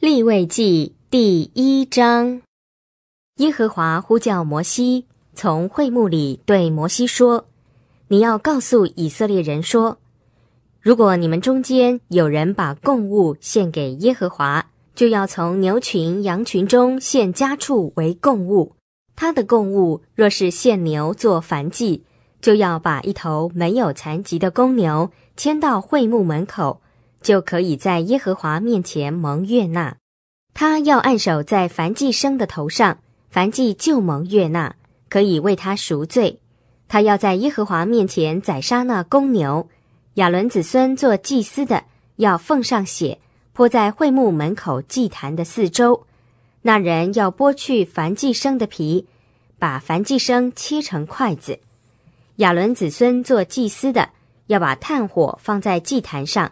立位记第一章，耶和华呼叫摩西，从会幕里对摩西说：“你要告诉以色列人说，如果你们中间有人把供物献给耶和华，就要从牛群、羊群中献家畜为供物。他的供物若是献牛做燔祭，就要把一头没有残疾的公牛牵到会幕门口。”就可以在耶和华面前蒙悦纳，他要按手在凡祭生的头上，凡祭就蒙悦纳，可以为他赎罪。他要在耶和华面前宰杀那公牛，亚伦子孙做祭司的要奉上血，泼在会幕门口祭坛的四周。那人要剥去凡祭生的皮，把凡祭生切成筷子。亚伦子孙做祭司的要把炭火放在祭坛上。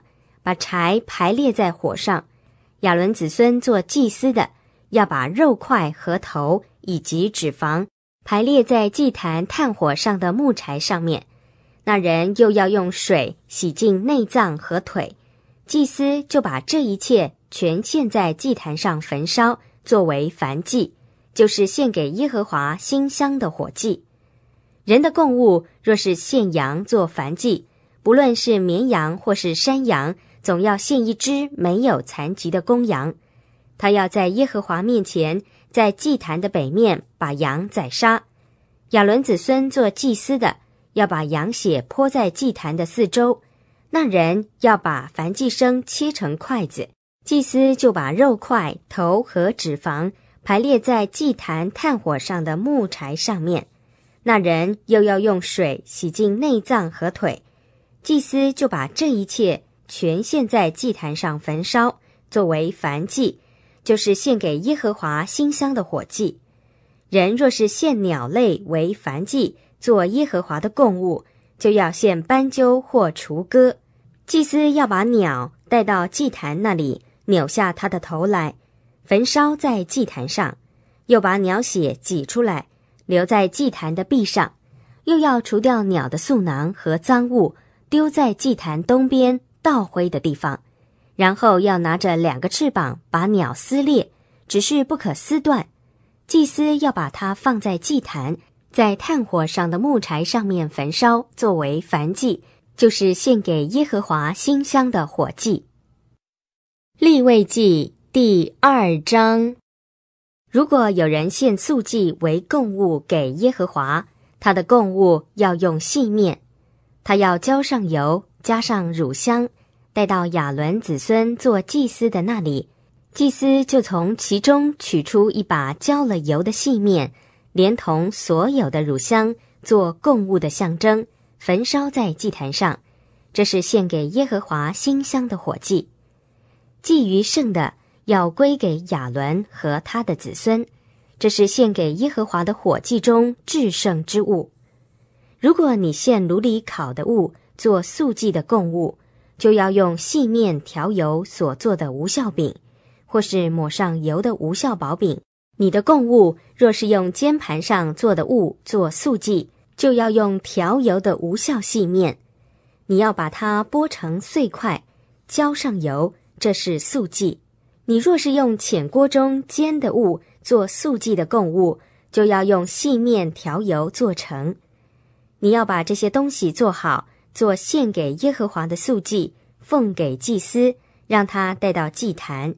把柴排列在火上，亚伦子孙做祭司的要把肉块和头以及脂肪排列在祭坛炭火上的木柴上面。那人又要用水洗净内脏和腿，祭司就把这一切全献在祭坛上焚烧，作为燔祭，就是献给耶和华馨香的火祭。人的供物若是献羊做燔祭，不论是绵羊或是山羊。总要献一只没有残疾的公羊，他要在耶和华面前，在祭坛的北面把羊宰杀。亚伦子孙做祭司的，要把羊血泼在祭坛的四周。那人要把燔祭生切成筷子，祭司就把肉块、头和脂肪排列在祭坛炭火上的木柴上面。那人又要用水洗净内脏和腿，祭司就把这一切。全献在祭坛上焚烧，作为燔祭，就是献给耶和华馨香的火祭。人若是献鸟类为燔祭，做耶和华的供物，就要献斑鸠或雏鸽。祭司要把鸟带到祭坛那里，扭下它的头来，焚烧在祭坛上，又把鸟血挤出来，留在祭坛的壁上，又要除掉鸟的嗉囊和脏物，丢在祭坛东边。倒灰的地方，然后要拿着两个翅膀把鸟撕裂，只是不可撕断。祭司要把它放在祭坛，在炭火上的木柴上面焚烧，作为燔祭，就是献给耶和华馨香的火祭。立位记第二章：如果有人献素祭为供物给耶和华，他的供物要用细面，他要浇上油，加上乳香。带到亚伦子孙做祭司的那里，祭司就从其中取出一把浇了油的细面，连同所有的乳香，做供物的象征，焚烧在祭坛上。这是献给耶和华馨香的火祭。祭余剩的要归给亚伦和他的子孙。这是献给耶和华的火祭中至圣之物。如果你献炉里烤的物做素祭的供物。就要用细面调油所做的无效饼，或是抹上油的无效薄饼。你的供物若是用煎盘上做的物做素祭，就要用调油的无效细面。你要把它剥成碎块，浇上油，这是素祭。你若是用浅锅中煎的物做素祭的供物，就要用细面调油做成。你要把这些东西做好。做献给耶和华的素祭，奉给祭司，让他带到祭坛。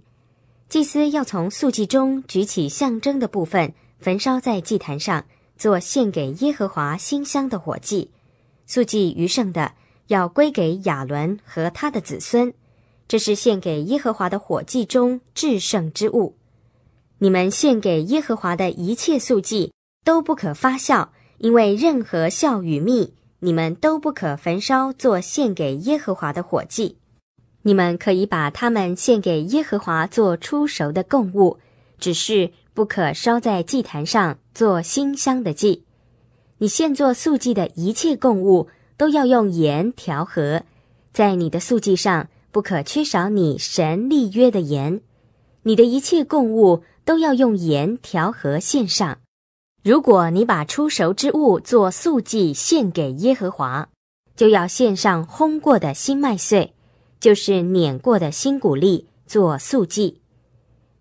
祭司要从素祭中举起象征的部分，焚烧在祭坛上，做献给耶和华馨香的火祭。素祭余剩的，要归给亚伦和他的子孙。这是献给耶和华的火祭中至圣之物。你们献给耶和华的一切素祭都不可发酵，因为任何酵与蜜。你们都不可焚烧做献给耶和华的火祭，你们可以把它们献给耶和华做出熟的供物，只是不可烧在祭坛上做馨香的祭。你献作素祭的一切供物都要用盐调和，在你的素祭上不可缺少你神立约的盐。你的一切供物都要用盐调和献上。如果你把出熟之物做素祭献给耶和华，就要献上烘过的新麦穗，就是碾过的新谷粒做素祭。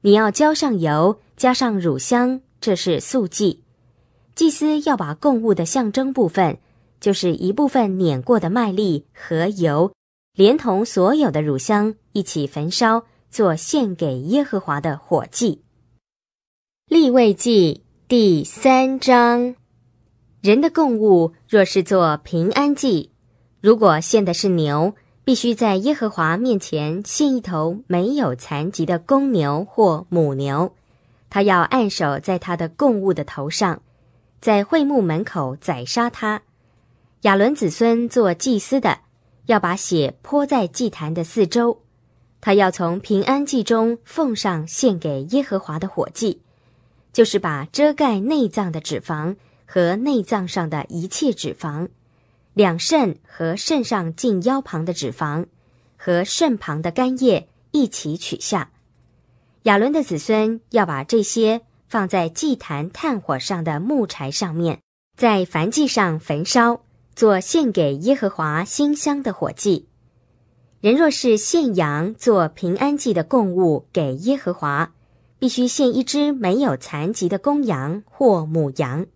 你要浇上油，加上乳香，这是素祭。祭司要把供物的象征部分，就是一部分碾过的麦粒和油，连同所有的乳香一起焚烧，做献给耶和华的火祭。立位记第三章，人的供物若是做平安祭，如果献的是牛。必须在耶和华面前献一头没有残疾的公牛或母牛，他要按手在他的供物的头上，在会幕门口宰杀他。亚伦子孙做祭司的，要把血泼在祭坛的四周。他要从平安祭中奉上献给耶和华的火祭，就是把遮盖内脏的脂肪和内脏上的一切脂肪。两肾和肾上近腰旁的脂肪，和肾旁的肝叶一起取下。亚伦的子孙要把这些放在祭坛炭火上的木柴上面，在燔祭上焚烧，做献给耶和华馨香的火祭。人若是献羊做平安祭的供物给耶和华，必须献一只没有残疾的公羊或母羊。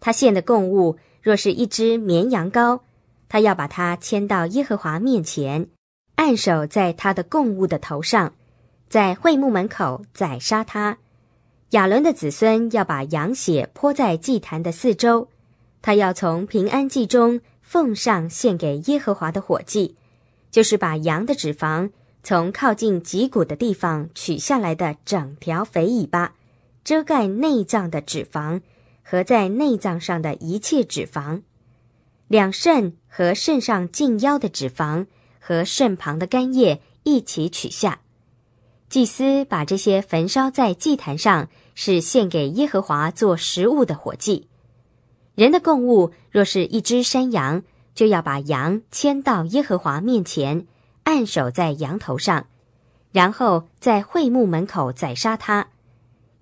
他献的供物。若是一只绵羊羔，他要把它牵到耶和华面前，按手在他的供物的头上，在会幕门口宰杀它。亚伦的子孙要把羊血泼在祭坛的四周，他要从平安祭中奉上献给耶和华的火祭，就是把羊的脂肪从靠近脊骨的地方取下来的整条肥尾巴，遮盖内脏的脂肪。和在内脏上的一切脂肪，两肾和肾上近腰的脂肪和肾旁的肝叶一起取下。祭司把这些焚烧在祭坛上，是献给耶和华做食物的火祭。人的供物若是一只山羊，就要把羊牵到耶和华面前，按手在羊头上，然后在会幕门口宰杀它。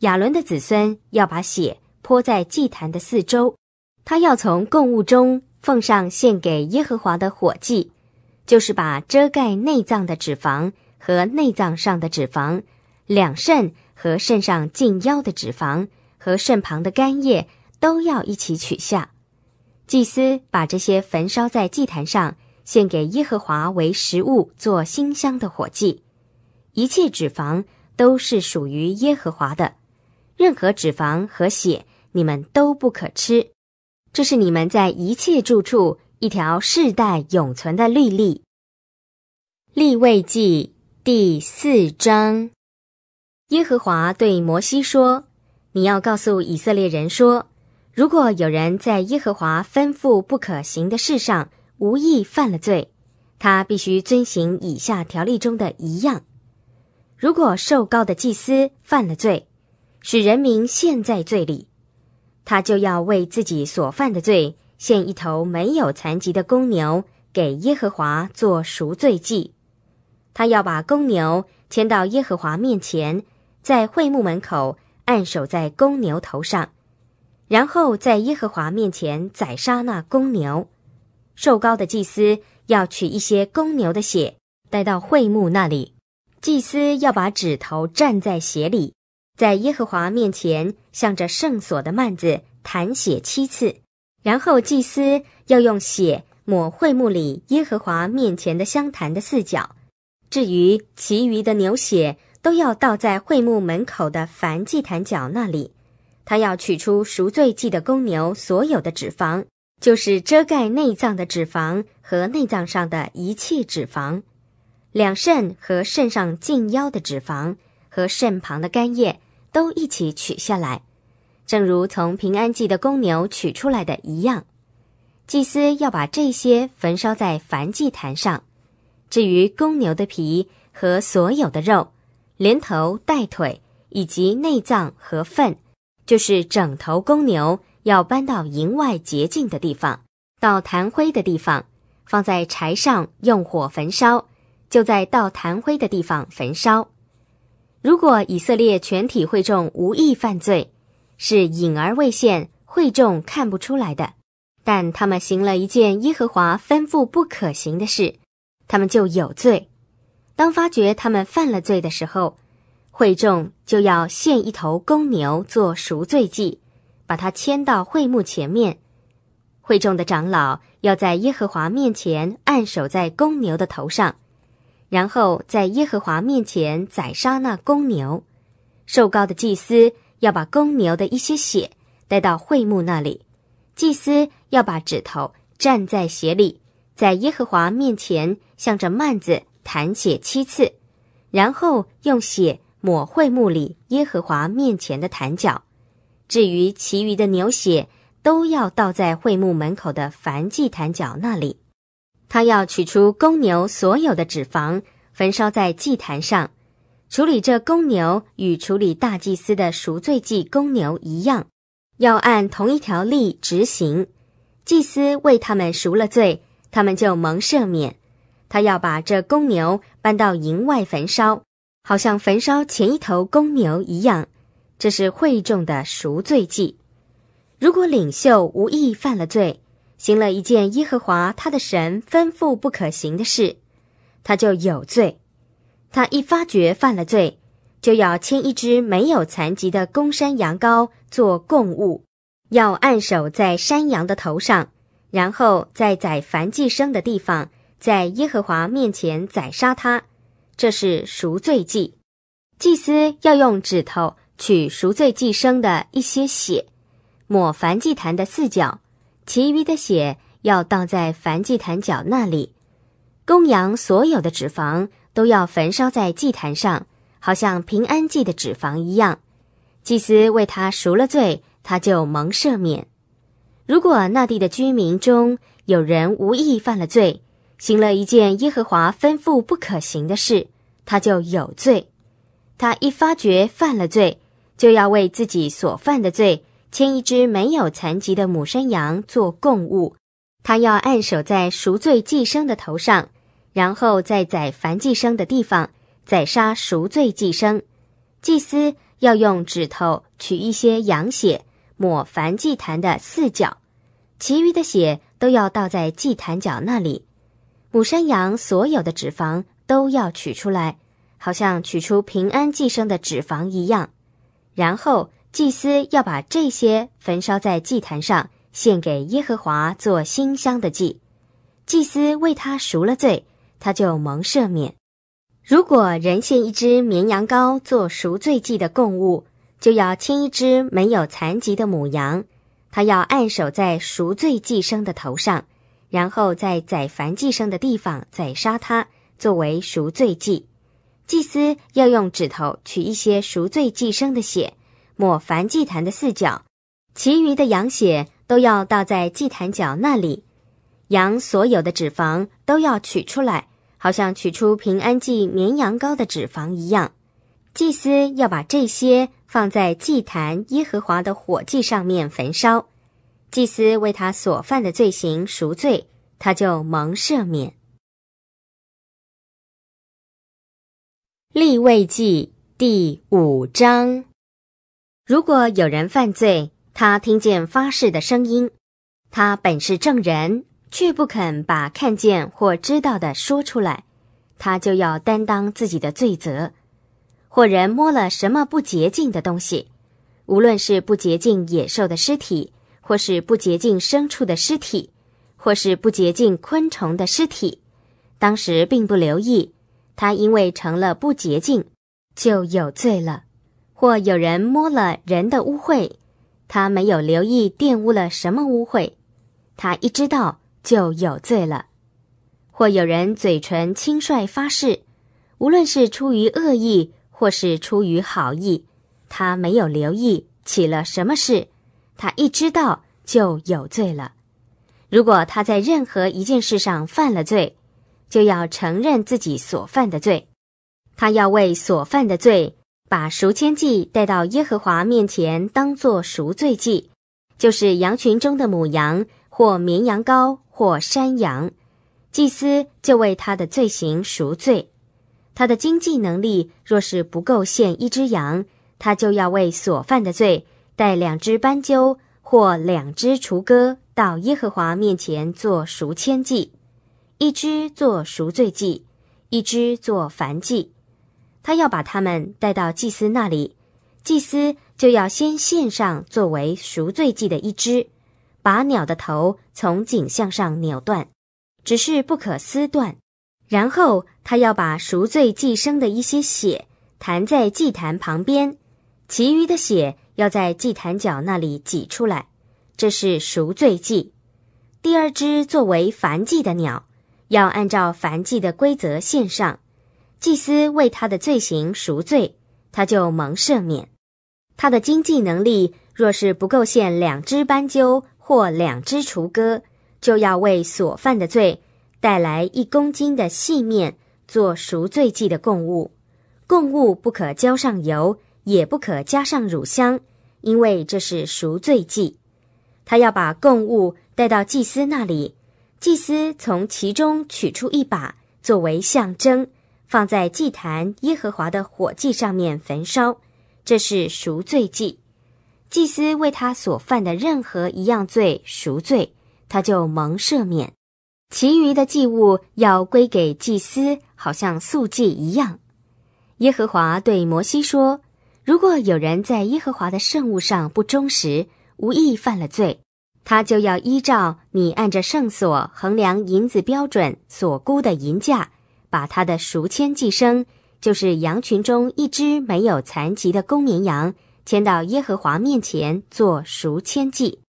亚伦的子孙要把血。泼在祭坛的四周，他要从供物中奉上献给耶和华的火祭，就是把遮盖内脏的脂肪和内脏上的脂肪，两肾和肾上近腰的脂肪和肾旁的肝叶都要一起取下。祭司把这些焚烧在祭坛上，献给耶和华为食物，做馨香的火祭。一切脂肪都是属于耶和华的，任何脂肪和血。你们都不可吃，这是你们在一切住处一条世代永存的律例。立位记第四章，耶和华对摩西说：“你要告诉以色列人说，如果有人在耶和华吩咐不可行的事上无意犯了罪，他必须遵行以下条例中的一样。如果受膏的祭司犯了罪，使人民陷在罪里。”他就要为自己所犯的罪献一头没有残疾的公牛给耶和华做赎罪祭。他要把公牛牵到耶和华面前，在会幕门口按手在公牛头上，然后在耶和华面前宰杀那公牛。瘦高的祭司要取一些公牛的血带到会幕那里，祭司要把指头蘸在血里。在耶和华面前，向着圣所的幔子弹血七次，然后祭司要用血抹会幕里耶和华面前的香坛的四角。至于其余的牛血，都要倒在会幕门口的燔祭坛角那里。他要取出赎罪祭的公牛所有的脂肪，就是遮盖内脏的脂肪和内脏上的一切脂肪，两肾和肾上近腰的脂肪和肾旁的肝叶。都一起取下来，正如从平安祭的公牛取出来的一样。祭司要把这些焚烧在燔祭坛上。至于公牛的皮和所有的肉，连头带腿以及内脏和粪，就是整头公牛，要搬到营外洁净的地方，到弹灰的地方，放在柴上用火焚烧，就在倒弹灰的地方焚烧。如果以色列全体会众无意犯罪，是隐而未现，会众看不出来的；但他们行了一件耶和华吩咐不可行的事，他们就有罪。当发觉他们犯了罪的时候，会众就要献一头公牛做赎罪祭，把它牵到会幕前面。会众的长老要在耶和华面前按手在公牛的头上，然后在耶和华面前宰杀那公牛。受膏的祭司要把公牛的一些血带到会幕那里，祭司要把指头蘸在血里，在耶和华面前向着幔子弹血七次，然后用血。抹会幕里耶和华面前的坛角，至于其余的牛血，都要倒在会幕门口的燔祭坛角那里。他要取出公牛所有的脂肪，焚烧在祭坛上。处理这公牛与处理大祭司的赎罪祭公牛一样，要按同一条例执行。祭司为他们赎了罪，他们就蒙赦免。他要把这公牛搬到营外焚烧。好像焚烧前一头公牛一样，这是会众的赎罪祭。如果领袖无意犯了罪，行了一件耶和华他的神吩咐不可行的事，他就有罪。他一发觉犯了罪，就要牵一只没有残疾的公山羊羔做供物，要按手在山羊的头上，然后在宰燔祭牲的地方，在耶和华面前宰杀它。这是赎罪祭，祭司要用指头取赎罪祭生的一些血，抹燔祭坛的四角，其余的血要倒在燔祭坛角那里。公羊所有的脂肪都要焚烧在祭坛上，好像平安祭的脂肪一样。祭司为他赎了罪，他就蒙赦免。如果那地的居民中有人无意犯了罪，行了一件耶和华吩咐不可行的事，他就有罪。他一发觉犯了罪，就要为自己所犯的罪牵一只没有残疾的母山羊做供物。他要按守在赎罪祭牲的头上，然后在宰燔祭牲的地方宰杀赎罪祭牲。祭司要用指头取一些羊血，抹燔祭坛的四角，其余的血都要倒在祭坛角那里。母山羊所有的脂肪都要取出来，好像取出平安寄生的脂肪一样。然后祭司要把这些焚烧在祭坛上，献给耶和华做馨香的祭。祭司为他赎了罪，他就蒙赦免。如果人献一只绵羊羔做赎罪祭的供物，就要牵一只没有残疾的母羊，他要按手在赎罪祭生的头上。然后在宰凡祭生的地方宰杀它，作为赎罪祭。祭司要用指头取一些赎罪祭牲的血，抹凡祭坛的四角，其余的羊血都要倒在祭坛角那里。羊所有的脂肪都要取出来，好像取出平安祭绵羊羔的脂肪一样。祭司要把这些放在祭坛耶和华的火祭上面焚烧。祭司为他所犯的罪行赎罪，他就蒙赦免。立位记第五章：如果有人犯罪，他听见发誓的声音，他本是证人，却不肯把看见或知道的说出来，他就要担当自己的罪责。或人摸了什么不洁净的东西，无论是不洁净野兽的尸体。或是不洁净牲畜的尸体，或是不洁净昆虫的尸体，当时并不留意，他因为成了不洁净，就有罪了。或有人摸了人的污秽，他没有留意玷污了什么污秽，他一知道就有罪了。或有人嘴唇轻率发誓，无论是出于恶意或是出于好意，他没有留意起了什么事。他一知道就有罪了。如果他在任何一件事上犯了罪，就要承认自己所犯的罪。他要为所犯的罪，把赎愆祭带到耶和华面前，当作赎罪祭，就是羊群中的母羊，或绵羊羔，或山羊。祭司就为他的罪行赎罪。他的经济能力若是不够献一只羊，他就要为所犯的罪。带两只斑鸠或两只雏鸽到耶和华面前做赎愆祭，一只做赎罪祭，一只做燔祭。他要把他们带到祭司那里，祭司就要先献上作为赎罪祭的一只，把鸟的头从颈项上扭断，只是不可撕断。然后他要把赎罪祭生的一些血弹在祭坛旁边，其余的血要在祭坛角那里挤出来，这是赎罪祭。第二只作为燔祭的鸟，要按照燔祭的规则献上。祭司为他的罪行赎罪，他就蒙赦免。他的经济能力若是不够献两只斑鸠或两只雏鸽，就要为所犯的罪带来一公斤的细面做赎罪祭的供物。供物不可浇上油，也不可加上乳香，因为这是赎罪祭。他要把供物带到祭司那里，祭司从其中取出一把作为象征。放在祭坛耶和华的火祭上面焚烧，这是赎罪祭。祭司为他所犯的任何一样罪赎罪，他就蒙赦免。其余的祭物要归给祭司，好像素祭一样。耶和华对摩西说：“如果有人在耶和华的圣物上不忠实，无意犯了罪，他就要依照你按着圣所衡量银子标准所估的银价。”把他的赎签寄生，就是羊群中一只没有残疾的公绵羊，牵到耶和华面前做赎签祭。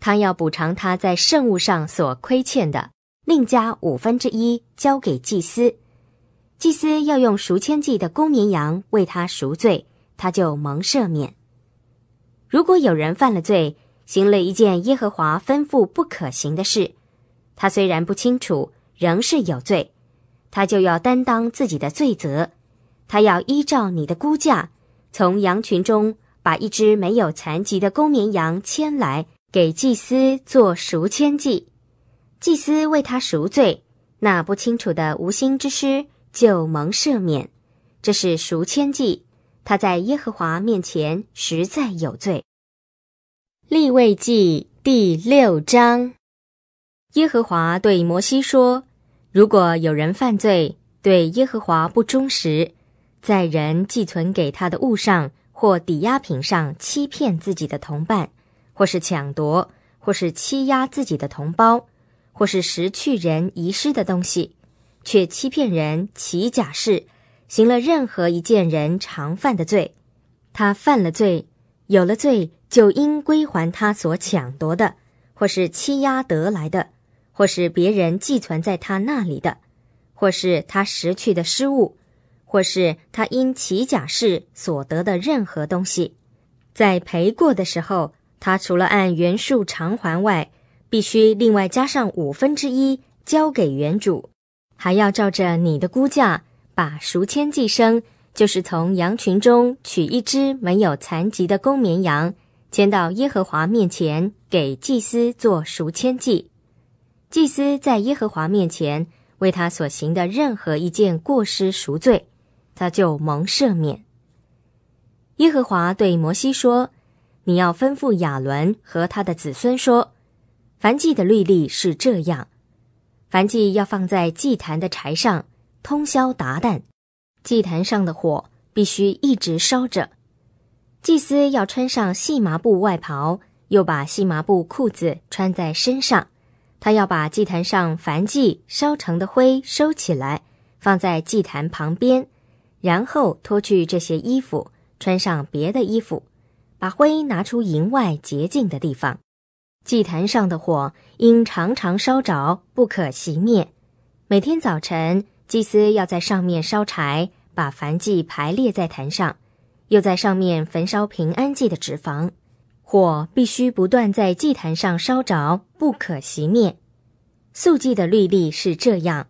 他要补偿他在圣物上所亏欠的，另加五分之一交给祭司。祭司要用赎签祭的公绵羊为他赎罪，他就蒙赦免。如果有人犯了罪，行了一件耶和华吩咐不可行的事，他虽然不清楚，仍是有罪。他就要担当自己的罪责，他要依照你的估价，从羊群中把一只没有残疾的公绵羊牵来，给祭司做赎签祭。祭司为他赎罪，那不清楚的无心之失就蒙赦免。这是赎签祭，他在耶和华面前实在有罪。立位记第六章，耶和华对摩西说。如果有人犯罪，对耶和华不忠实，在人寄存给他的物上或抵押品上欺骗自己的同伴，或是抢夺，或是欺压自己的同胞，或是拾去人遗失的东西，却欺骗人起假誓，行了任何一件人常犯的罪，他犯了罪，有了罪，就应归还他所抢夺的，或是欺压得来的。或是别人寄存在他那里的，或是他失去的失物，或是他因起假释所得的任何东西，在赔过的时候，他除了按原数偿还外，必须另外加上五分之一交给原主，还要照着你的估价，把赎签寄生，就是从羊群中取一只没有残疾的公绵羊，牵到耶和华面前，给祭司做赎签祭。祭司在耶和华面前为他所行的任何一件过失赎罪，他就蒙赦免。耶和华对摩西说：“你要吩咐亚伦和他的子孙说，凡祭的律例是这样：凡祭要放在祭坛的柴上，通宵达旦，祭坛上的火必须一直烧着。祭司要穿上细麻布外袍，又把细麻布裤子穿在身上。”他要把祭坛上燔祭烧成的灰收起来，放在祭坛旁边，然后脱去这些衣服，穿上别的衣服，把灰拿出营外洁净的地方。祭坛上的火应常常烧着，不可熄灭。每天早晨，祭司要在上面烧柴，把燔祭排列在坛上，又在上面焚烧平安祭的脂肪。火必须不断在祭坛上烧着，不可熄灭。素祭的律例是这样：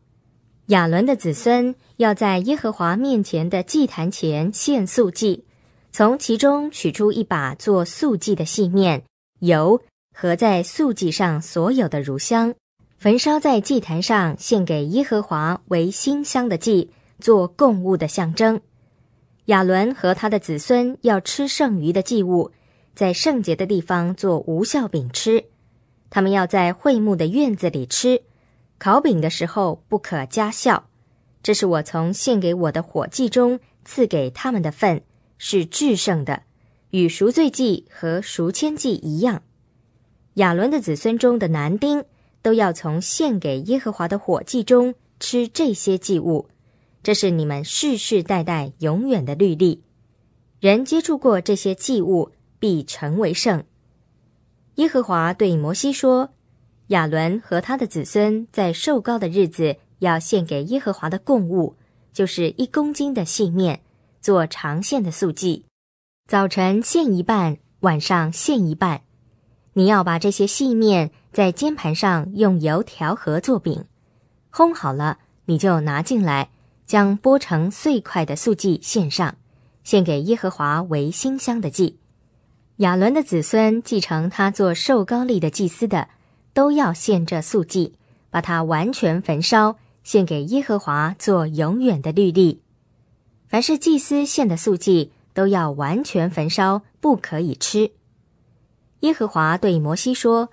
亚伦的子孙要在耶和华面前的祭坛前献素祭，从其中取出一把做素祭的细面、油和在素祭上所有的乳香，焚烧在祭坛上，献给耶和华为馨香的祭，做供物的象征。亚伦和他的子孙要吃剩余的祭物。在圣洁的地方做无效饼吃，他们要在会幕的院子里吃。烤饼的时候不可加效，这是我从献给我的火祭中赐给他们的份是制胜的，与赎罪祭和赎愆祭一样。亚伦的子孙中的男丁都要从献给耶和华的火祭中吃这些祭物，这是你们世世代代永远的律例。人接触过这些祭物，必成为圣。耶和华对摩西说：“亚伦和他的子孙在受膏的日子要献给耶和华的供物，就是一公斤的细面，做长线的素祭。早晨献一半，晚上献一半。”你要把这些细面在煎盘上用油调和做饼，烘好了，你就拿进来，将剥成碎块的素祭献上，献给耶和华为馨香的祭。亚伦的子孙继承他做受高利的祭司的，都要献这素祭，把它完全焚烧，献给耶和华做永远的律例。凡是祭司献的素祭，都要完全焚烧，不可以吃。耶和华对摩西说：“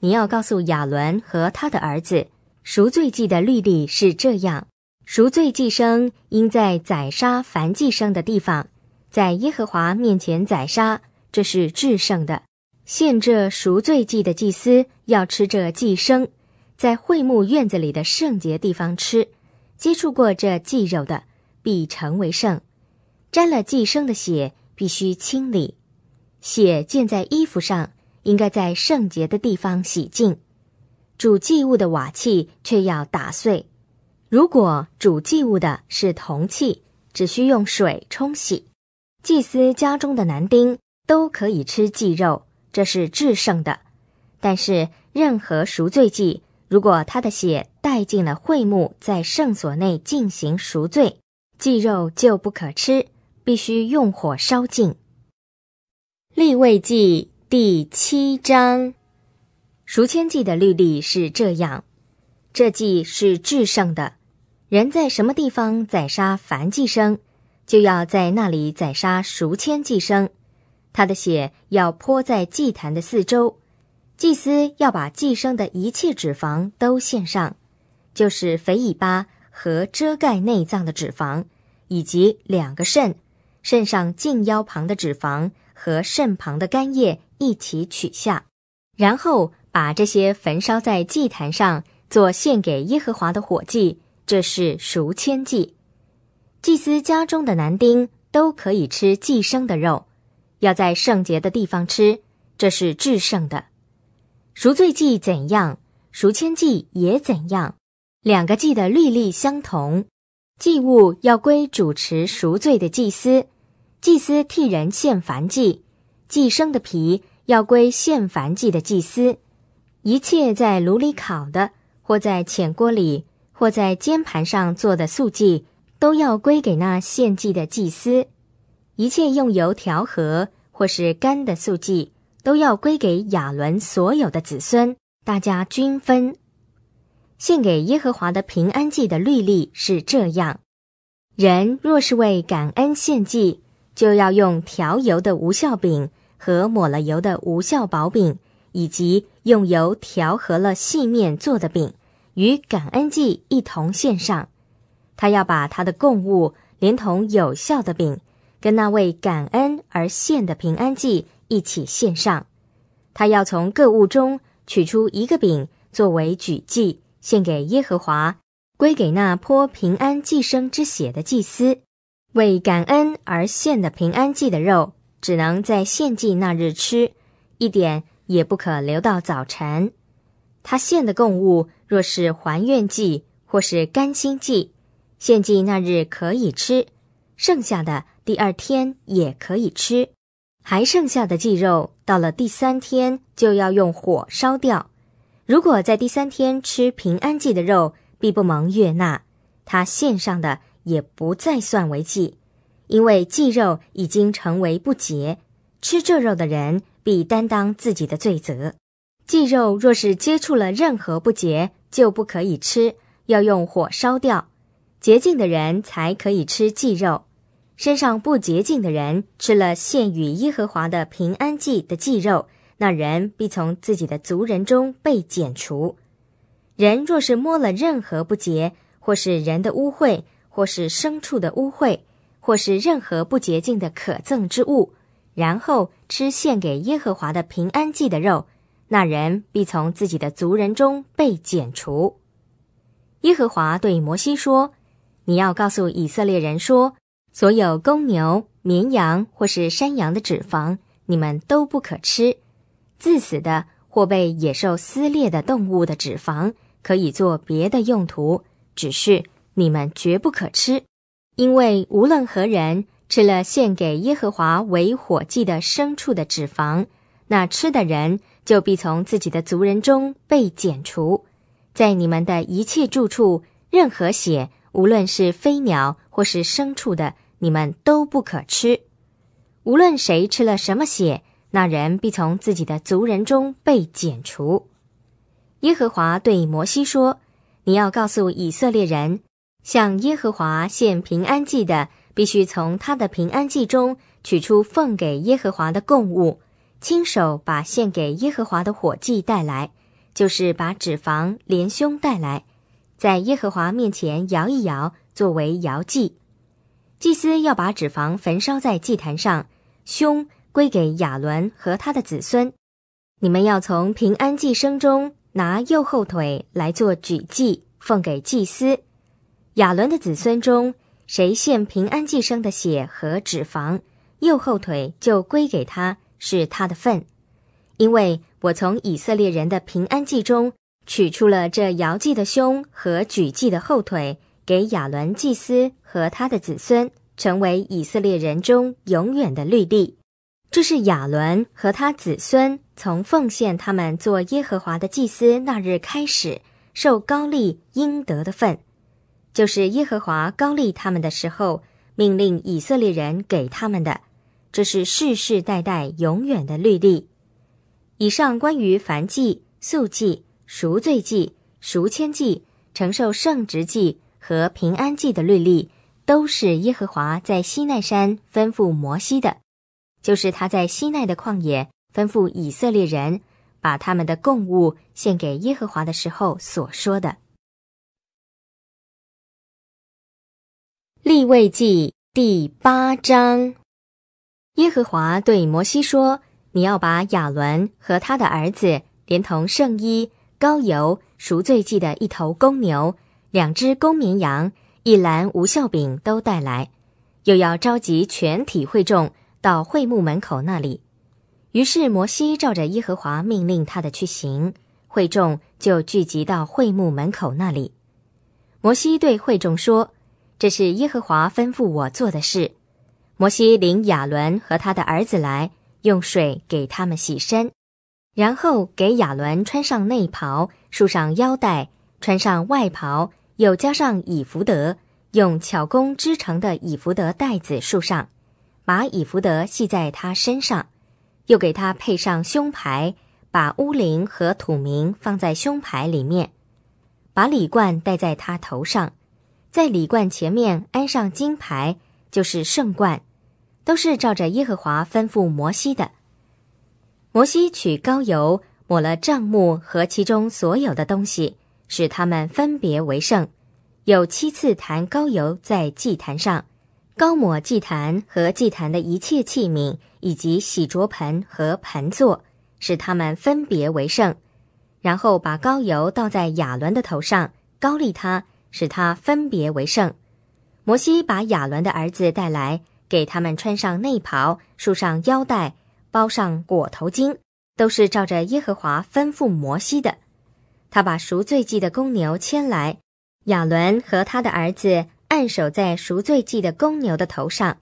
你要告诉亚伦和他的儿子，赎罪祭的律例是这样：赎罪祭生应在宰杀凡祭生的地方，在耶和华面前宰杀，这是至圣的。献这赎罪祭的祭司要吃这祭生，在会幕院子里的圣洁地方吃。接触过这祭肉的，必成为圣。沾了祭生的血，必须清理。”血溅在衣服上，应该在圣洁的地方洗净；煮祭物的瓦器却要打碎。如果煮祭物的是铜器，只需用水冲洗。祭司家中的男丁都可以吃祭肉，这是制圣的。但是任何赎罪祭，如果他的血带进了会幕，在圣所内进行赎罪，祭肉就不可吃，必须用火烧尽。立位记第七章，赎愆祭的律例是这样：这祭是至圣的，人在什么地方宰杀凡祭生，就要在那里宰杀赎愆祭生。他的血要泼在祭坛的四周，祭司要把祭生的一切脂肪都献上，就是肥尾巴和遮盖内脏的脂肪，以及两个肾，肾上近腰旁的脂肪。和肾旁的干叶一起取下，然后把这些焚烧在祭坛上，做献给耶和华的火祭。这是赎愆祭。祭司家中的男丁都可以吃祭生的肉，要在圣洁的地方吃。这是至圣的。赎罪祭怎样，赎愆祭也怎样。两个祭的律例相同，祭物要归主持赎罪的祭司。祭司替人献燔祭，祭生的皮要归献燔祭的祭司；一切在炉里烤的，或在浅锅里，或在煎盘上做的素祭，都要归给那献祭的祭司；一切用油调和或是干的素祭，都要归给亚伦所有的子孙，大家均分。献给耶和华的平安祭的律例是这样：人若是为感恩献祭。就要用调油的无效饼和抹了油的无效薄饼，以及用油调和了细面做的饼，与感恩祭一同献上。他要把他的供物连同有效的饼，跟那位感恩而献的平安祭一起献上。他要从各物中取出一个饼作为举祭，献给耶和华，归给那泼平安祭生之血的祭司。为感恩而献的平安祭的肉，只能在献祭那日吃，一点也不可留到早晨。他献的供物若是还愿祭或是甘心祭，献祭那日可以吃，剩下的第二天也可以吃。还剩下的祭肉，到了第三天就要用火烧掉。如果在第三天吃平安祭的肉，必不蒙悦纳。他献上的。也不再算为祭，因为祭肉已经成为不洁。吃这肉的人必担当自己的罪责。祭肉若是接触了任何不洁，就不可以吃，要用火烧掉。洁净的人才可以吃祭肉。身上不洁净的人吃了献与耶和华的平安祭的祭肉，那人必从自己的族人中被剪除。人若是摸了任何不洁，或是人的污秽，或是牲畜的污秽，或是任何不洁净的可憎之物，然后吃献给耶和华的平安祭的肉，那人必从自己的族人中被剪除。耶和华对摩西说：“你要告诉以色列人说，所有公牛、绵羊或是山羊的脂肪，你们都不可吃。自死的或被野兽撕裂的动物的脂肪，可以做别的用途，只是你们绝不可吃。”因为无论何人吃了献给耶和华为火祭的牲畜的脂肪，那吃的人就必从自己的族人中被剪除。在你们的一切住处，任何血，无论是飞鸟或是牲畜的，你们都不可吃。无论谁吃了什么血，那人必从自己的族人中被剪除。耶和华对摩西说：“你要告诉以色列人。”向耶和华献平安祭的，必须从他的平安祭中取出奉给耶和华的供物，亲手把献给耶和华的火祭带来，就是把脂肪连胸带来，在耶和华面前摇一摇，作为摇祭。祭司要把脂肪焚烧在祭坛上，胸归给亚伦和他的子孙。你们要从平安祭生中拿右后腿来做举祭，奉给祭司。亚伦的子孙中，谁献平安祭生的血和脂肪，右后腿就归给他，是他的份。因为我从以色列人的平安祭中取出了这摇祭的胸和举祭的后腿，给亚伦祭司和他的子孙，成为以色列人中永远的律例。这是亚伦和他子孙从奉献他们做耶和华的祭司那日开始，受高利应得的份。就是耶和华高利他们的时候，命令以色列人给他们的，这是世世代代永远的律例。以上关于凡祭、素祭、赎罪祭、赎愆祭、承受圣职祭和平安祭的律例，都是耶和华在西奈山吩咐摩西的，就是他在西奈的旷野吩咐以色列人把他们的供物献给耶和华的时候所说的。立位记第八章，耶和华对摩西说：“你要把亚伦和他的儿子，连同圣衣、膏油、赎罪祭的一头公牛、两只公绵羊、一篮无效饼都带来，又要召集全体会众到会幕门口那里。”于是摩西照着耶和华命令他的去行，会众就聚集到会幕门口那里。摩西对会众说。这是耶和华吩咐我做的事。摩西领亚伦和他的儿子来，用水给他们洗身，然后给亚伦穿上内袍，束上腰带，穿上外袍，又加上以福德，用巧工织成的以福德带子束上，把以福德系在他身上，又给他配上胸牌，把乌灵和土名放在胸牌里面，把礼冠戴在他头上。在礼冠前面安上金牌，就是圣冠，都是照着耶和华吩咐摩西的。摩西取膏油抹了帐幕和其中所有的东西，使他们分别为圣。有七次弹膏油在祭坛上，高抹祭坛和祭坛的一切器皿，以及洗濯盆和盆座，使他们分别为圣。然后把膏油倒在亚伦的头上，高立他。使他分别为圣。摩西把亚伦的儿子带来，给他们穿上内袍，束上腰带，包上裹头巾，都是照着耶和华吩咐摩西的。他把赎罪祭的公牛牵来，亚伦和他的儿子按手在赎罪祭的公牛的头上。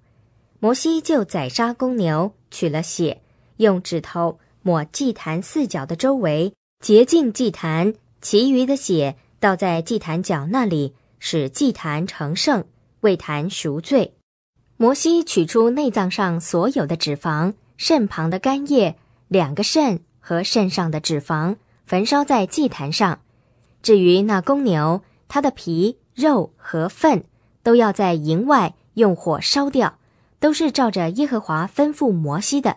摩西就宰杀公牛，取了血，用指头抹祭坛四角的周围，洁净祭坛，其余的血。倒在祭坛角那里，使祭坛成圣，为坛赎罪。摩西取出内脏上所有的脂肪，肾旁的肝叶，两个肾和肾上的脂肪，焚烧在祭坛上。至于那公牛，它的皮、肉和粪，都要在营外用火烧掉，都是照着耶和华吩咐摩西的。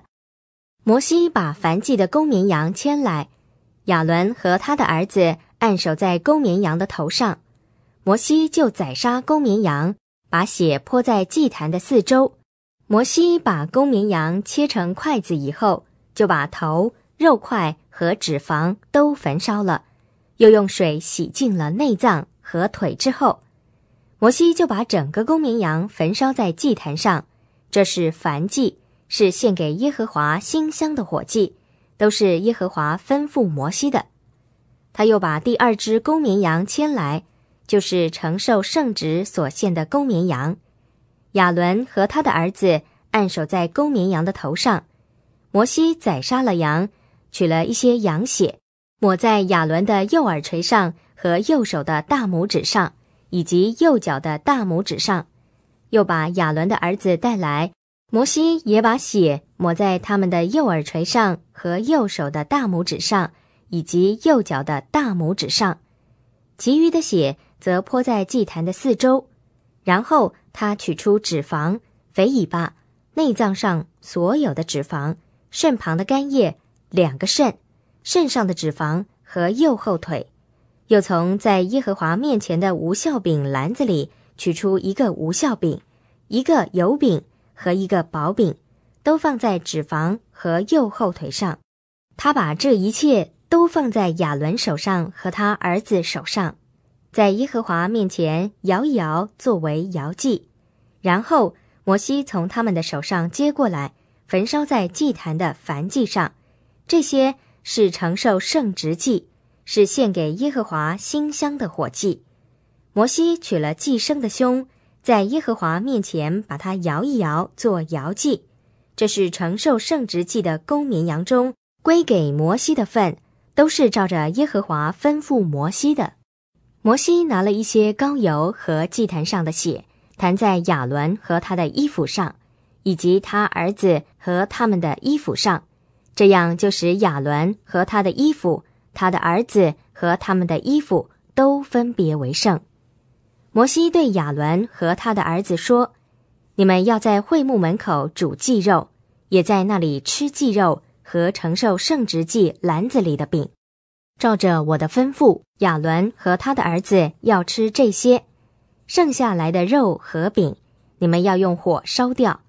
摩西把燔祭的公绵羊牵来，亚伦和他的儿子。按手在公绵羊的头上，摩西就宰杀公绵羊，把血泼在祭坛的四周。摩西把公绵羊切成筷子以后，就把头、肉块和脂肪都焚烧了，又用水洗净了内脏和腿之后，摩西就把整个公绵羊焚烧在祭坛上。这是燔祭，是献给耶和华馨香的火祭，都是耶和华吩咐摩西的。他又把第二只公绵羊牵来，就是承受圣旨所献的公绵羊。亚伦和他的儿子按手在公绵羊的头上。摩西宰杀了羊，取了一些羊血，抹在亚伦的右耳垂上和右手的大拇指上，以及右脚的大拇指上。又把亚伦的儿子带来，摩西也把血抹在他们的右耳垂上和右手的大拇指上，以及右脚的大拇指上，其余的血则泼在祭坛的四周。然后他取出脂肪、肥尾巴、内脏上所有的脂肪、肾旁的肝叶、两个肾、肾上的脂肪和右后腿，又从在耶和华面前的无效饼篮子里。取出一个无效饼、一个油饼和一个薄饼，都放在脂肪和右后腿上。他把这一切都放在亚伦手上和他儿子手上，在耶和华面前摇一摇，作为摇祭。然后摩西从他们的手上接过来，焚烧在祭坛的燔祭上。这些是承受圣职祭，是献给耶和华馨香的火祭。摩西取了寄生的胸，在耶和华面前把它摇一摇，做摇祭。这是承受圣职祭的公绵羊中归给摩西的份，都是照着耶和华吩咐摩西的。摩西拿了一些膏油和祭坛上的血，弹在亚伦和他的衣服上，以及他儿子和他们的衣服上，这样就使亚伦和他的衣服、他的儿子和他们的衣服都分别为圣。摩西对亚伦和他的儿子说：“你们要在会幕门口煮祭肉，也在那里吃祭肉和承受圣职祭篮子里的饼。照着我的吩咐，亚伦和他的儿子要吃这些。剩下来的肉和饼，你们要用火烧掉。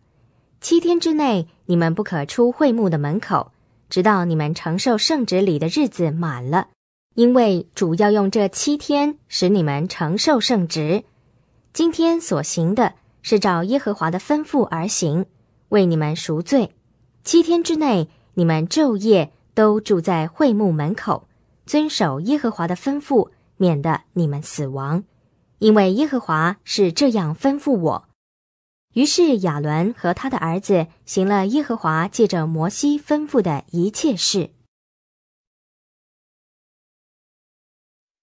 七天之内，你们不可出会幕的门口，直到你们承受圣旨里的日子满了。”因为主要用这七天使你们承受圣职，今天所行的是照耶和华的吩咐而行，为你们赎罪。七天之内，你们昼夜都住在会幕门口，遵守耶和华的吩咐，免得你们死亡。因为耶和华是这样吩咐我。于是亚伦和他的儿子行了耶和华借着摩西吩咐的一切事。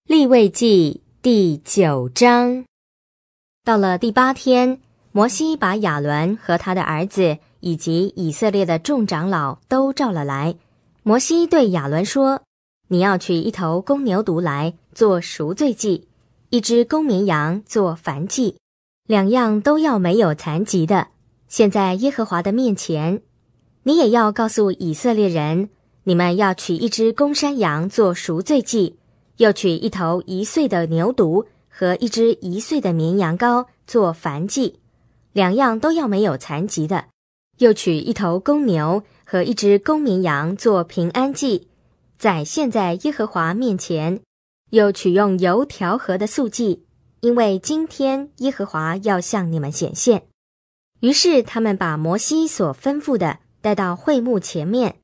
立位记第九章，到了第八天，摩西把亚伦和他的儿子以及以色列的众长老都召了来。摩西对亚伦说：“你要取一头公牛犊来做赎罪祭，一只公绵羊做燔祭，两样都要没有残疾的。现在耶和华的面前，你也要告诉以色列人，你们要取一只公山羊做赎罪祭。”又取一头一岁的牛犊和一只一岁的绵羊羔做燔祭，两样都要没有残疾的。又取一头公牛和一只公绵羊做平安祭，在现在耶和华面前。又取用油调和的素祭，因为今天耶和华要向你们显现。于是他们把摩西所吩咐的带到会幕前面，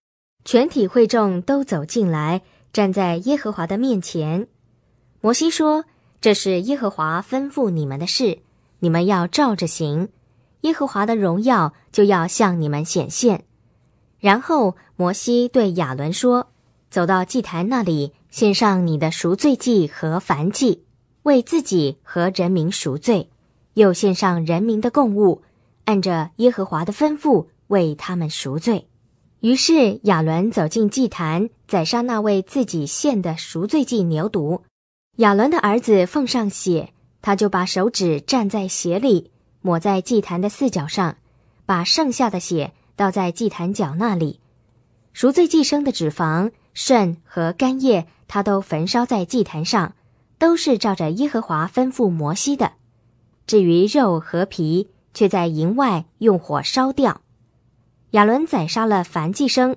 全体会众都走进来。站在耶和华的面前，摩西说：“这是耶和华吩咐你们的事，你们要照着行。耶和华的荣耀就要向你们显现。”然后摩西对亚伦说：“走到祭坛那里，献上你的赎罪祭和燔祭，为自己和人民赎罪；又献上人民的供物，按着耶和华的吩咐为他们赎罪。”于是亚伦走进祭坛，宰杀那位自己献的赎罪祭牛犊。亚伦的儿子奉上血，他就把手指蘸在血里，抹在祭坛的四角上，把剩下的血倒在祭坛角那里。赎罪祭生的脂肪、肾和干叶，他都焚烧在祭坛上，都是照着耶和华吩咐摩西的。至于肉和皮，却在营外用火烧掉。亚伦宰杀了燔祭生，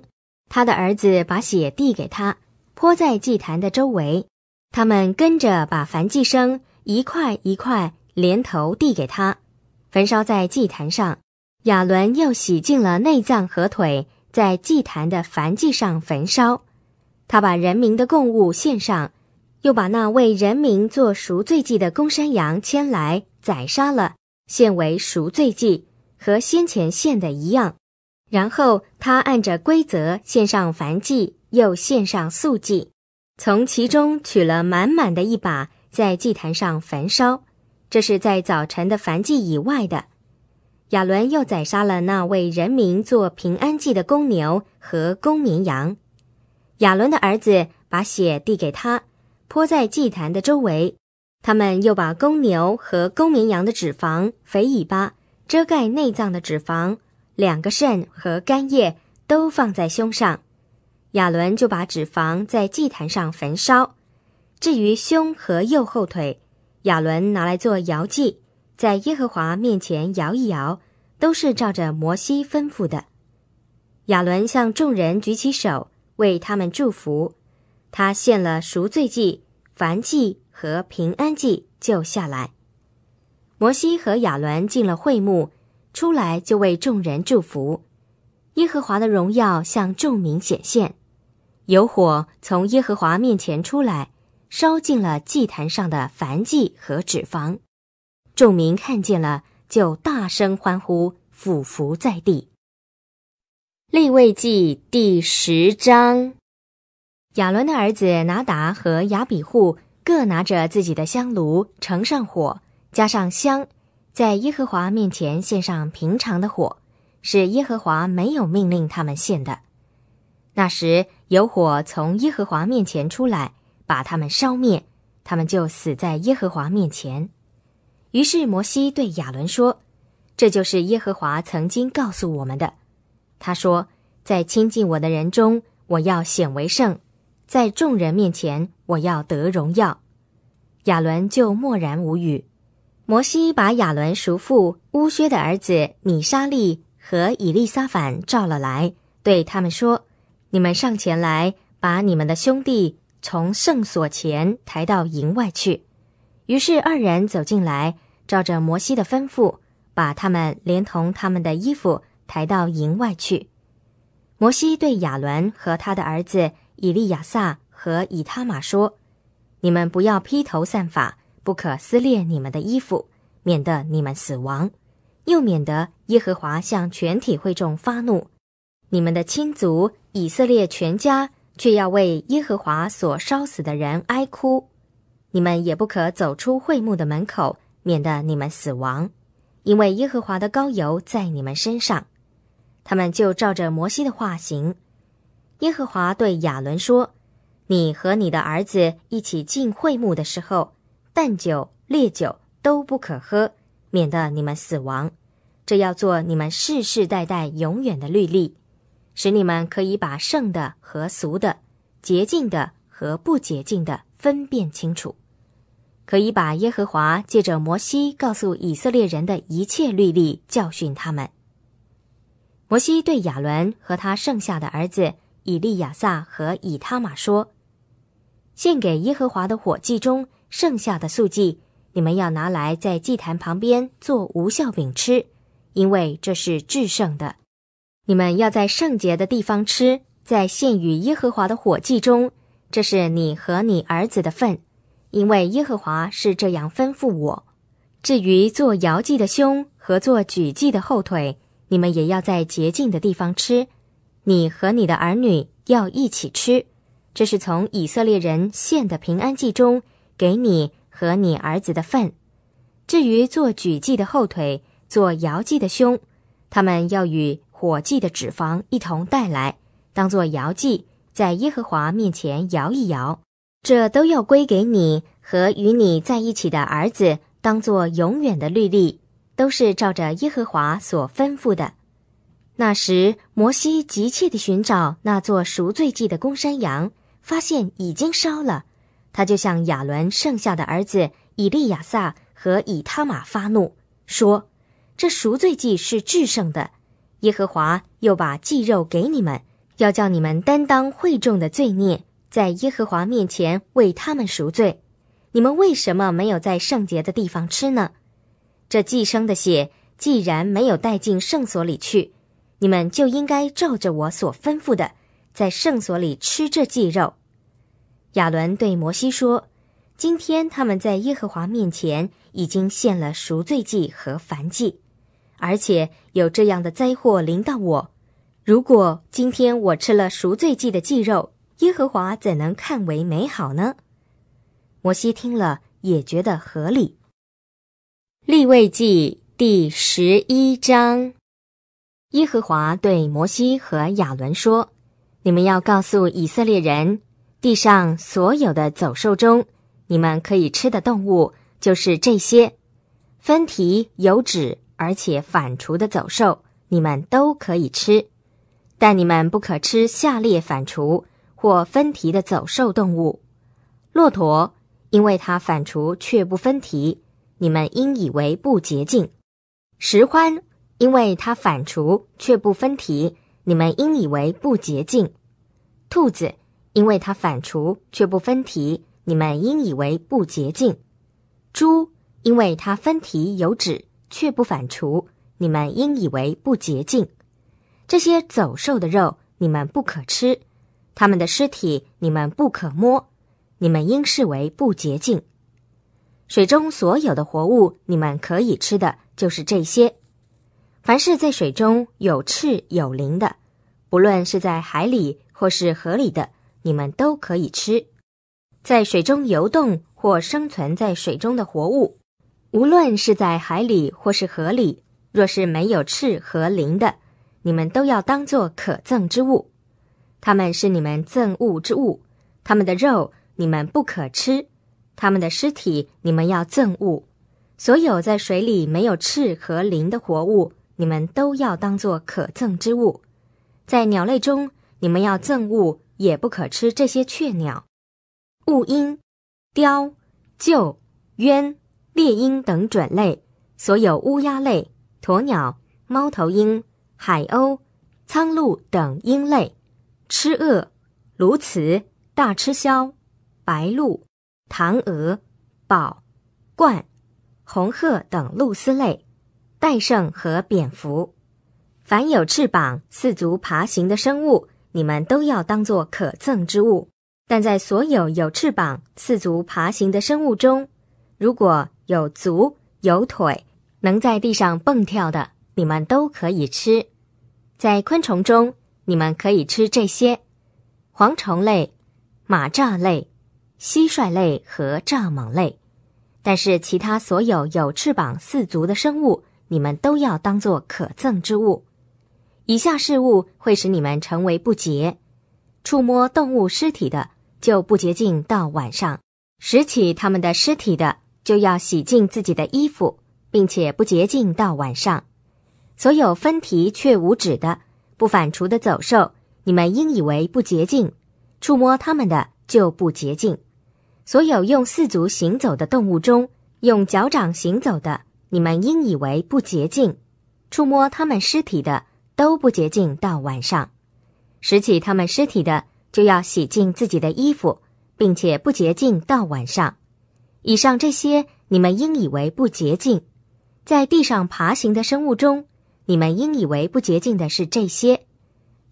他的儿子把血递给他，泼在祭坛的周围。他们跟着把燔祭生一块一块连头递给他，焚烧在祭坛上。亚伦又洗净了内脏和腿，在祭坛的燔祭上焚烧。他把人民的贡物献上。又把那为人民做赎罪祭的公山羊牵来宰杀了，献为赎罪祭，和先前献的一样。然后他按着规则献上燔祭，又献上素祭，从其中取了满满的一把，在祭坛上焚烧。这是在早晨的燔祭以外的。亚伦又宰杀了那为人民做平安祭的公牛和公绵羊。亚伦的儿子把血递给他。泼在祭坛的周围，他们又把公牛和公绵羊的脂肪、肥尾巴、遮盖内脏的脂肪、两个肾和肝叶都放在胸上。亚伦就把脂肪在祭坛上焚烧。至于胸和右后腿，亚伦拿来做摇祭，在耶和华面前摇一摇，都是照着摩西吩咐的。亚伦向众人举起手，为他们祝福。他献了赎罪祭、燔祭和平安祭，就下来。摩西和亚伦进了会幕，出来就为众人祝福。耶和华的荣耀向众民显现，有火从耶和华面前出来，烧尽了祭坛上的燔祭和脂肪。众民看见了，就大声欢呼，俯伏在地。立位记第十章。亚伦的儿子拿达和亚比户各拿着自己的香炉，盛上火，加上香，在耶和华面前献上平常的火，是耶和华没有命令他们献的。那时有火从耶和华面前出来，把他们烧灭，他们就死在耶和华面前。于是摩西对亚伦说：“这就是耶和华曾经告诉我们的。他说，在亲近我的人中，我要显为圣。”在众人面前，我要得荣耀。亚伦就默然无语。摩西把亚伦叔父乌薛的儿子米沙利和以利撒反召了来，对他们说：“你们上前来，把你们的兄弟从圣所前抬到营外去。”于是二人走进来，照着摩西的吩咐，把他们连同他们的衣服抬到营外去。摩西对亚伦和他的儿子。以利亚撒和以他玛说：“你们不要披头散发，不可撕裂你们的衣服，免得你们死亡，又免得耶和华向全体会众发怒。你们的亲族以色列全家却要为耶和华所烧死的人哀哭。你们也不可走出会幕的门口，免得你们死亡，因为耶和华的膏油在你们身上。”他们就照着摩西的话行。耶和华对亚伦说：“你和你的儿子一起进会幕的时候，淡酒、烈酒都不可喝，免得你们死亡。这要做你们世世代代永远的律例，使你们可以把圣的和俗的、洁净的和不洁净的分辨清楚，可以把耶和华借着摩西告诉以色列人的一切律例教训他们。”摩西对亚伦和他剩下的儿子。以利亚撒和以他玛说：“献给耶和华的火祭中剩下的素祭，你们要拿来在祭坛旁边做无效饼吃，因为这是至圣的。你们要在圣洁的地方吃，在献与耶和华的火祭中，这是你和你儿子的份，因为耶和华是这样吩咐我。至于做摇祭的胸和做举祭的后腿，你们也要在洁净的地方吃。”你和你的儿女要一起吃，这是从以色列人献的平安祭中给你和你儿子的份。至于做举祭的后腿、做摇祭的胸，他们要与火祭的脂肪一同带来，当做摇祭，在耶和华面前摇一摇。这都要归给你和与你在一起的儿子，当做永远的律例，都是照着耶和华所吩咐的。那时，摩西急切地寻找那座赎罪祭的公山羊，发现已经烧了。他就向亚伦剩下的儿子以利亚撒和以他玛发怒，说：“这赎罪祭是制胜的。耶和华又把祭肉给你们，要叫你们担当会众的罪孽，在耶和华面前为他们赎罪。你们为什么没有在圣洁的地方吃呢？这寄生的血既然没有带进圣所里去，你们就应该照着我所吩咐的，在圣所里吃这祭肉。”亚伦对摩西说。今天他们在耶和华面前已经献了赎罪祭和燔祭，而且有这样的灾祸临到我。如果今天我吃了赎罪祭的祭肉，耶和华怎能看为美好呢？摩西听了也觉得合理。立位记第十一章，耶和华对摩西和亚伦说：“你们要告诉以色列人，地上所有的走兽中。”你们可以吃的动物就是这些，分蹄有趾而且反刍的走兽，你们都可以吃，但你们不可吃下列反刍或分蹄的走兽动物：骆驼，因为它反刍却不分蹄，你们应以为不洁净；石獾，因为它反刍却不分蹄，你们应以为不洁净；兔子，因为它反刍却不分蹄。你们应以为不洁净，猪因为它分蹄有趾却不反刍，你们应以为不洁净。这些走兽的肉你们不可吃，它们的尸体你们不可摸，你们应视为不洁净。水中所有的活物你们可以吃的就是这些，凡是在水中有翅有鳞的，不论是在海里或是河里的，你们都可以吃。在水中游动或生存在水中的活物，无论是在海里或是河里，若是没有翅和鳞的，你们都要当作可憎之物。它们是你们憎恶之物，它们的肉你们不可吃，它们的尸体你们要憎恶。所有在水里没有翅和鳞的活物，你们都要当作可憎之物。在鸟类中，你们要憎恶，也不可吃这些雀鸟。雾鹰、雕、鹫、鸢、猎鹰等准类，所有乌鸦类、鸵鸟、猫头鹰、海鸥、苍鹭等鹰类，吃鳄、鸬鹚、大吃枭、白鹭、唐鹅、宝、鹳、红鹤等鹭鸶类，戴胜和蝙蝠，凡有翅膀、四足爬行的生物，你们都要当作可憎之物。但在所有有翅膀、四足爬行的生物中，如果有足、有腿，能在地上蹦跳的，你们都可以吃。在昆虫中，你们可以吃这些：蝗虫类、马蚱类、蟋蟀类和蚱蜢类。但是其他所有有翅膀、四足的生物，你们都要当做可憎之物。以下事物会使你们成为不洁：触摸动物尸体的。就不洁净到晚上，拾起他们的尸体的，就要洗净自己的衣服，并且不洁净到晚上。所有分蹄却无指的、不反刍的走兽，你们应以为不洁净；触摸它们的就不洁净。所有用四足行走的动物中，用脚掌行走的，你们应以为不洁净；触摸它们尸体的都不洁净到晚上。拾起他们尸体的。就要洗净自己的衣服，并且不洁净到晚上。以上这些，你们应以为不洁净。在地上爬行的生物中，你们应以为不洁净的是这些：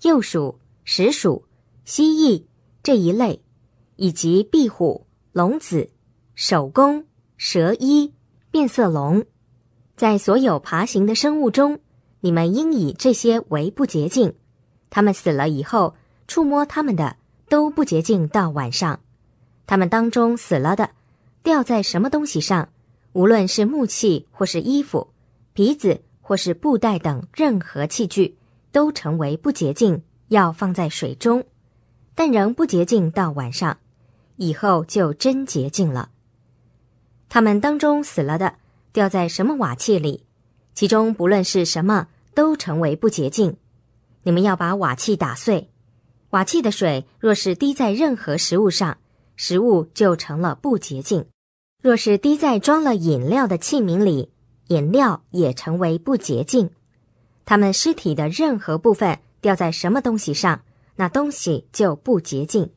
鼬鼠、石鼠、蜥蜴这一类，以及壁虎、龙子、手工、蛇衣、变色龙。在所有爬行的生物中，你们应以这些为不洁净。他们死了以后。触摸它们的都不洁净到晚上，它们当中死了的，掉在什么东西上，无论是木器或是衣服、皮子或是布袋等任何器具，都成为不洁净，要放在水中，但仍不洁净到晚上，以后就真洁净了。他们当中死了的，掉在什么瓦器里，其中不论是什么，都成为不洁净。你们要把瓦器打碎。瓦器的水若是滴在任何食物上，食物就成了不洁净。若是滴在装了饮料的器皿里，饮料也成为不洁净。他们尸体的任何部分掉在什么东西上，那东西就不洁净。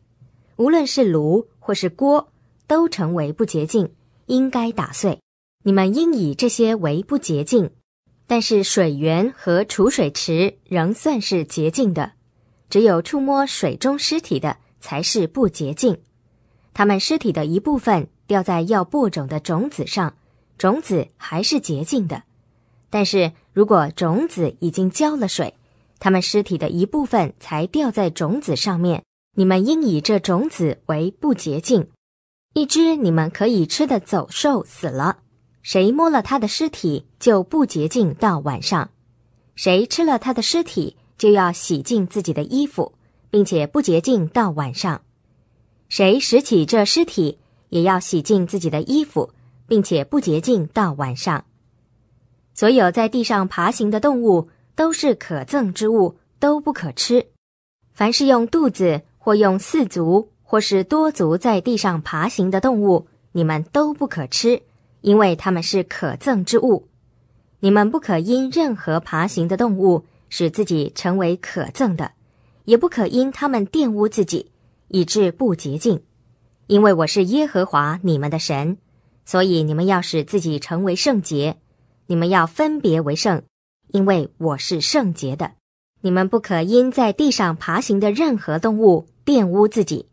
无论是炉或是锅，都成为不洁净，应该打碎。你们应以这些为不洁净。但是水源和储水池仍算是洁净的，只有触摸水中尸体的才是不洁净。他们尸体的一部分掉在要播种的种子上，种子还是洁净的。但是如果种子已经浇了水，他们尸体的一部分才掉在种子上面，你们应以这种子为不洁净。一只你们可以吃的走兽死了。谁摸了他的尸体就不洁净到晚上，谁吃了他的尸体就要洗净自己的衣服，并且不洁净到晚上。谁拾起这尸体也要洗净自己的衣服，并且不洁净到晚上。所有在地上爬行的动物都是可憎之物，都不可吃。凡是用肚子或用四足或是多足在地上爬行的动物，你们都不可吃。因为它们是可憎之物，你们不可因任何爬行的动物使自己成为可憎的，也不可因它们玷污自己，以致不洁净。因为我是耶和华你们的神，所以你们要使自己成为圣洁，你们要分别为圣，因为我是圣洁的。你们不可因在地上爬行的任何动物玷污自己，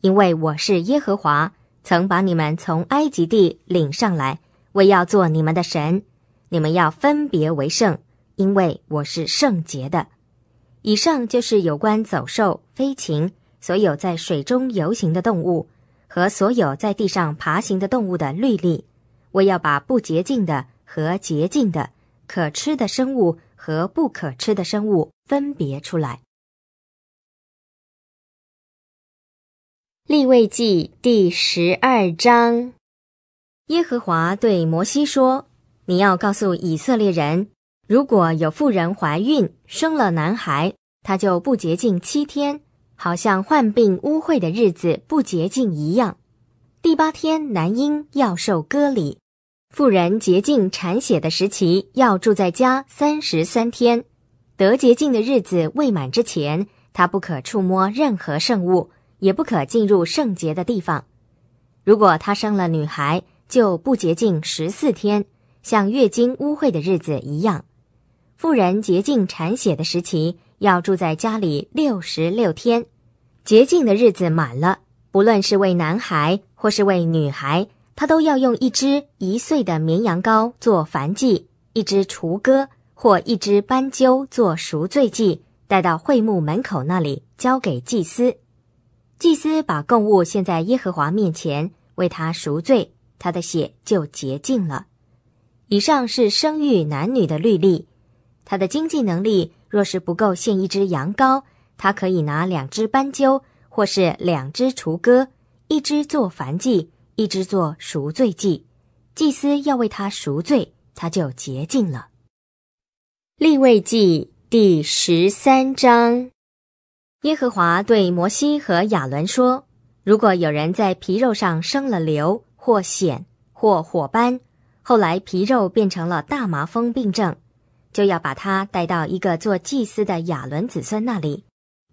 因为我是耶和华。曾把你们从埃及地领上来，为要做你们的神，你们要分别为圣，因为我是圣洁的。以上就是有关走兽、飞禽、所有在水中游行的动物和所有在地上爬行的动物的律例。我要把不洁净的和洁净的、可吃的生物和不可吃的生物分别出来。立位记第十二章，耶和华对摩西说：“你要告诉以色列人，如果有妇人怀孕生了男孩，他就不洁净七天，好像患病污秽的日子不洁净一样。第八天，男婴要受割礼。妇人洁净产血的时期要住在家三十三天，得洁净的日子未满之前，他不可触摸任何圣物。”也不可进入圣洁的地方。如果她生了女孩，就不洁净十四天，像月经污秽的日子一样。妇人洁净产血的时期，要住在家里六十六天。洁净的日子满了，不论是为男孩或是为女孩，他都要用一只一岁的绵羊羔做燔祭，一只雏鸽或一只斑鸠做赎罪祭，带到会幕门口那里，交给祭司。祭司把供物献在耶和华面前，为他赎罪，他的血就洁净了。以上是生育男女的律例。他的经济能力若是不够献一只羊羔，他可以拿两只斑鸠，或是两只雏鸽，一只做燔祭，一只做赎罪祭。祭司要为他赎罪，他就洁净了。立位记第十三章。耶和华对摩西和亚伦说：“如果有人在皮肉上生了瘤或癣或火斑，后来皮肉变成了大麻风病症，就要把他带到一个做祭司的亚伦子孙那里。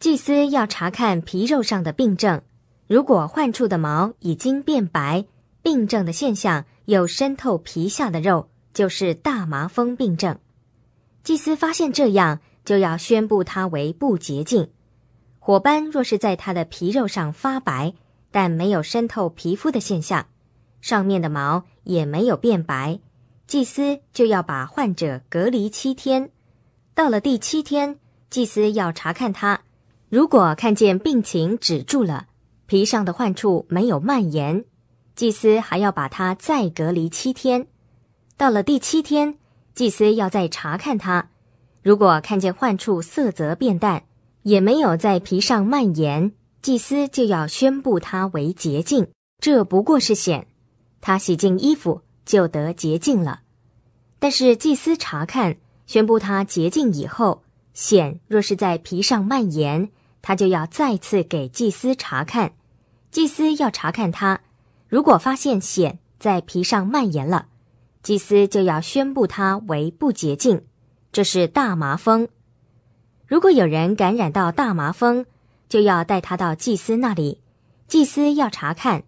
祭司要查看皮肉上的病症，如果患处的毛已经变白，病症的现象又渗透皮下的肉，就是大麻风病症。祭司发现这样，就要宣布他为不洁净。”火斑若是在他的皮肉上发白，但没有渗透皮肤的现象，上面的毛也没有变白，祭司就要把患者隔离七天。到了第七天，祭司要查看他，如果看见病情止住了，皮上的患处没有蔓延，祭司还要把他再隔离七天。到了第七天，祭司要再查看他，如果看见患处色泽变淡。也没有在皮上蔓延，祭司就要宣布他为洁净。这不过是显，他洗净衣服就得洁净了。但是祭司查看，宣布他洁净以后，显若是在皮上蔓延，他就要再次给祭司查看。祭司要查看他，如果发现显在皮上蔓延了，祭司就要宣布它为不洁净，这是大麻风。如果有人感染到大麻风，就要带他到祭司那里，祭司要查看，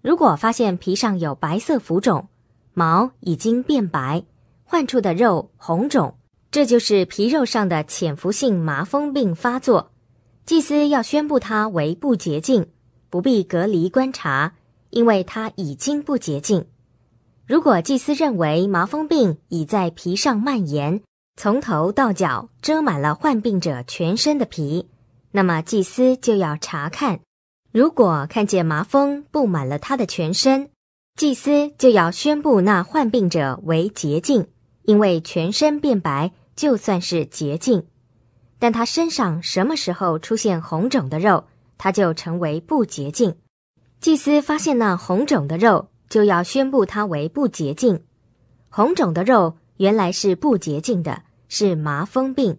如果发现皮上有白色浮肿，毛已经变白，患处的肉红肿，这就是皮肉上的潜伏性麻风病发作。祭司要宣布它为不洁净，不必隔离观察，因为它已经不洁净。如果祭司认为麻风病已在皮上蔓延，从头到脚遮满了患病者全身的皮。那么祭司就要查看，如果看见麻风布满了他的全身，祭司就要宣布那患病者为洁净，因为全身变白就算是洁净。但他身上什么时候出现红肿的肉，他就成为不洁净。祭司发现那红肿的肉，就要宣布它为不洁净。红肿的肉原来是不洁净的，是麻风病，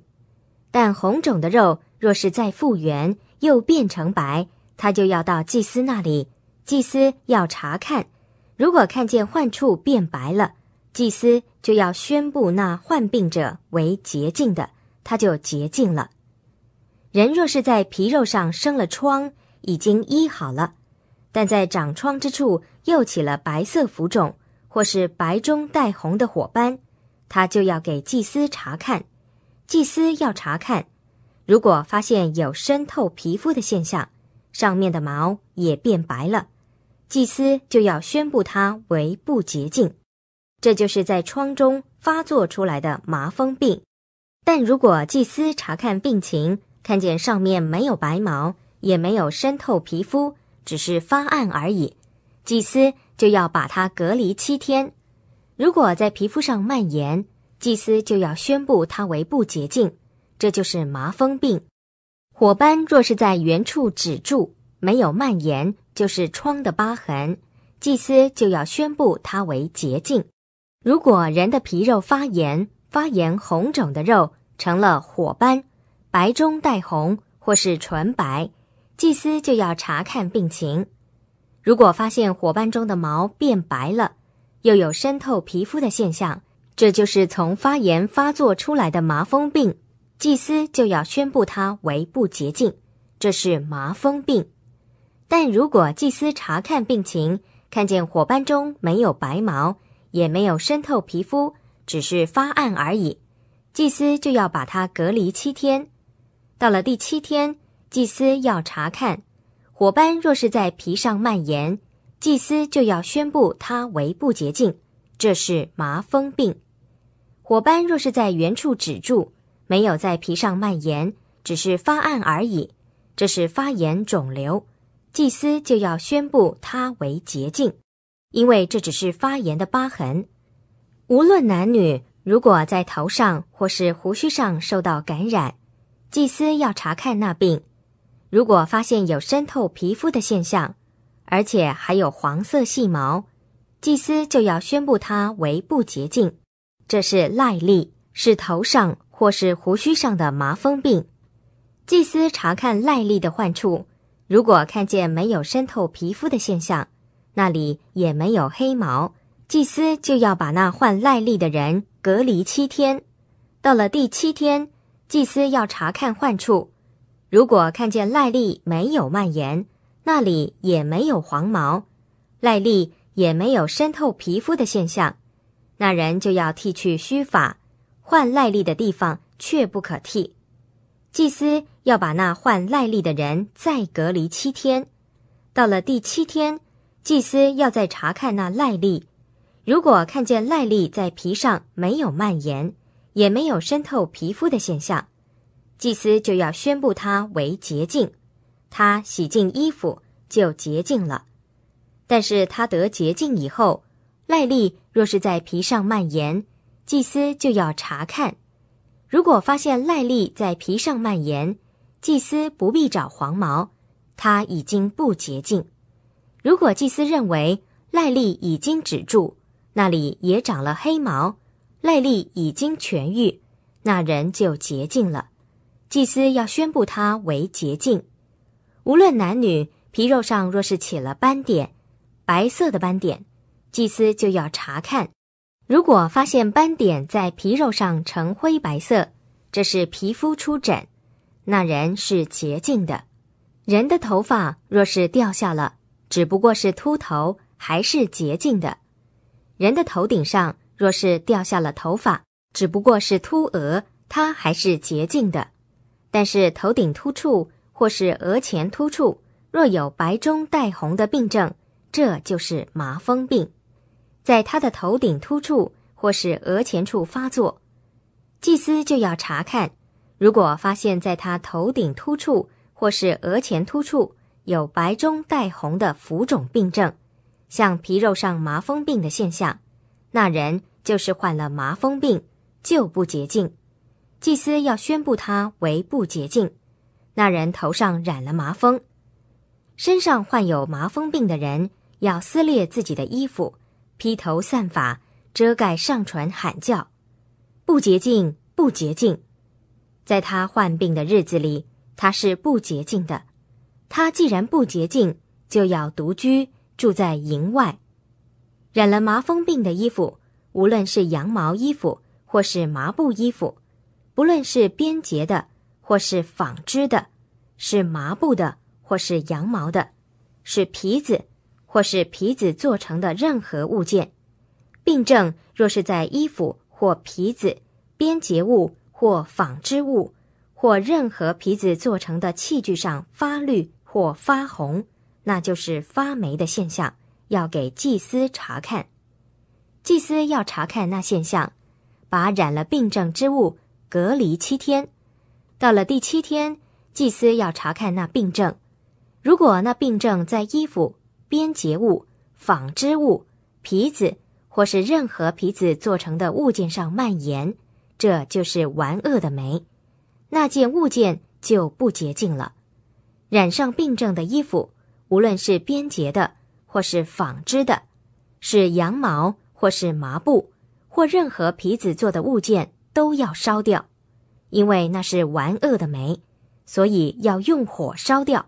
但红肿的肉。若是再复原，又变成白，他就要到祭司那里。祭司要查看，如果看见患处变白了，祭司就要宣布那患病者为洁净的，他就洁净了。人若是在皮肉上生了疮，已经医好了，但在长疮之处又起了白色浮肿，或是白中带红的火斑，他就要给祭司查看。祭司要查看。如果发现有渗透皮肤的现象，上面的毛也变白了，祭司就要宣布它为不洁净。这就是在疮中发作出来的麻风病。但如果祭司查看病情，看见上面没有白毛，也没有渗透皮肤，只是发暗而已，祭司就要把它隔离七天。如果在皮肤上蔓延，祭司就要宣布它为不洁净。这就是麻风病，火斑若是在原处止住，没有蔓延，就是疮的疤痕，祭司就要宣布它为洁净。如果人的皮肉发炎，发炎红肿的肉成了火斑，白中带红或是纯白，祭司就要查看病情。如果发现火斑中的毛变白了，又有渗透皮肤的现象，这就是从发炎发作出来的麻风病。祭司就要宣布它为不洁净，这是麻风病。但如果祭司查看病情，看见火斑中没有白毛，也没有渗透皮肤，只是发暗而已，祭司就要把它隔离七天。到了第七天，祭司要查看火斑，若是在皮上蔓延，祭司就要宣布它为不洁净，这是麻风病。火斑若是在原处止住。没有在皮上蔓延，只是发暗而已。这是发炎肿瘤，祭司就要宣布它为洁净，因为这只是发炎的疤痕。无论男女，如果在头上或是胡须上受到感染，祭司要查看那病。如果发现有渗透皮肤的现象，而且还有黄色细毛，祭司就要宣布它为不洁净。这是癞痢，是头上。或是胡须上的麻风病，祭司查看癞痢的患处，如果看见没有渗透皮肤的现象，那里也没有黑毛，祭司就要把那患癞痢的人隔离七天。到了第七天，祭司要查看患处，如果看见癞痢没有蔓延，那里也没有黄毛，赖痢也没有渗透皮肤的现象，那人就要剃去须发。患赖痢的地方却不可剃，祭司要把那患赖痢的人再隔离七天。到了第七天，祭司要再查看那赖痢，如果看见赖痢在皮上没有蔓延，也没有渗透皮肤的现象，祭司就要宣布他为洁净，他洗净衣服就洁净了。但是他得洁净以后，赖痢若是在皮上蔓延，祭司就要查看，如果发现赖痢在皮上蔓延，祭司不必找黄毛，他已经不洁净。如果祭司认为赖痢已经止住，那里也长了黑毛，赖痢已经痊愈，那人就洁净了。祭司要宣布他为洁净。无论男女，皮肉上若是起了斑点，白色的斑点，祭司就要查看。如果发现斑点在皮肉上呈灰白色，这是皮肤出疹，那人是洁净的。人的头发若是掉下了，只不过是秃头，还是洁净的。人的头顶上若是掉下了头发，只不过是秃额，它还是洁净的。但是头顶突处或是额前突处，若有白中带红的病症，这就是麻风病，在他的头顶突处或是额前处发作，祭司就要查看。如果发现在他头顶突处或是额前突处有白中带红的浮肿病症，像皮肉上麻风病的现象，那人就是患了麻风病，就不洁净。祭司要宣布他为不洁净。那人头上染了麻风，身上患有麻风病的人要撕裂自己的衣服，披头散发，遮盖上唇，喊叫：“不洁净，不洁净！”在他患病的日子里，他是不洁净的。他既然不洁净，就要独居，住在营外。染了麻风病的衣服，无论是羊毛衣服或是麻布衣服。不论是编结的，或是纺织的，是麻布的，或是羊毛的，是皮子，或是皮子做成的任何物件，病症若是在衣服或皮子、编结物或纺织物或任何皮子做成的器具上发绿或发红，那就是发霉的现象，要给祭司查看。祭司要查看那现象，把染了病症之物。隔离七天，到了第七天，祭司要查看那病症。如果那病症在衣服、编结物、纺织物、皮子或是任何皮子做成的物件上蔓延，这就是顽恶的霉，那件物件就不洁净了。染上病症的衣服，无论是编结的或是纺织的，是羊毛或是麻布或任何皮子做的物件。都要烧掉，因为那是顽恶的霉，所以要用火烧掉。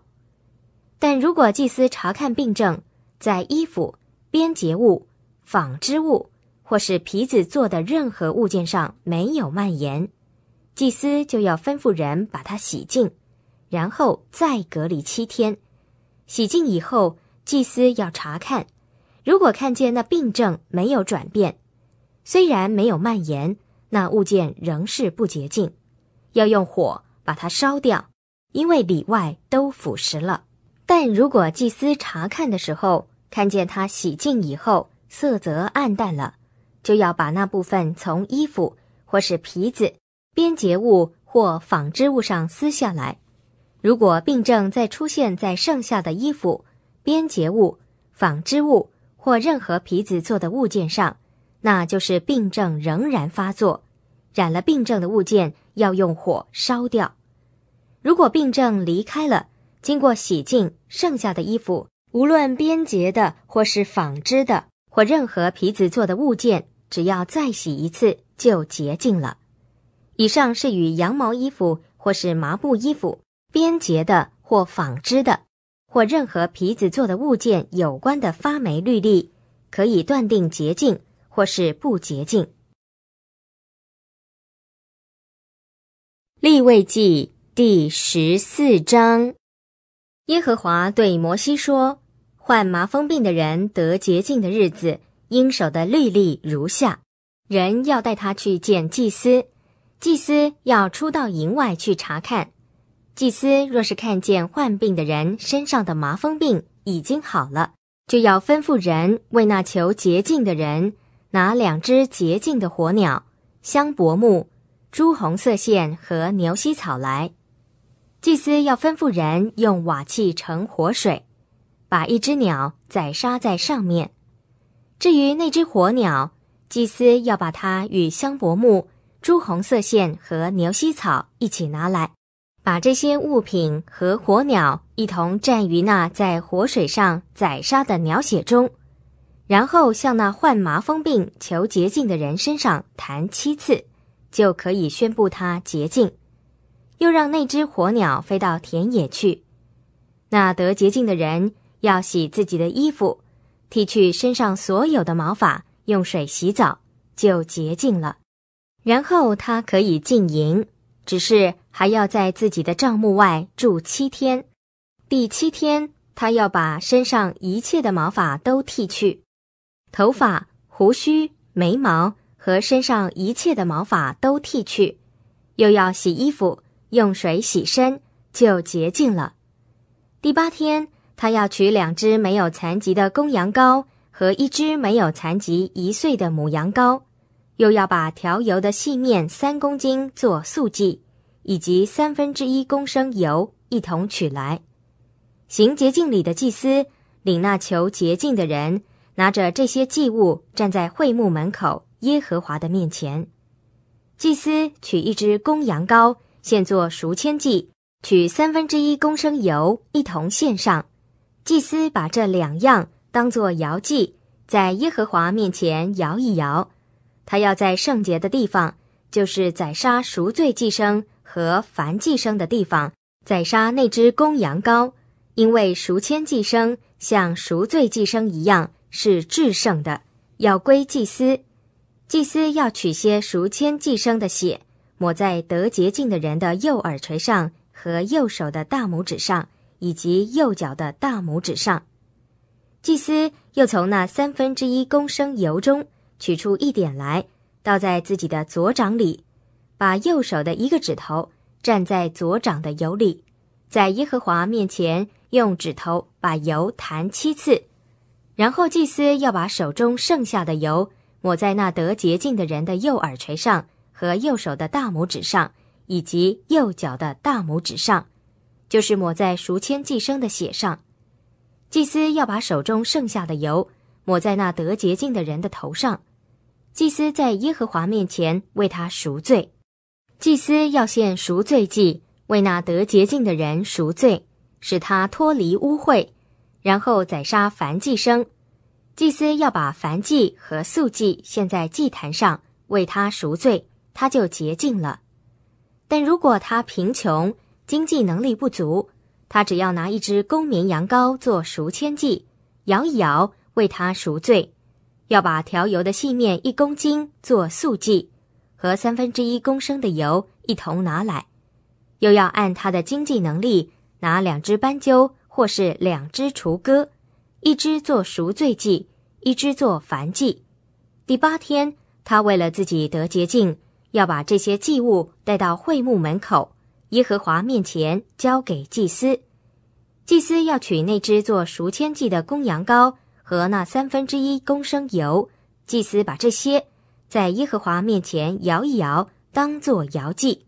但如果祭司查看病症在衣服、编结物、纺织物或是皮子做的任何物件上没有蔓延，祭司就要吩咐人把它洗净，然后再隔离七天。洗净以后，祭司要查看，如果看见那病症没有转变，虽然没有蔓延。那物件仍是不洁净，要用火把它烧掉，因为里外都腐蚀了。但如果祭司查看的时候看见它洗净以后色泽暗淡了，就要把那部分从衣服或是皮子、编结物或纺织物上撕下来。如果病症再出现在剩下的衣服、编结物、纺织物或任何皮子做的物件上，那就是病症仍然发作，染了病症的物件要用火烧掉。如果病症离开了，经过洗净，剩下的衣服，无论编结的或是纺织的，或任何皮子做的物件，只要再洗一次就洁净了。以上是与羊毛衣服或是麻布衣服、编结的或纺织的，或任何皮子做的物件有关的发霉律例，可以断定洁净。或是不洁净。立位记第十四章，耶和华对摩西说：“患麻风病的人得洁净的日子，应守的律例如下：人要带他去见祭司，祭司要出到营外去查看。祭司若是看见患病的人身上的麻风病已经好了，就要吩咐人为那求洁净的人。”拿两只洁净的火鸟、香柏木、朱红色线和牛膝草来，祭司要吩咐人用瓦器盛活水，把一只鸟宰杀在上面。至于那只火鸟，祭司要把它与香柏木、朱红色线和牛膝草一起拿来，把这些物品和火鸟一同蘸于那在活水上宰杀的鸟血中。然后向那患麻风病求洁净的人身上弹七次，就可以宣布他洁净。又让那只火鸟飞到田野去。那得洁净的人要洗自己的衣服，剃去身上所有的毛发，用水洗澡，就洁净了。然后他可以进营，只是还要在自己的帐幕外住七天。第七天，他要把身上一切的毛发都剃去，头发、胡须、眉毛和身上一切的毛发都剃去，又要洗衣服，用水洗身，就洁净了。第八天，他要取两只没有残疾的公羊羔和一只没有残疾一岁的母羊羔，又要把调油的细面三公斤做素祭，以及三分之一公升油一同取来。行洁净礼的祭司领那求洁净的人，拿着这些祭物站在会幕门口耶和华的面前。祭司取一只公羊羔献作赎愆祭。取三分之一公升油一同献上，祭司把这两样当作摇祭，在耶和华面前摇一摇。他要在圣洁的地方，就是宰杀赎罪祭牲和燔祭牲的地方，宰杀那只公羊羔，因为赎愆祭牲像赎罪祭牲一样是至圣的，要归祭司。祭司要取些赎愆祭牲的血，抹在得洁净的人的右耳垂上。和右手的大拇指上，以及右脚的大拇指上，祭司又从那三分之一公升油中取出一点来，倒在自己的左掌里，把右手的一个指头蘸在左掌的油里，在耶和华面前用指头把油弹七次，然后祭司要把手中剩下的油抹在那得洁净的人的右耳垂上和右手的大拇指上。以及右脚的大拇指上，就是抹在赎愆祭牲的血上。祭司要把手中剩下的油抹在那得洁净的人的头上。祭司在耶和华面前为他赎罪。祭司要献赎罪祭，为那得洁净的人赎罪，使他脱离污秽，然后宰杀凡祭牲。祭司要把燔祭和素祭献在祭坛上，为他赎罪，他就洁净了。但如果他贫穷，经济能力不足，他只要拿一只公绵羊羔做赎愆祭，摇一摇为他赎罪，要把调油的细面一公斤做素祭，和三分之一公升的油一同拿来，又要按他的经济能力拿两只斑鸠或是两只雏鸽，一只做赎罪祭，一只做燔祭。第八天，他为了自己得洁净。要把这些祭物带到会幕门口，耶和华面前交给祭司。祭司要取那只做赎愆祭的公羊羔和那三分之一公升油。祭司把这些在耶和华面前摇一摇，当做摇祭。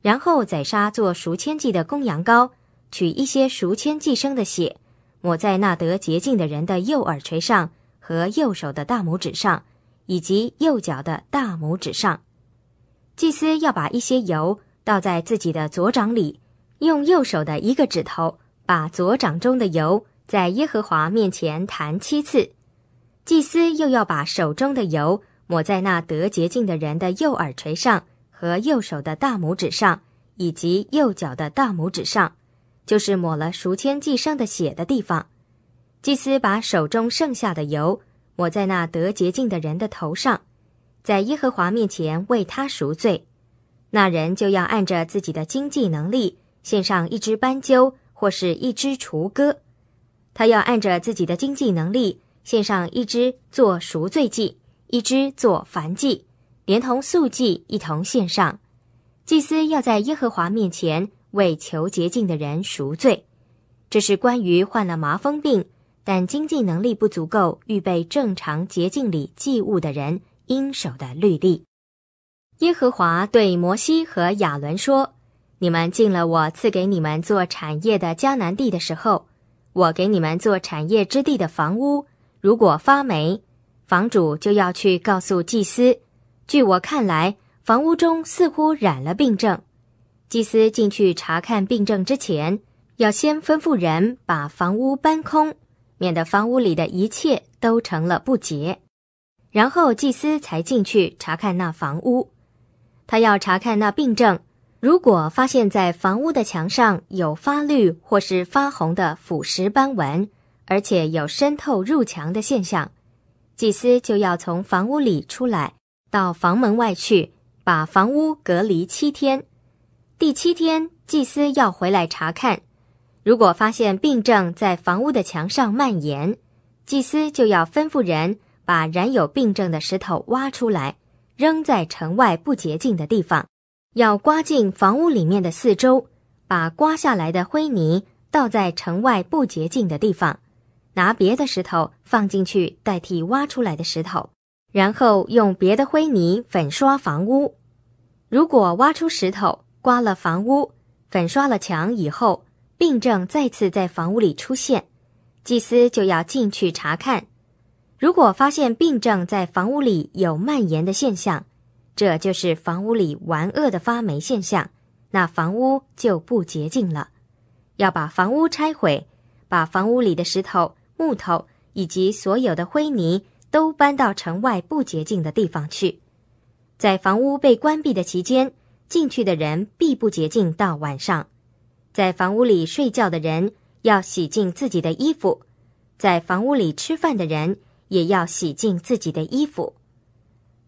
然后宰杀做赎愆祭的公羊羔，取一些赎愆祭生的血，抹在那得洁净的人的右耳垂上和右手的大拇指上，以及右脚的大拇指上。祭司要把一些油倒在自己的左掌里，用右手的一个指头把左掌中的油在耶和华面前弹七次。祭司又要把手中的油抹在那得洁净的人的右耳垂上和右手的大拇指上，以及右脚的大拇指上，就是抹了赎愆祭牲的血的地方。祭司把手中剩下的油抹在那得洁净的人的头上。在耶和华面前为他赎罪，那人就要按着自己的经济能力献上一只斑鸠或是一只雏鸽。他要按着自己的经济能力献上一只做赎罪祭，一只做燔祭，连同素祭一同献上。祭司要在耶和华面前为求洁净的人赎罪。这是关于患了麻风病但经济能力不足够预备正常洁净礼祭物的人。应守的律例。耶和华对摩西和亚伦说：“你们进了我赐给你们做产业的迦南地的时候，我给你们做产业之地的房屋，如果发霉，房主就要去告诉祭司。据我看来，房屋中似乎染了病症。祭司进去查看病症之前，要先吩咐人把房屋搬空，免得房屋里的一切都成了不洁。”然后祭司才进去查看那房屋，他要查看那病症。如果发现在房屋的墙上有发绿或是发红的腐蚀斑纹，而且有渗透入墙的现象，祭司就要从房屋里出来，到房门外去，把房屋隔离七天。第七天，祭司要回来查看，如果发现病症在房屋的墙上蔓延，祭司就要吩咐人把染有病症的石头挖出来，扔在城外不洁净的地方，要刮净房屋里面的四周，把刮下来的灰泥倒在城外不洁净的地方，拿别的石头放进去代替挖出来的石头，然后用别的灰泥粉刷房屋。如果挖出石头，刮了房屋，粉刷了墙以后，病症再次在房屋里出现，祭司就要进去查看。如果发现病症在房屋里有蔓延的现象，这就是房屋里顽恶的发霉现象，那房屋就不洁净了。要把房屋拆毁，把房屋里的石头、木头以及所有的灰泥都搬到城外不洁净的地方去。在房屋被关闭的期间。进去的人必不洁净到晚上，在房屋里睡觉的人要洗净自己的衣服，在房屋里吃饭的人也要洗净自己的衣服。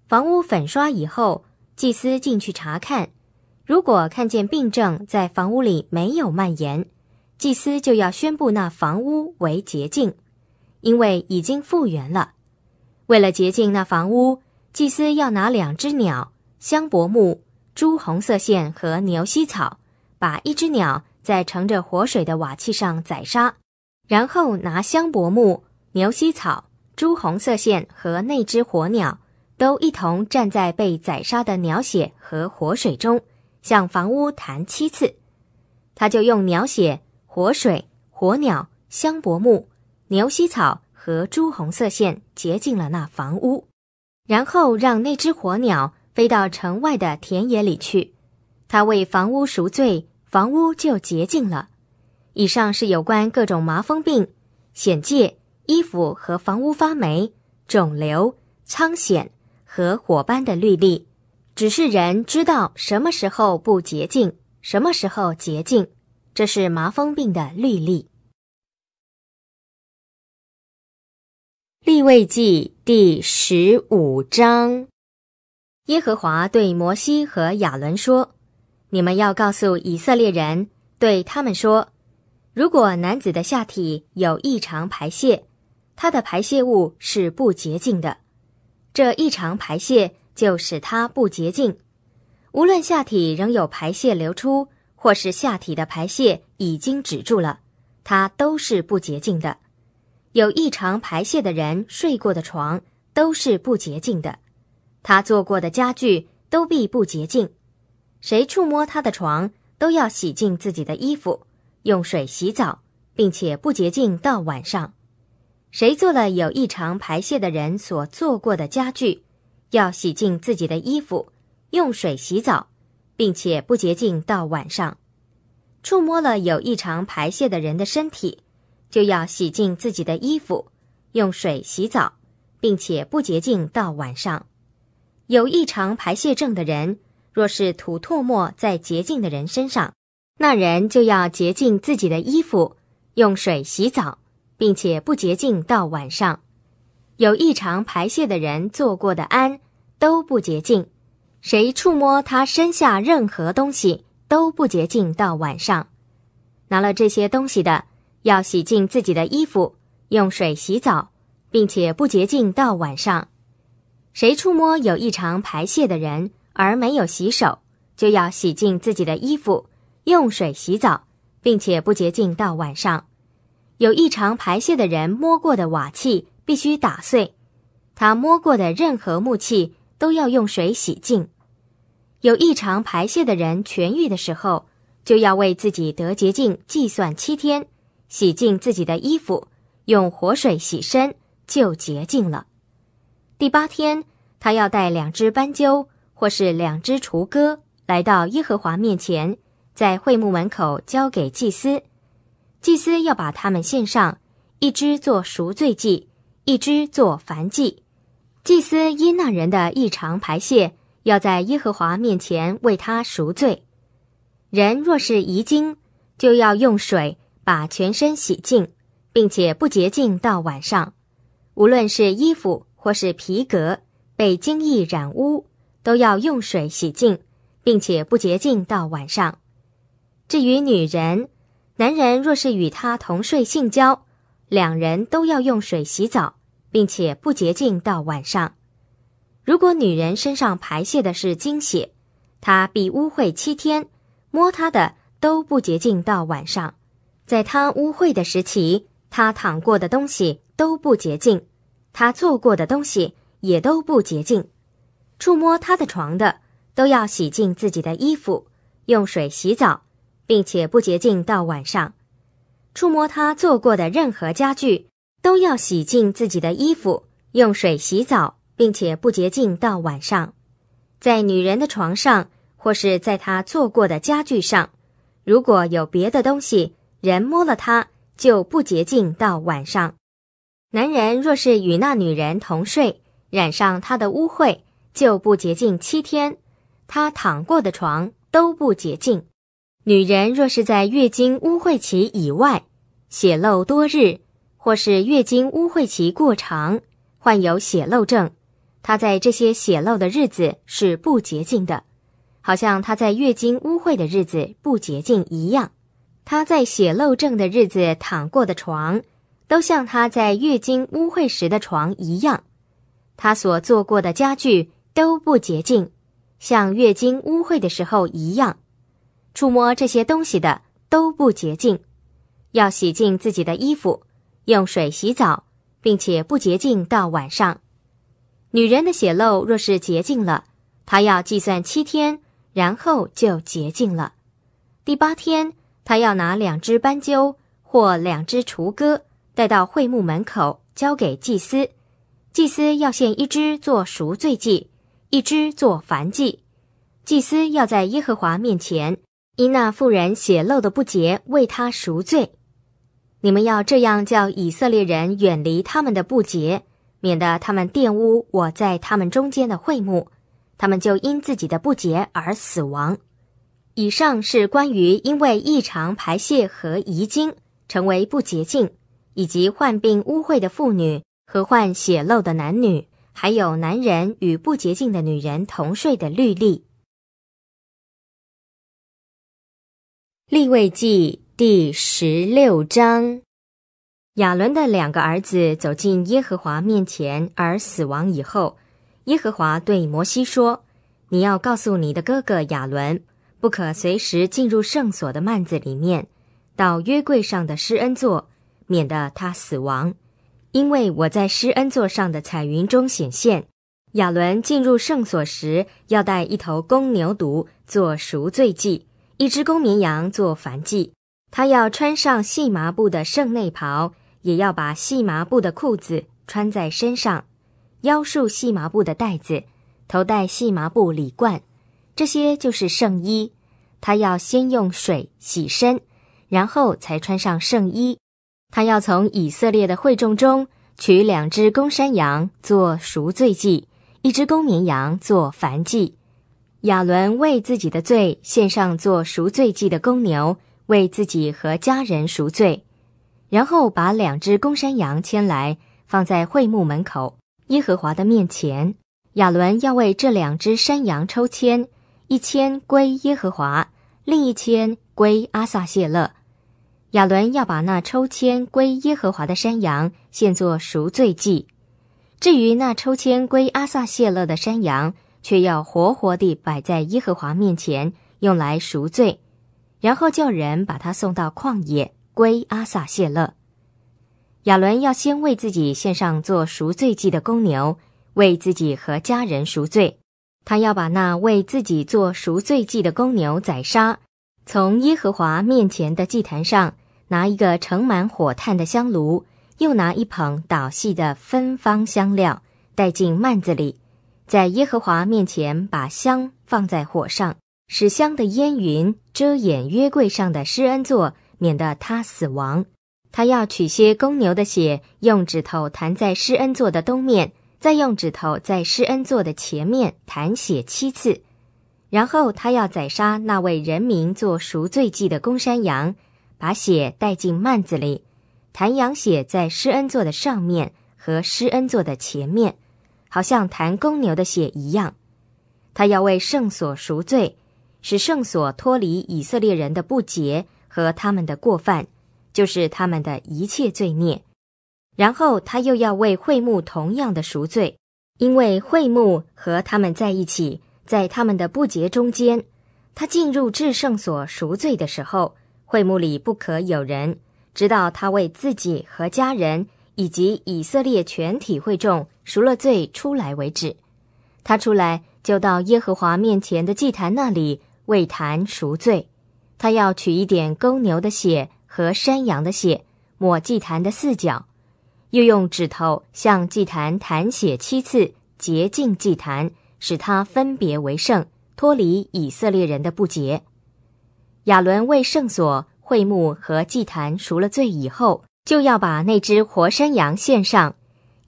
房屋粉刷以后，祭司进去查看，如果看见病症在房屋里没有蔓延，祭司就要宣布那房屋为洁净，因为已经复原了。为了洁净那房屋，祭司要拿两只鸟、香柏木。朱红色线和牛膝草，把一只鸟在盛着活水的瓦器上宰杀，然后拿香柏木、牛膝草、朱红色线和那只活鸟都一同站在被宰杀的鸟血和活水中，向房屋弹七次。他就用鸟血、活水、活鸟、香柏木、牛膝草和朱红色线洁净了那房屋，然后让那只活鸟。飞到城外的田野里去，他为房屋赎罪，房屋就洁净了。以上是有关各种麻风病、癣疥、衣服和房屋发霉、肿瘤、苍癣和火斑的律例。只是人知道什么时候不洁净，什么时候洁净，这是麻风病的律例。立位记第十五章。耶和华对摩西和亚伦说：“你们要告诉以色列人，对他们说：如果男子的下体有异常排泄，他的排泄物是不洁净的，这异常排泄就使他不洁净。无论下体仍有排泄流出，或是下体的排泄已经止住了，他都是不洁净的。有异常排泄的人睡过的床都是不洁净的。”他做过的家具都必不洁净，谁触摸他的床，都要洗净自己的衣服，用水洗澡，并且不洁净到晚上。谁做了有异常排泄的人所做过的家具，要洗净自己的衣服，用水洗澡，并且不洁净到晚上。触摸了有异常排泄的人的身体，就要洗净自己的衣服，用水洗澡，并且不洁净到晚上。有异常排泄症的人，若是吐唾沫在洁净的人身上，那人就要洁净自己的衣服，用水洗澡，并且不洁净到晚上。有异常排泄的人做过的安都不洁净，谁触摸他身下任何东西都不洁净到晚上。拿了这些东西的，要洗净自己的衣服，用水洗澡，并且不洁净到晚上。谁触摸有异常排泄的人而没有洗手，就要洗净自己的衣服，用水洗澡，并且不洁净到晚上。有异常排泄的人摸过的瓦器必须打碎，他摸过的任何木器都要用水洗净。有异常排泄的人痊愈的时候，就要为自己得洁净计算七天，洗净自己的衣服，用活水洗身，就洁净了。第八天，他要带两只斑鸠或是两只雏鸽来到耶和华面前，在会幕门口交给祭司。祭司要把它们献上，一只做赎罪祭，一只做燔祭。祭司因那人的异常排泄，要在耶和华面前为他赎罪。人若是遗精，就要用水把全身洗净，并且不洁净到晚上。无论是衣服或是皮革被精液染污，都要用水洗净，并且不洁净到晚上。至于女人，男人若是与她同睡性交，两人都要用水洗澡，并且不洁净到晚上。如果女人身上排泄的是精血，她必污秽七天，摸她的都不洁净到晚上。在她污秽的时期，她躺过的东西都不洁净，他做过的东西也都不洁净。触摸他的床的都要洗净自己的衣服，用水洗澡，并且不洁净到晚上。触摸他坐过的任何家具，都要洗净自己的衣服，用水洗澡。并且不洁净到晚上，在女人的床上或是在她坐过的家具上，如果有别的东西，人摸了它就不洁净到晚上。男人若是与那女人同睡，染上她的污秽，就不洁净七天，他躺过的床都不洁净。女人若是在月经污秽期以外血漏多日，或是月经污秽期过长，患有血漏症。她在这些血漏的日子是不洁净的，好像她在月经污秽的日子不洁净一样。她在血漏症的日子躺过的床，都像她在月经污秽时的床一样。她所做过的家具都不洁净，像月经污秽的时候一样。触摸这些东西的都不洁净，要洗净自己的衣服，用水洗澡，并且不洁净到晚上。女人的血漏若是洁净了，她要计算七天，然后就洁净了。第八天，她要拿两只斑鸠或两只雏鸽带到会幕门口，交给祭司。祭司要献一只做赎罪祭，一只做燔祭。祭司要在耶和华面前，因那妇人血漏的不洁，为他赎罪。你们要这样叫以色列人远离他们的不洁。免得他们玷污我在他们中间的会幕，他们就因自己的不洁而死亡。以上是关于因为异常排泄和遗精成为不洁净，以及患病污秽的妇女和患血漏的男女，还有男人与不洁净的女人同睡的律例。立位记第十六章。亚伦的两个儿子走进耶和华面前而死亡以后，耶和华对摩西说：“你要告诉你的哥哥亚伦，不可随时进入圣所的幔子里面，到约柜上的施恩座，免得他死亡。因为我在施恩座上的彩云中显现。亚伦进入圣所时，要带一头公牛犊做赎罪祭，一只公绵羊做燔祭。他要穿上细麻布的圣内袍。”也要把细麻布的裤子穿在身上，腰束细麻布的带子，头戴细麻布礼冠，这些就是圣衣。他要先用水洗身，然后才穿上圣衣。他要从以色列的会众中取两只公山羊做赎罪祭，一只公绵羊做燔祭。亚伦为自己的罪献上做赎罪祭的公牛，为自己和家人赎罪。然后把两只公山羊牵来，放在会幕门口耶和华的面前。亚伦要为这两只山羊抽签，一签归耶和华，另一签归阿撒谢勒。亚伦要把那抽签归耶和华的山羊献作赎罪祭，至于那抽签归阿撒谢勒的山羊，却要活活地摆在耶和华面前，用来赎罪，然后叫人把他送到旷野。归阿撒谢勒，亚伦要先为自己献上做赎罪祭的公牛，为自己和家人赎罪。他要把那为自己做赎罪祭的公牛宰杀，从耶和华面前的祭坛上拿一个盛满火炭的香炉，又拿一捧捣细的芬芳香料，带进幔子里，在耶和华面前把香放在火上，使香的烟云遮掩约柜上的施恩座。免得他死亡，他要取些公牛的血，用指头弹在施恩座的东面，再用指头在施恩座的前面弹血七次。然后他要宰杀那位人民做赎罪祭的公山羊，把血带进幔子里，弹羊血在施恩座的上面和施恩座的前面，好像弹公牛的血一样。他要为圣所赎罪，使圣所脱离以色列人的不洁和他们的过犯，就是他们的一切罪孽。然后他又要为会幕同样的赎罪，因为会幕和他们在一起，在他们的不洁中间。他进入至圣所赎罪的时候，会幕里不可有人，直到他为自己和家人以及以色列全体会众赎了罪出来为止。他出来就到耶和华面前的祭坛那里为坛赎罪。他要取一点公牛的血和山羊的血，抹祭坛的四角。又用指头向祭坛弹血七次，洁净祭坛，使它分别为圣，脱离以色列人的不洁。亚伦为圣所、会幕和祭坛赎了罪以后，就要把那只活山羊献上。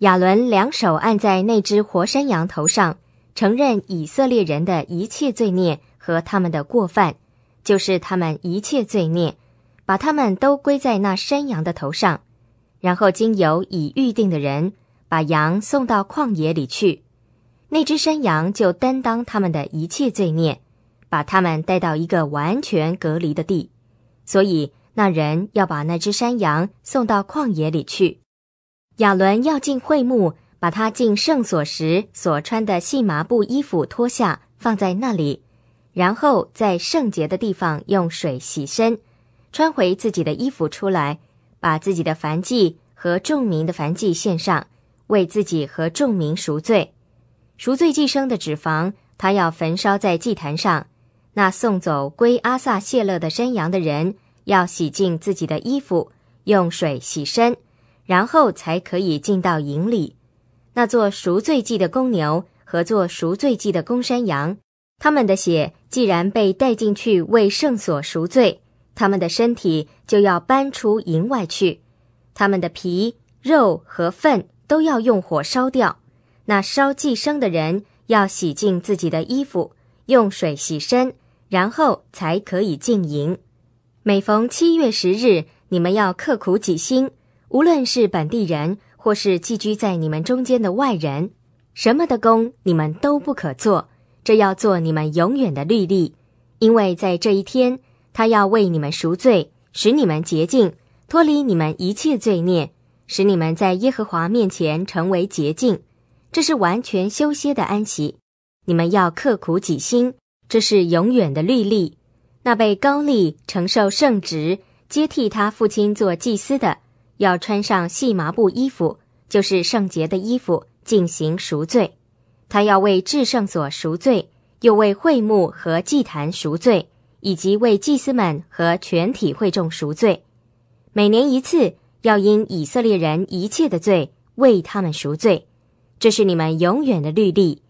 亚伦两手按在那只活山羊头上，承认以色列人的一切罪孽和他们的过犯，就是他们一切罪孽，把他们都归在那山羊的头上。然后经由已预定的人把羊送到旷野里去，那只山羊就担当他们的一切罪孽，把他们带到一个完全隔离的地。所以那人要把那只山羊送到旷野里去。亚伦要进会幕，把他进圣所时所穿的细麻布衣服脱下，放在那里，然后在圣洁的地方用水洗身，穿回自己的衣服出来。把自己的燔祭和众民的燔祭献上，为自己和众民赎罪。赎罪祭生的脂肪，他要焚烧在祭坛上。那送走归阿萨谢勒的山羊的人，要洗净自己的衣服，用水洗身，然后才可以进到营里。那做赎罪祭的公牛和做赎罪祭的公山羊，他们的血既然被带进去为圣所赎罪。他们的身体就要搬出营外去，他们的皮、肉和粪都要用火烧掉。那烧祭牲的人要洗净自己的衣服，用水洗身，然后才可以进营。每逢七月十日，你们要刻苦己心，无论是本地人或是寄居在你们中间的外人，什么的工你们都不可做，这要做你们永远的律例，因为在这一天。他要为你们赎罪，使你们洁净，脱离你们一切罪孽，使你们在耶和华面前成为洁净。这是完全休歇的安息。你们要刻苦己心，这是永远的律例。那被高利承受圣职、接替他父亲做祭司的，要穿上细麻布衣服，就是圣洁的衣服，进行赎罪。他要为至圣所赎罪，又为会幕和祭坛赎罪。以及为祭司们和全体会众赎罪，每年一次，要因以色列人一切的罪为他们赎罪，这是你们永远的律例。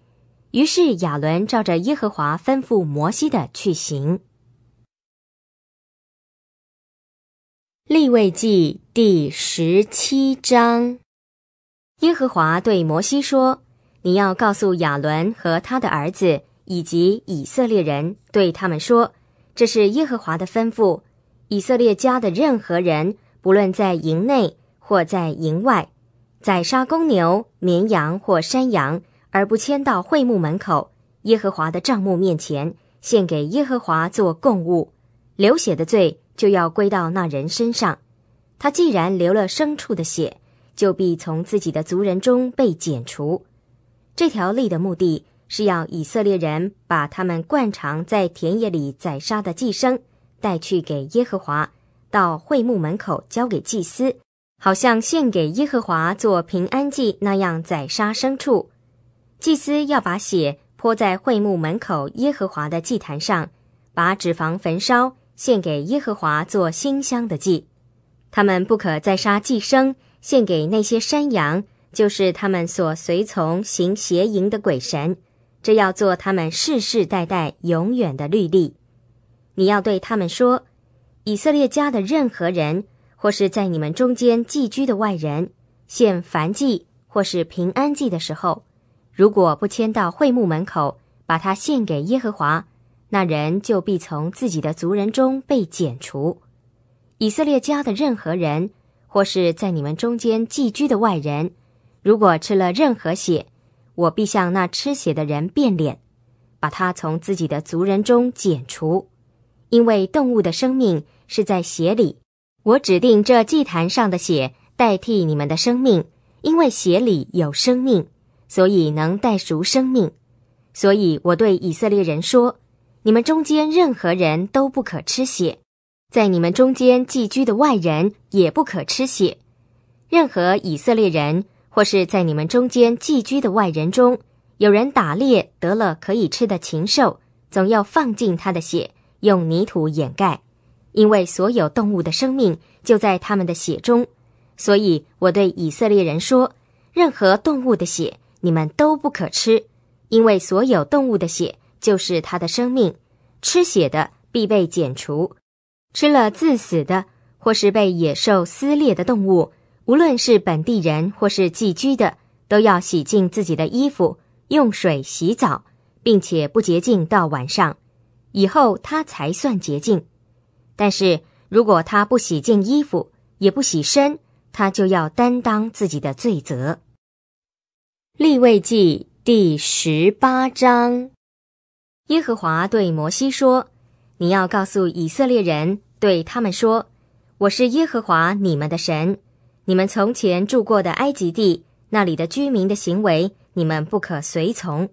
于是亚伦照着耶和华吩咐摩西的去行。立位记第十七章，耶和华对摩西说：“你要告诉亚伦和他的儿子以及以色列人，对他们说。”这是耶和华的吩咐：以色列家的任何人，不论在营内或在营外，宰杀公牛、绵羊或山羊，而不迁到会幕门口耶和华的帐幕面前，献给耶和华做供物，流血的罪就要归到那人身上。他既然流了牲畜的血，就必从自己的族人中被剪除。这条例的目的。是要以色列人把他们惯常在田野里宰杀的祭牲带去给耶和华，到会幕门口交给祭司，好像献给耶和华做平安祭那样宰杀牲畜。祭司要把血泼在会幕门口耶和华的祭坛上，把脂肪焚烧，献给耶和华做馨香的祭。他们不可再杀祭牲，献给那些山羊，就是他们所随从行邪淫的鬼神。这要做他们世世代代永远的律例。你要对他们说：以色列家的任何人，或是在你们中间寄居的外人，献燔祭或是平安祭的时候，如果不迁到会幕门口，把它献给耶和华，那人就必从自己的族人中被剪除。以色列家的任何人，或是在你们中间寄居的外人，如果吃了任何血，我必向那吃血的人变脸，把他从自己的族人中剪除，因为动物的生命是在血里。我指定这祭坛上的血代替你们的生命，因为血里有生命，所以能代赎生命。所以我对以色列人说：你们中间任何人都不可吃血。在你们中间寄居的外人也不可吃血。任何以色列人或是在你们中间寄居的外人中，有人打猎得了可以吃的禽兽，总要放进他的血，用泥土掩盖，因为所有动物的生命就在他们的血中。所以我对以色列人说：任何动物的血你们都不可吃，因为所有动物的血就是它的生命，吃血的必被剪除。吃了自死的，或是被野兽撕裂的动物，无论是本地人或是寄居的，都要洗净自己的衣服，用水洗澡，并且不洁净到晚上，以后他才算洁净。但是如果他不洗净衣服，也不洗身，他就要担当自己的罪责。立位记第十八章，耶和华对摩西说：“你要告诉以色列人。”对他们说：“我是耶和华你们的神。你们从前住过的埃及地，那里的居民的行为，你们不可随从；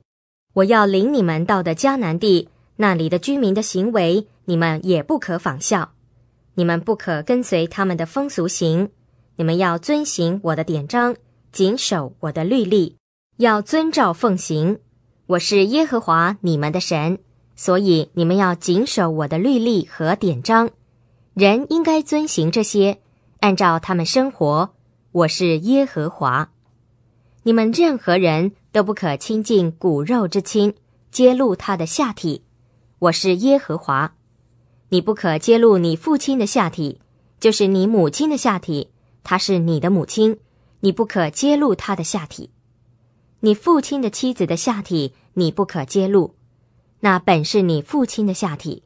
我要领你们到的迦南地，那里的居民的行为，你们也不可仿效。你们不可跟随他们的风俗行。你们要遵行我的典章，谨守我的律例，要遵照奉行。我是耶和华你们的神，所以你们要谨守我的律例和典章。”人应该遵行这些，按照他们生活。我是耶和华，你们任何人都不可亲近骨肉之亲，揭露他的下体。我是耶和华，你不可揭露你父亲的下体，就是你母亲的下体，她是你的母亲，你不可揭露她的下体。你父亲的妻子的下体，你不可揭露，那本是你父亲的下体。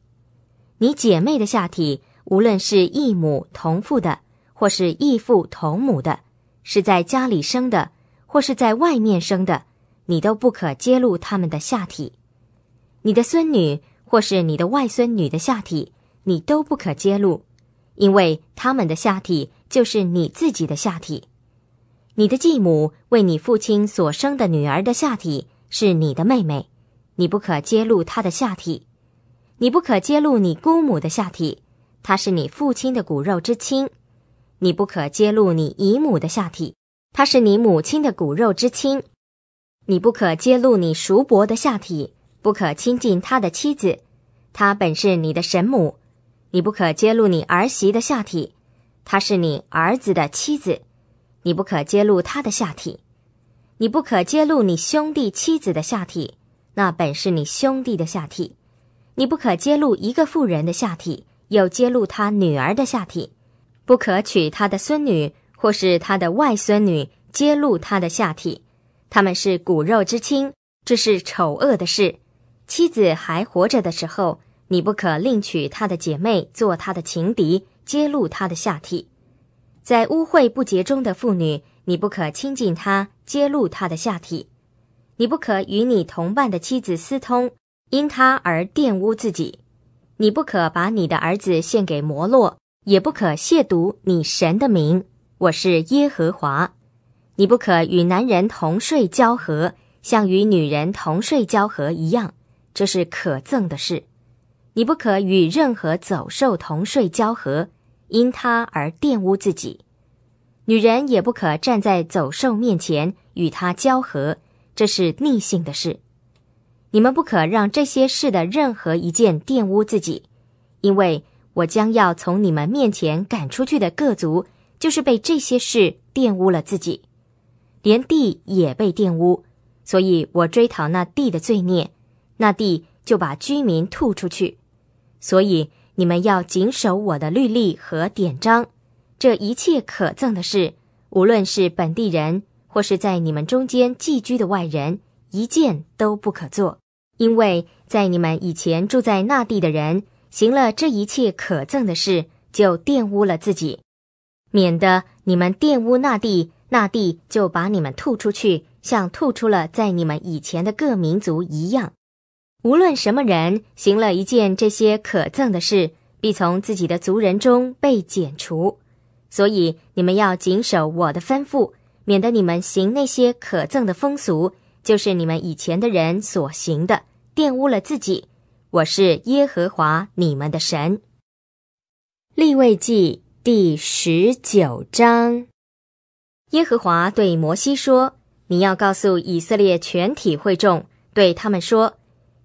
你姐妹的下体。无论是异母同父的，或是异父同母的，是在家里生的，或是在外面生的，你都不可揭露他们的下体。你的孙女或是你的外孙女的下体，你都不可揭露，因为他们的下体就是你自己的下体。你的继母为你父亲所生的女儿的下体是你的妹妹，你不可揭露她的下体。你不可揭露你姑母的下体。她是你父亲的骨肉之亲，你不可揭露你姨母的下体；她是你母亲的骨肉之亲，你不可揭露你叔伯的下体，不可亲近他的妻子，他本是你的神母；你不可揭露你儿媳的下体，他是你儿子的妻子，你不可揭露他的下体；你不可揭露你兄弟妻子的下体，那本是你兄弟的下体；你不可揭露一个妇人的下体。又揭露他女儿的下体，不可娶他的孙女或是他的外孙女，揭露他的下体，他们是骨肉之亲，这是丑恶的事。妻子还活着的时候，你不可另娶他的姐妹做他的情敌，揭露他的下体。在污秽不洁中的妇女，你不可亲近她，揭露她的下体。你不可与你同伴的妻子私通，因她而玷污自己。你不可把你的儿子献给摩洛，也不可亵渎你神的名。我是耶和华。你不可与男人同睡交合，像与女人同睡交合一样，这是可憎的事。你不可与任何走兽同睡交合，因他而玷污自己。女人也不可站在走兽面前与他交合，这是逆性的事。你们不可让这些事的任何一件玷污自己，因为我将要从你们面前赶出去的各族，就是被这些事玷污了自己，连地也被玷污，所以我追讨那地的罪孽，那地就把居民吐出去。所以你们要谨守我的律例和典章，这一切可憎的事，无论是本地人或是在你们中间寄居的外人。一件都不可做，因为在你们以前住在那地的人行了这一切可憎的事，就玷污了自己。免得你们玷污那地，那地就把你们吐出去，像吐出了在你们以前的各民族一样。无论什么人行了一件这些可憎的事，必从自己的族人中被剪除。所以你们要谨守我的吩咐，免得你们行那些可憎的风俗，就是你们以前的人所行的，玷污了自己。我是耶和华你们的神。立位记第十九章，耶和华对摩西说：“你要告诉以色列全体会众，对他们说：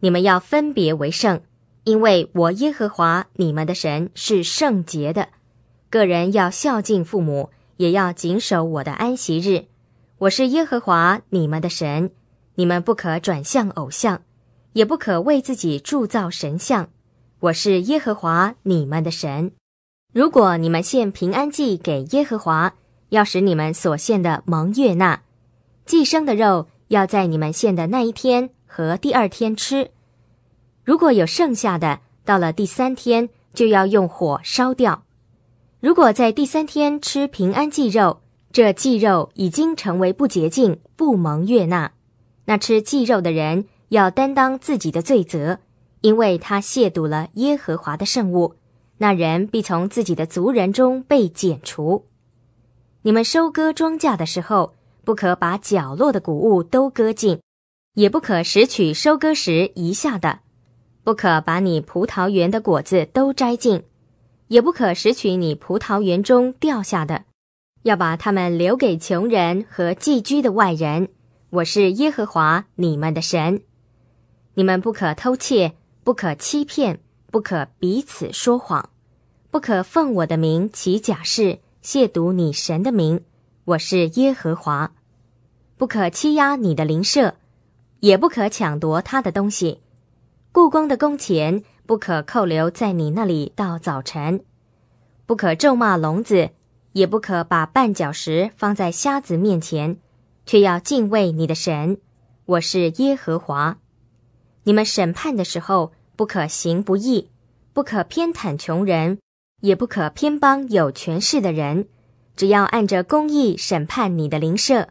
你们要分别为圣，因为我耶和华你们的神是圣洁的。”个人要孝敬父母，也要谨守我的安息日。我是耶和华你们的神，你们不可转向偶像，也不可为自己铸造神像。我是耶和华你们的神。如果你们献平安祭给耶和华，要使你们所献的蒙悦纳，寄生的肉要在你们献的那一天和第二天吃。如果有剩下的，到了第三天就要用火烧掉。如果在第三天吃平安祭肉，这祭肉已经成为不洁净、不蒙悦纳，那吃祭肉的人要担当自己的罪责，因为他亵渎了耶和华的圣物，那人必从自己的族人中被剪除。你们收割庄稼的时候，不可把角落的谷物都割尽，也不可拾取收割时遗下的，不可把你葡萄园的果子都摘尽。也不可拾取你葡萄园中掉下的，要把它们留给穷人和寄居的外人。我是耶和华你们的神。你们不可偷窃，不可欺骗，不可彼此说谎，不可奉我的名起假誓，亵渎你神的名。我是耶和华。不可欺压你的邻舍，也不可抢夺他的东西。故宫的工钱。不可扣留在你那里到早晨，不可咒骂聋子，也不可把绊脚石放在瞎子面前，却要敬畏你的神。我是耶和华。你们审判的时候，不可行不义，不可偏袒穷人，也不可偏帮有权势的人，只要按着公义审判你的邻舍。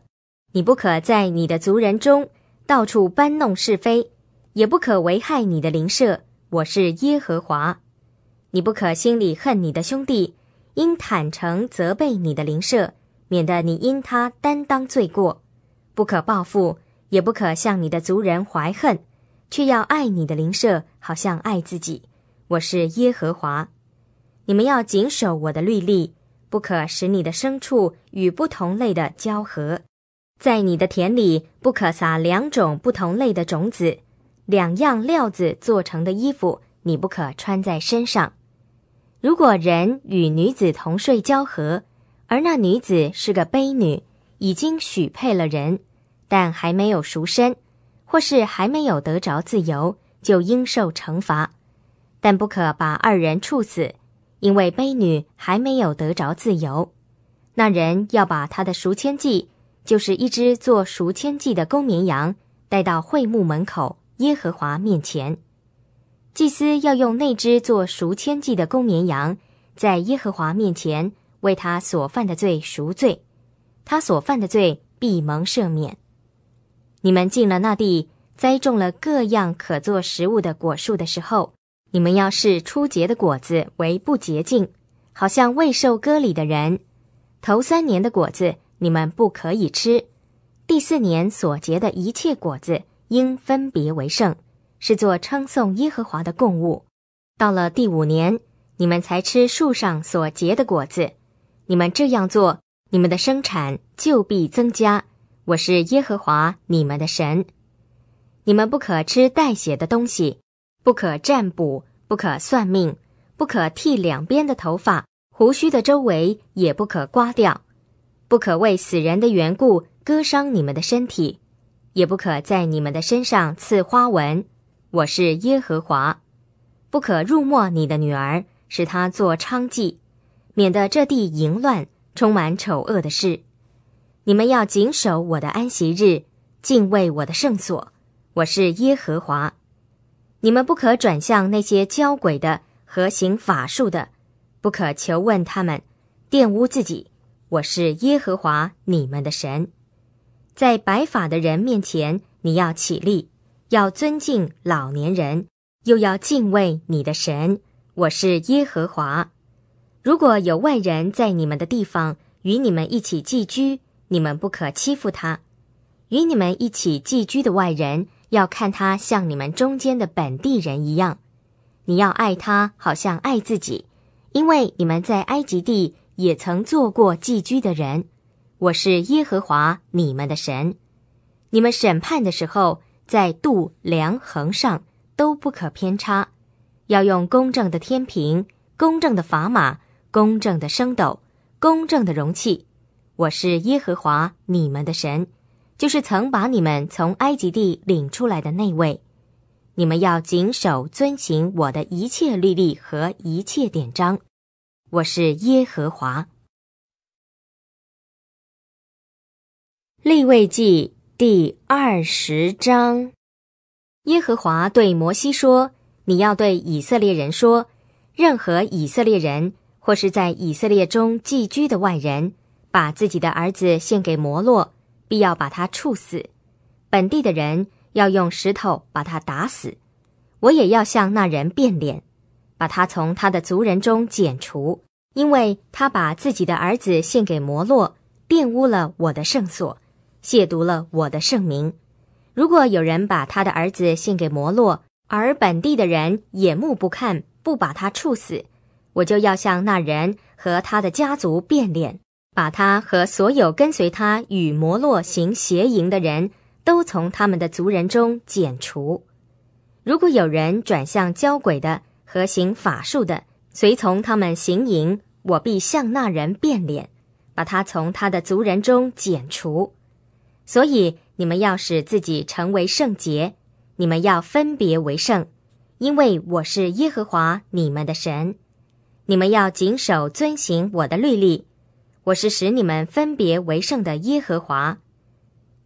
你不可在你的族人中到处搬弄是非，也不可危害你的邻舍。我是耶和华，你不可心里恨你的兄弟，应坦诚责备你的邻舍，免得你因他担当罪过。不可报复，也不可向你的族人怀恨，却要爱你的邻舍，好像爱自己。我是耶和华，你们要谨守我的律例，不可使你的牲畜与不同类的交合，在你的田里不可撒两种不同类的种子。两样料子做成的衣服，你不可穿在身上。如果人与女子同睡交合，而那女子是个卑女，已经许配了人，但还没有赎身，或是还没有得着自由，就应受惩罚。但不可把二人处死，因为卑女还没有得着自由。那人要把他的赎签祭，就是一只做赎千祭的公绵羊，带到会幕门口。耶和华面前，祭司要用那只做赎千祭的公绵羊，在耶和华面前为他所犯的罪赎罪，他所犯的罪必蒙赦免。你们进了那地，栽种了各样可做食物的果树的时候，你们要视初结的果子为不洁净，好像未受割礼的人。头三年的果子你们不可以吃，第四年所结的一切果子。应分别为圣，是做称颂耶和华的供物。到了第五年，你们才吃树上所结的果子。你们这样做，你们的生产就必增加。我是耶和华你们的神。你们不可吃带血的东西，不可占卜，不可算命，不可剃两边的头发，胡须的周围也不可刮掉，不可为死人的缘故割伤你们的身体。也不可在你们的身上刺花纹，我是耶和华。不可入没你的女儿，使她做娼妓，免得这地淫乱，充满丑恶的事。你们要谨守我的安息日，敬畏我的圣所。我是耶和华。你们不可转向那些交鬼的和行法术的，不可求问他们，玷污自己。我是耶和华你们的神。在白发的人面前，你要起立，要尊敬老年人，又要敬畏你的神。我是耶和华。如果有外人在你们的地方与你们一起寄居，你们不可欺负他。与你们一起寄居的外人，要看他像你们中间的本地人一样。你要爱他，好像爱自己，因为你们在埃及地也曾做过寄居的人。我是耶和华你们的神。你们审判的时候，在度量衡上都不可偏差，要用公正的天平、公正的砝码。公正的升斗，公正的容器。我是耶和华你们的神，就是曾把你们从埃及地领出来的那位。你们要谨守遵行我的一切律例和一切典章。我是耶和华。立位记第二十章，耶和华对摩西说：“你要对以色列人说，任何以色列人。”或是在以色列中寄居的外人，把自己的儿子献给摩洛，必要把他处死；本地的人要用石头把他打死。我也要向那人变脸，把他从他的族人中剪除，因为他把自己的儿子献给摩洛，玷污了我的圣所，亵渎了我的圣名。如果有人把他的儿子献给摩洛，而本地的人眼目不看，不把他处死。我就要向那人和他的家族变脸，把他和所有跟随他与摩洛行邪淫的人都从他们的族人中剪除。如果有人转向交鬼的和行法术的，随从他们行淫，我必向那人变脸，把他从他的族人中剪除。所以你们要使自己成为圣洁，你们要分别为圣，因为我是耶和华你们的神。你们要谨守遵行我的律例，我是使你们分别为圣的耶和华。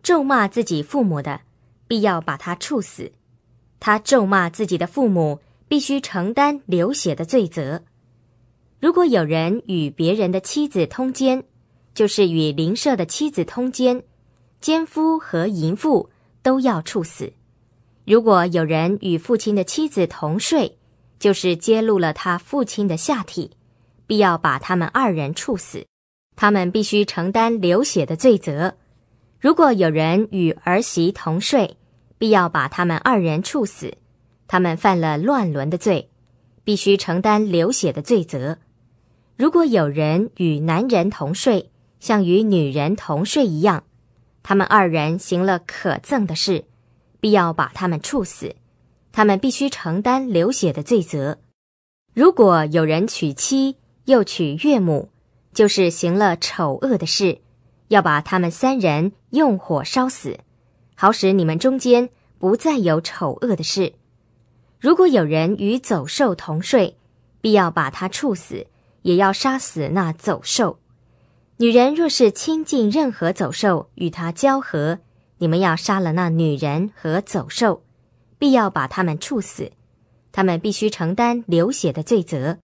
咒骂自己父母的，必要把他处死；他咒骂自己的父母，必须承担流血的罪责。如果有人与别人的妻子通奸，就是与邻舍的妻子通奸，奸夫和淫妇都要处死。如果有人与父亲的妻子同睡，就是揭露了他父亲的下体，必要把他们二人处死，他们必须承担流血的罪责。如果有人与儿媳同睡，必要把他们二人处死，他们犯了乱伦的罪，必须承担流血的罪责。如果有人与男人同睡，像与女人同睡一样，他们二人行了可憎的事，必要把他们处死。他们必须承担流血的罪责。如果有人娶妻又娶岳母，就是行了丑恶的事，要把他们三人用火烧死，好使你们中间不再有丑恶的事。如果有人与走兽同睡，必要把他处死，也要杀死那走兽。女人若是亲近任何走兽与他交合，你们要杀了那女人和走兽。必要把他们处死，他们必须承担流血的罪责。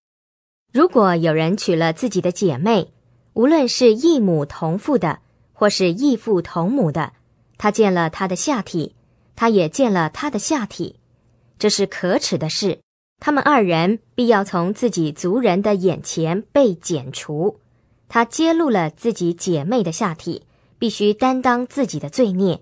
如果有人娶了自己的姐妹，无论是异母同父的，或是异父同母的，他见了他的下体，他也见了他的下体，这是可耻的事。他们二人必要从自己族人的眼前被剪除。他揭露了自己姐妹的下体，必须担当自己的罪孽。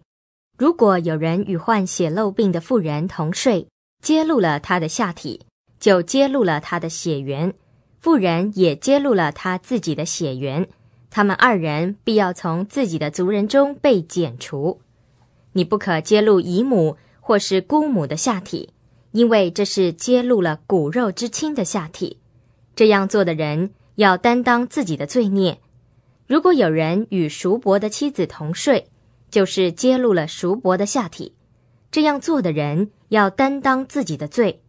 如果有人与患血漏病的妇人同睡，揭露了他的下体，就揭露了他的血缘；妇人也揭露了他自己的血缘，他们二人必要从自己的族人中被剪除。你不可揭露姨母或是姑母的下体，因为这是揭露了骨肉之亲的下体。这样做的人要担当自己的罪孽。如果有人与叔伯的妻子同睡，就是揭露了叔伯的下体，这样做的人要担当自己的罪，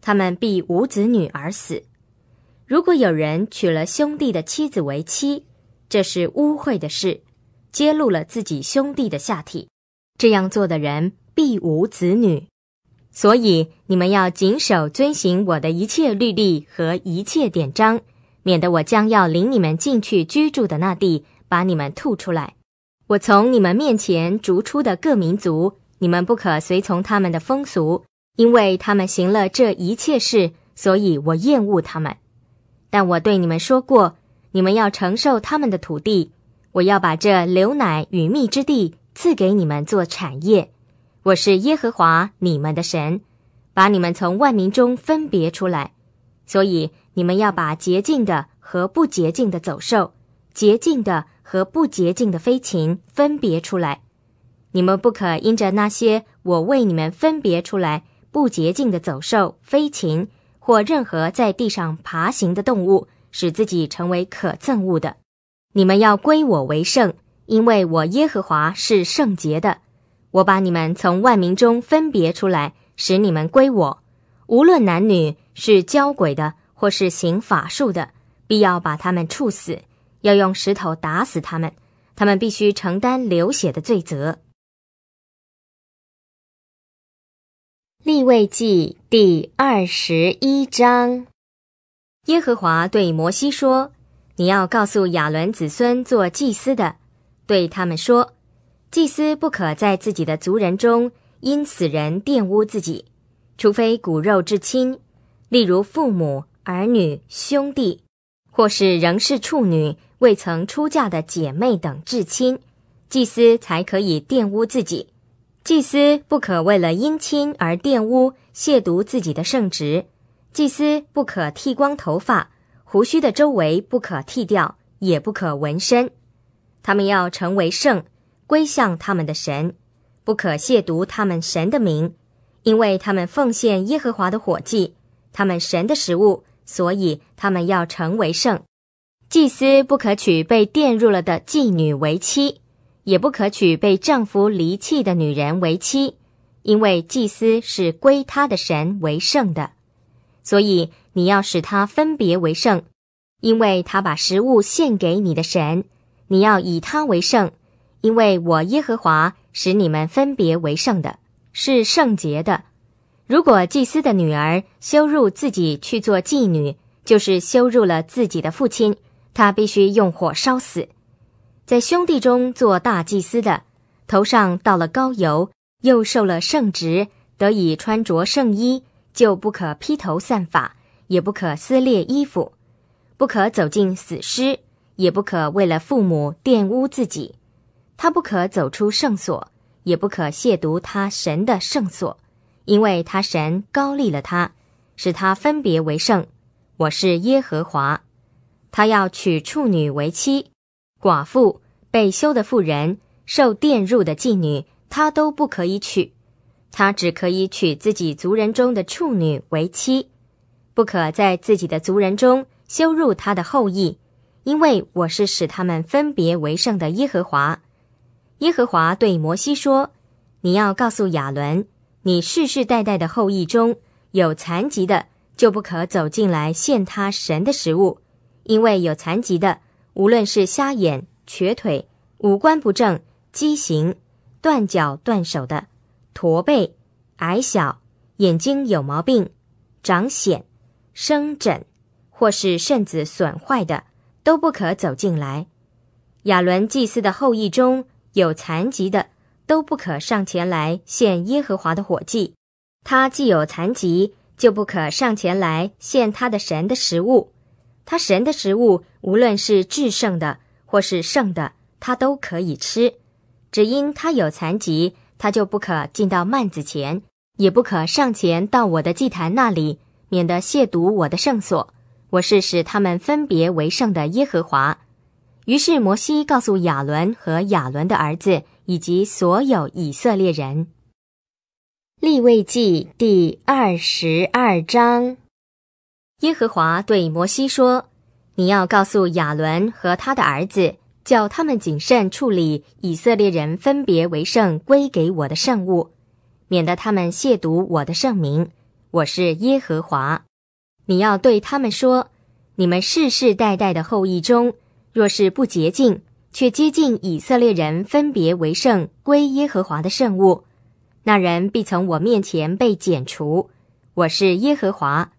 他们必无子女而死。如果有人娶了兄弟的妻子为妻，这是污秽的事，揭露了自己兄弟的下体，这样做的人必无子女。所以你们要谨守遵行我的一切律例和一切典章，免得我将要领你们进去居住的那地，把你们吐出来。我从你们面前逐出的各民族，你们不可随从他们的风俗，因为他们行了这一切事，所以我厌恶他们。但我对你们说过，你们要承受他们的土地，我要把这流奶与蜜之地赐给你们做产业。我是耶和华你们的神，把你们从万民中分别出来，所以你们要把洁净的和不洁净的走兽，洁净的和不洁净的飞禽分别出来。你们不可因着那些我为你们分别出来不洁净的走兽、飞禽或任何在地上爬行的动物，使自己成为可憎恶的。你们要归我为圣，因为我耶和华是圣洁的。我把你们从万民中分别出来，使你们归我。无论男女，是交鬼的，或是行法术的，必要把他们处死，要用石头打死他们。他们必须承担流血的罪责。立位记第二十一章，耶和华对摩西说：“你要告诉亚伦子孙做祭司的，对他们说。”祭司不可在自己的族人中因死人玷污自己，除非骨肉至亲，例如父母、儿女、兄弟，或是仍是处女、未曾出嫁的姐妹等至亲，祭司才可以玷污自己。祭司不可为了姻亲而玷污、亵渎自己的圣职。祭司不可剃光头发，胡须的周围不可剃掉，也不可纹身。他们要成为圣。归向他们的神，不可亵渎他们神的名，因为他们奉献耶和华的火祭，他们神的食物，所以他们要成为圣。祭司不可娶被玷入了的妓女为妻，也不可娶被丈夫离弃的女人为妻，因为祭司是归他的神为圣的，所以你要使他分别为圣，因为他把食物献给你的神，你要以他为圣。因为我耶和华使你们分别为圣的，是圣洁的。如果祭司的女儿羞辱自己去做妓女，就是羞辱了自己的父亲，他必须用火烧死。在兄弟中做大祭司的，头上倒了膏油，又受了圣职，得以穿着圣衣，就不可披头散发，也不可撕裂衣服，不可走进死尸，也不可为了父母玷污自己。他不可走出圣所，也不可亵渎他神的圣所，因为他神高立了他，使他分别为圣。我是耶和华。他要娶处女为妻，寡妇、被休的妇人、受玷入的妓女，他都不可以娶。他只可以娶自己族人中的处女为妻，不可在自己的族人中羞辱他的后裔，因为我是使他们分别为圣的耶和华。耶和华对摩西说：“你要告诉亚伦，你世世代代的后裔中有残疾的，就不可走进来献他神的食物，因为有残疾的，无论是瞎眼、瘸腿、五官不正、畸形、断脚断手的、驼背、矮小、眼睛有毛病、长癣、生疹，或是肾子损坏的，都不可走进来。亚伦祭司的后裔中。”有残疾的都不可上前来献耶和华的火祭，他既有残疾，就不可上前来献他的神的食物。他神的食物，无论是至圣的或是圣的，他都可以吃。只因他有残疾，他就不可进到幔子前，也不可上前到我的祭坛那里，免得亵渎我的圣所。我是使他们分别为圣的耶和华。于是摩西告诉亚伦和亚伦的儿子以及所有以色列人，《立位记》第二十二章。耶和华对摩西说：“你要告诉亚伦和他的儿子，叫他们谨慎处理以色列人分别为圣归给我的圣物，免得他们亵渎我的圣名。我是耶和华。你要对他们说：你们世世代代的后裔中。”若是不洁净，却接近以色列人分别为圣归耶和华的圣物，那人必从我面前被剪除。我是耶和华。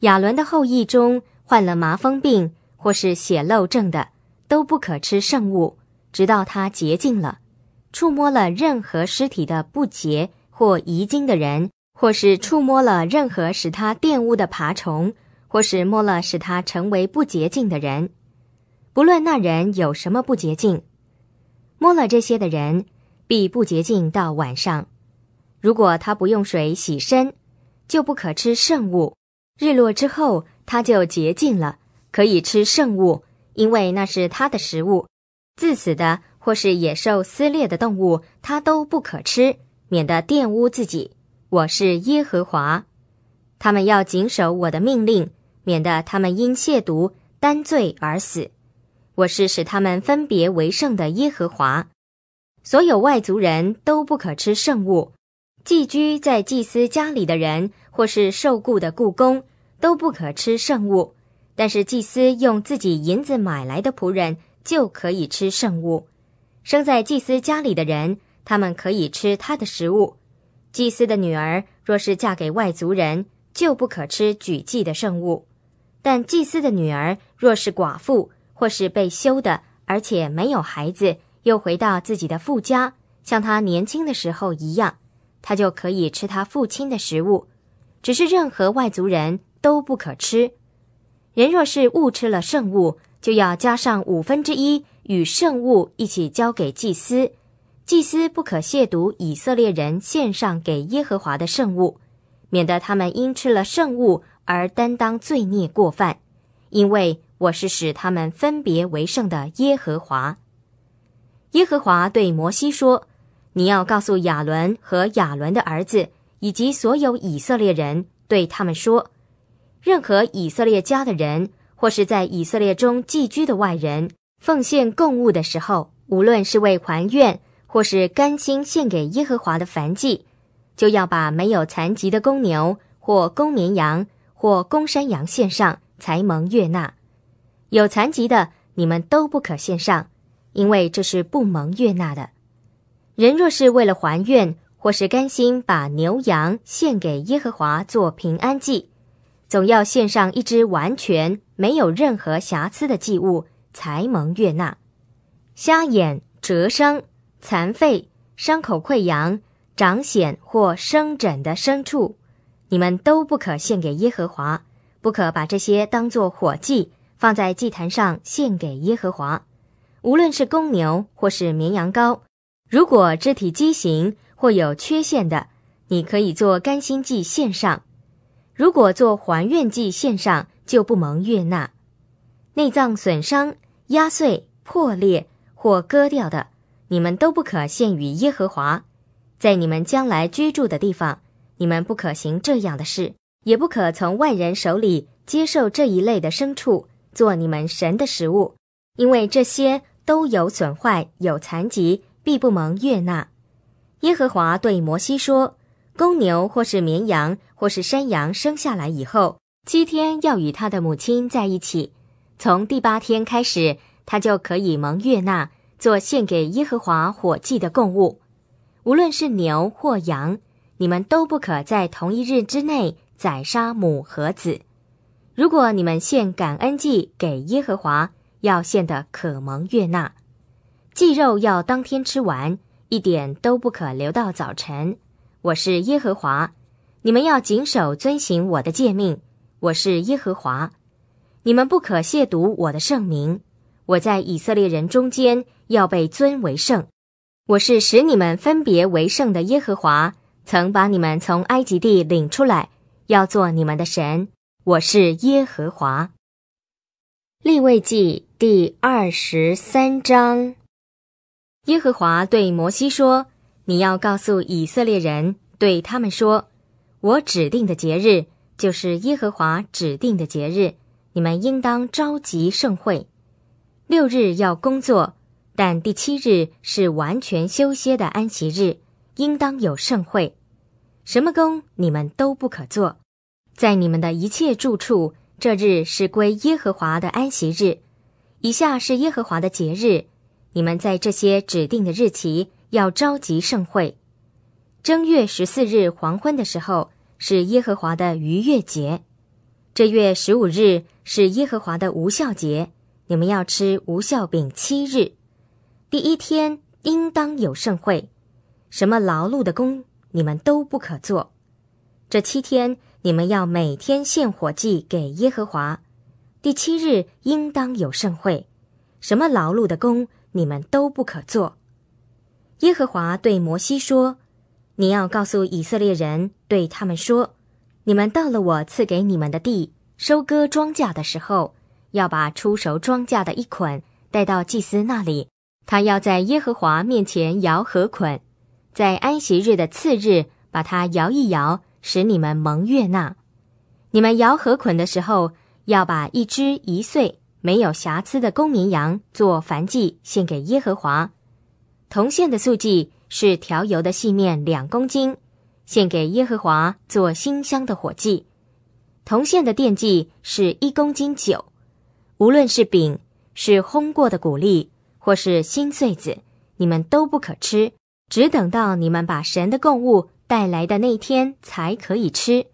亚伦的后裔中，患了麻风病或是血漏症的，都不可吃圣物，直到他洁净了。触摸了任何尸体的不洁或遗精的人，或是触摸了任何使他玷污的爬虫，或是摸了使他成为不洁净的人，不论那人有什么不洁净，摸了这些的人必不洁净到晚上。如果他不用水洗身，就不可吃圣物。日落之后，他就洁净了，可以吃圣物，因为那是他的食物。自死的。或是野兽撕裂的动物，他都不可吃，免得玷污自己。我是耶和华，他们要谨守我的命令，免得他们因亵渎担罪而死。我是使他们分别为圣的耶和华。所有外族人都不可吃圣物，寄居在祭司家里的人，或是受雇的雇工，都不可吃圣物。但是祭司用自己银子买来的仆人就可以吃圣物。生在祭司家里的人，他们可以吃他的食物。祭司的女儿若是嫁给外族人，就不可吃举祭的圣物。但祭司的女儿若是寡妇，或是被休的，而且没有孩子，又回到自己的父家，像他年轻的时候一样，他就可以吃他父亲的食物。只是任何外族人都不可吃。人若是误吃了圣物，就要加上五分之一。与圣物一起交给祭司，祭司不可亵渎以色列人献上给耶和华的圣物，免得他们因吃了圣物而担当罪孽过犯。因为我是使他们分别为圣的耶和华。耶和华对摩西说：“你要告诉亚伦和亚伦的儿子以及所有以色列人，对他们说：任何以色列家的人，或是在以色列中寄居的外人。”奉献供物的时候，无论是为还愿，或是甘心献给耶和华的燔祭，就要把没有残疾的公牛，或公绵羊，或公山羊献上，才蒙悦纳。有残疾的，你们都不可献上，因为这是不蒙悦纳的。人若是为了还愿，或是甘心把牛羊献给耶和华做平安祭，总要献上一只完全没有任何瑕疵的祭物。才蒙悦纳，瞎眼、折伤、残废、伤口溃疡、长癣或生疹的牲畜，你们都不可献给耶和华，不可把这些当作火祭，放在祭坛上献给耶和华。无论是公牛或是绵羊羔，如果肢体畸形或有缺陷的，你可以做甘心祭献上；如果做还愿祭献上，就不蒙悦纳。内脏损伤。压碎、破裂或割掉的，你们都不可献与耶和华。在你们将来居住的地方，你们不可行这样的事，也不可从外人手里接受这一类的牲畜做你们神的食物，因为这些都有损坏、有残疾，必不蒙悦纳。耶和华对摩西说：“公牛或是绵羊或是山羊生下来以后，七天要与他的母亲在一起。”从第八天开始，他就可以蒙悦纳，做献给耶和华火祭的供物。无论是牛或羊，你们都不可在同一日之内宰杀母和子。如果你们献感恩祭给耶和华，要献的可蒙悦纳。祭肉要当天吃完，一点都不可留到早晨。我是耶和华，你们要谨守遵行我的诫命。我是耶和华。你们不可亵渎我的圣名，我在以色列人中间要被尊为圣。我是使你们分别为圣的耶和华，曾把你们从埃及地领出来，要做你们的神。我是耶和华。立位记第二十三章，耶和华对摩西说：“你要告诉以色列人，对他们说，我指定的节日就是耶和华指定的节日。”你们应当召集盛会，六日要工作，但第七日是完全休歇的安息日，应当有盛会。什么工你们都不可做，在你们的一切住处，这日是归耶和华的安息日。以下是耶和华的节日，你们在这些指定的日期要召集盛会。正月十四日黄昏的时候是耶和华的逾越节。这月十五日是耶和华的无效节，你们要吃无效饼七日。第一天应当有盛会，什么劳碌的工你们都不可做。这七天你们要每天献火祭给耶和华。第七日应当有盛会，什么劳碌的工你们都不可做。耶和华对摩西说：“你要告诉以色列人，对他们说：你们到了我赐给你们的地，收割庄稼的时候，要把出熟庄稼的一捆带到祭司那里，他要在耶和华面前摇和捆，在安息日的次日把它摇一摇，使你们蒙悦纳。你们摇和捆的时候，要把一只一岁没有瑕疵的公绵羊做燔祭献给耶和华。”铜线的素祭是调油的细面两公斤，献给耶和华做馨香的火祭。铜线的奠祭是一公斤酒。无论是饼，是烘过的谷粒，或是新穗子，你们都不可吃，只等到你们把神的供物带来的那天才可以吃。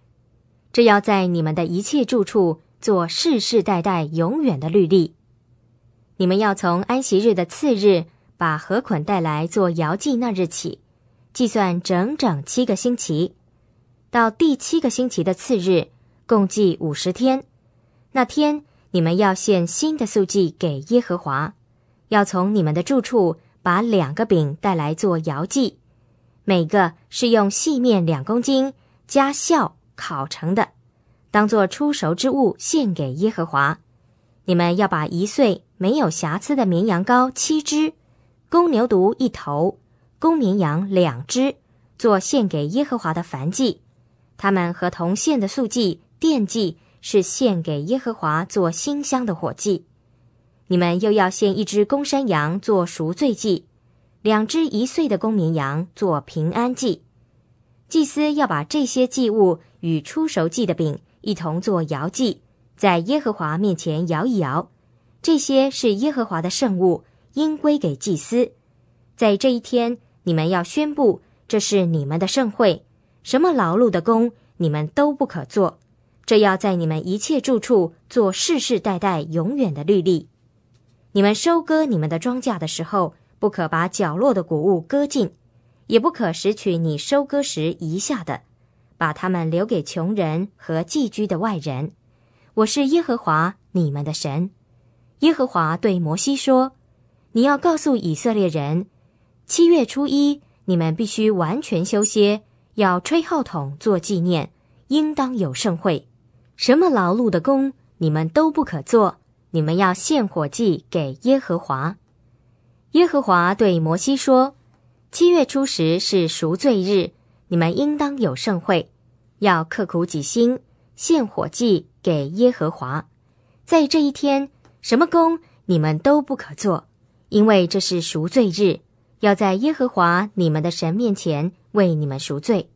这要在你们的一切住处做世世代代永远的律例。你们要从安息日的次日。把禾捆带来做摇祭那日起，计算整整七个星期，到第七个星期的次日，共计五十天。那天你们要献新的素祭给耶和华，要从你们的住处把两个饼带来做摇祭，每个是用细面两公斤加酵烤成的，当做出熟之物献给耶和华。你们要把一岁没有瑕疵的绵羊羔七只。公牛犊一头，公绵羊两只，做献给耶和华的燔祭。他们和同献的素祭、奠祭是献给耶和华做馨香的火祭。你们又要献一只公山羊做赎罪祭，两只一岁的公绵羊做平安祭。祭司要把这些祭物与出熟祭的饼一同做摇祭，在耶和华面前摇一摇。这些是耶和华的圣物。应归给祭司，在这一天，你们要宣布这是你们的盛会，什么劳碌的工你们都不可做，这要在你们一切住处做世世代代永远的律例。你们收割你们的庄稼的时候，不可把角落的谷物割尽，也不可拾取你收割时遗下的，把它们留给穷人和寄居的外人。我是耶和华你们的神。耶和华对摩西说。你要告诉以色列人，七月初一，你们必须完全休歇，要吹号筒做纪念，应当有盛会。什么劳碌的工，你们都不可做。你们要献火祭给耶和华。耶和华对摩西说：“七月初十是赎罪日，你们应当有盛会，要刻苦己心，献火祭给耶和华。在这一天，什么工你们都不可做。”因为这是赎罪日，要在耶和华你们的神面前为你们赎罪。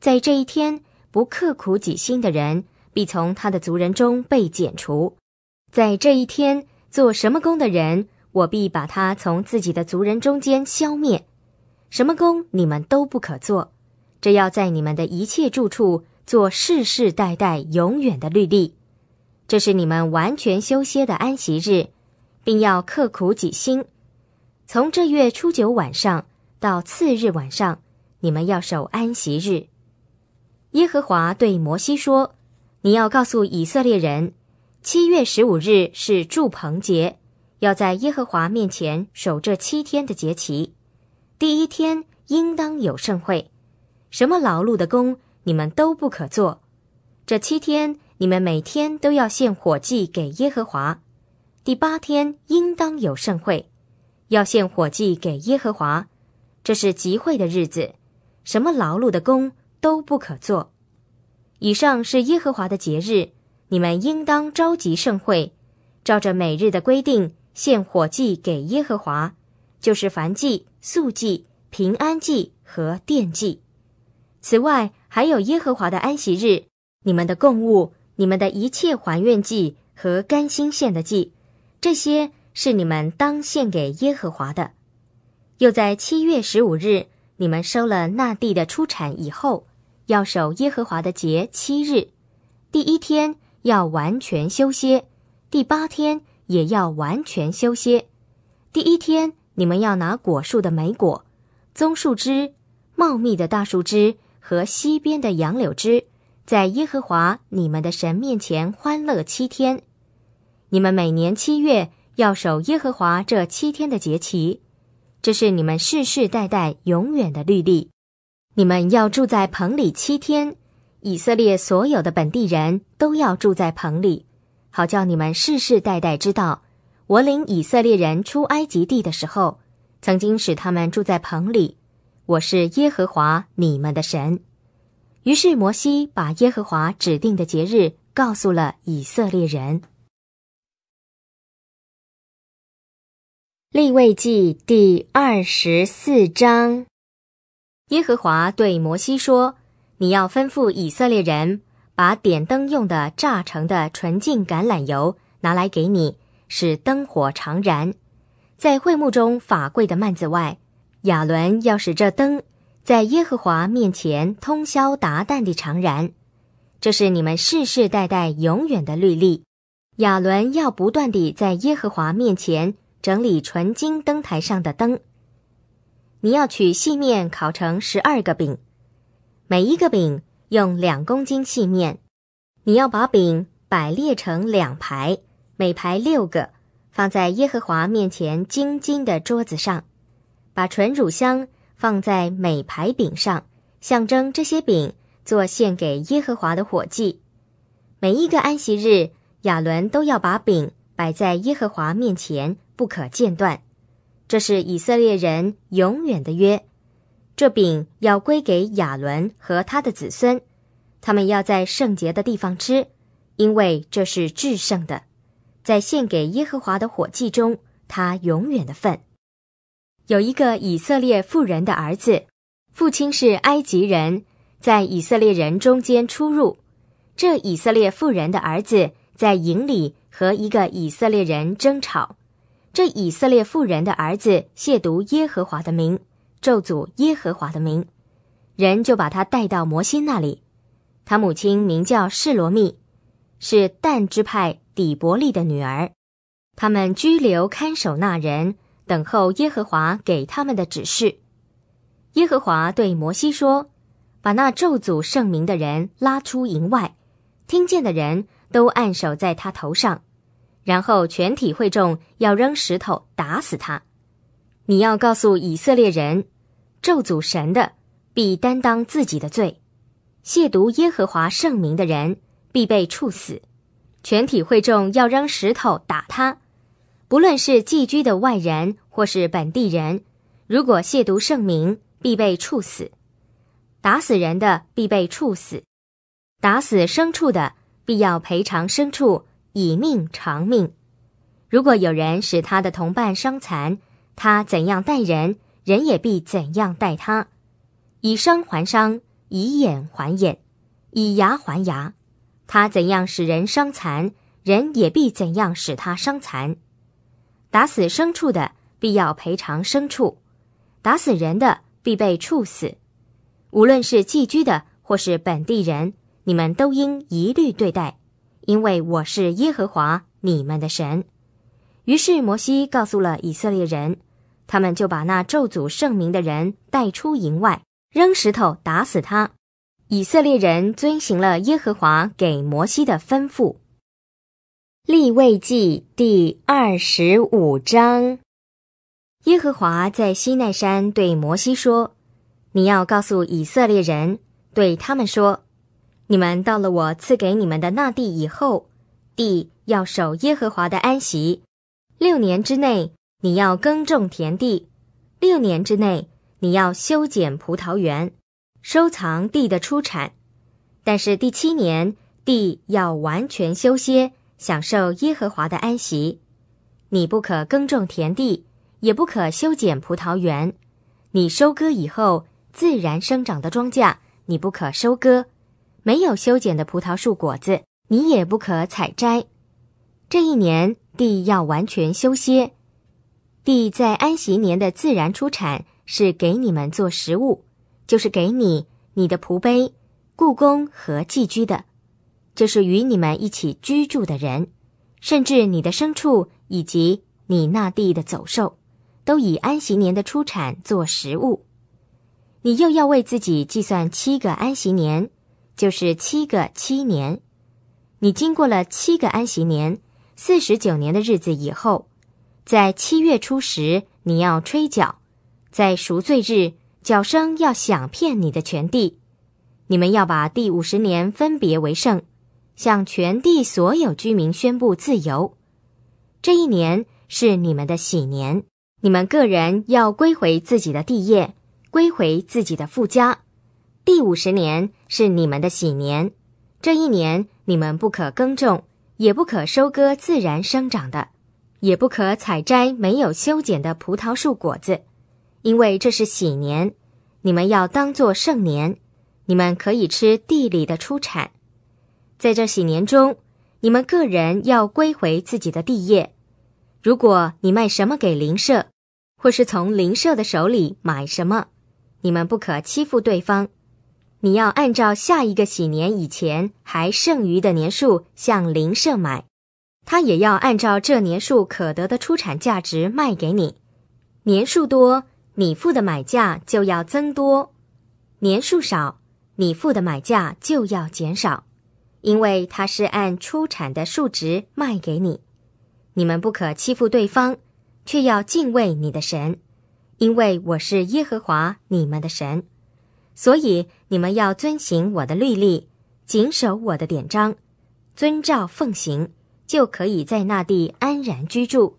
在这一天，不刻苦己心的人，必从他的族人中被剪除。在这一天，做什么工的人，我必把他从自己的族人中间消灭。什么工你们都不可做，这要在你们的一切住处做世世代代永远的律例。这是你们完全休歇的安息日。并要刻苦己心，从这月初九晚上到次日晚上，你们要守安息日。耶和华对摩西说：“你要告诉以色列人，七月十五日是祝棚节，要在耶和华面前守这七天的节期。第一天应当有盛会，什么劳碌的工你们都不可做。这七天你们每天都要献火祭给耶和华。”第八天应当有盛会，要献火祭给耶和华，这是集会的日子，什么劳碌的工都不可做。以上是耶和华的节日，你们应当召集盛会，照着每日的规定献火祭给耶和华，就是燔祭、素祭、平安祭和奠祭。此外，还有耶和华的安息日，你们的供物，你们的一切还愿祭和甘心献的祭。这些是你们当献给耶和华的。又在七月十五日，你们收了那地的出产以后，要守耶和华的节七日。第一天要完全休歇，第八天也要完全休歇。第一天，你们要拿果树的莓果、棕树枝、茂密的大树枝和西边的杨柳枝，在耶和华你们的神面前欢乐七天。你们每年七月要守耶和华这七天的节期，这是你们世世代代永远的律例。你们要住在棚里七天，以色列所有的本地人都要住在棚里，好叫你们世世代代知道。我领以色列人出埃及地的时候，曾经使他们住在棚里。我是耶和华你们的神。于是摩西把耶和华指定的节日告诉了以色列人。立位记第二十四章，耶和华对摩西说：“你要吩咐以色列人，把点灯用的榨成的纯净橄榄油拿来给你。”使灯火常燃，在会幕中法柜的幔子外，亚伦要使这灯在耶和华面前通宵达旦地常燃。这是你们世世代代永远的律例。亚伦要不断地在耶和华面前整理纯金灯台上的灯。你要取细面烤成十二个饼，每一个饼用两公斤细面。你要把饼摆列成两排。每排六个，放在耶和华面前金金的桌子上，把纯乳香放在每排饼上，象征这些饼做献给耶和华的火祭。每一个安息日，亚伦都要把饼摆在耶和华面前，不可间断。这是以色列人永远的约。这饼要归给亚伦和他的子孙，他们要在圣洁的地方吃，因为这是至圣的。在献给耶和华的火祭中，他永远的份。有一个以色列妇人的儿子，父亲是埃及人，在以色列人中间出入。这以色列妇人的儿子在营里和一个以色列人争吵，这以色列妇人的儿子亵渎耶和华的名，咒诅耶和华的名，人就把他带到摩西那里。他母亲名叫示罗密，是但支派。底伯利的女儿，他们拘留看守那人，等候耶和华给他们的指示。耶和华对摩西说：“把那咒诅圣名的人拉出营外，听见的人都按手在他头上，然后全体会众要扔石头打死他。你要告诉以色列人，咒诅神的必担当自己的罪，亵渎耶和华圣名的人必被处死。”全体会众要扔石头打他，不论是寄居的外人或是本地人，如果亵渎圣名，必被处死；打死人的必被处死；打死牲畜的，必要赔偿牲畜，以命偿命。如果有人使他的同伴伤残，他怎样待人，人也必怎样待他，以伤还伤，以眼还眼，以牙还牙。他怎样使人伤残，人也必怎样使他伤残。打死牲畜的，必要赔偿牲畜；打死人的，必被处死。无论是寄居的或是本地人，你们都应一律对待，因为我是耶和华你们的神。于是摩西告诉了以色列人，他们就把那咒诅圣名的人带出营外，扔石头打死他。以色列人遵行了耶和华给摩西的吩咐。立位记第二十五章，耶和华在西奈山对摩西说：“你要告诉以色列人，对他们说：你们到了我赐给你们的那地以后，地要守耶和华的安息。六年之内，你要耕种田地；六年之内，你要修剪葡萄园。”收藏地的出产，但是第七年地要完全休歇，享受耶和华的安息。你不可耕种田地，也不可修剪葡萄园。你收割以后自然生长的庄稼，你不可收割；没有修剪的葡萄树果子，你也不可采摘。这一年地要完全休歇。地在安息年的自然出产是给你们做食物。就是给你、你的仆卑、故宫和寄居的，就是与你们一起居住的人，甚至你的牲畜以及你那地的走兽，都以安息年的出产做食物。你又要为自己计算七个安息年，就是七个七年。你经过了七个安息年，四十九年的日子以后，在七月初时，你要吹角，在赎罪日，角声要响遍你的全地。你们要把第五十年分别为圣，向全地所有居民宣布自由。这一年是你们的喜年，你们个人要归回自己的地业，归回自己的富家。第五十年是你们的喜年，这一年。你们不可耕种，也不可收割自然生长的，也不可采摘没有修剪的葡萄树果子，因为这是喜年。你们要当作圣年，你们可以吃地里的出产。在这喜年中，你们个人要归回自己的地业。如果你卖什么给邻舍，或是从邻舍的手里买什么，你们不可欺负对方。你要按照下一个喜年以前还剩余的年数向邻舍买，他也要按照这年数可得的出产价值卖给你。年数多，你付的买价就要增多；年数少，你付的买价就要减少，因为他是按出产的数值卖给你。你们不可欺负对方，却要敬畏你的神，因为我是耶和华你们的神。所以你们要遵行我的律例，谨守我的典章，遵照奉行，就可以在那地安然居住。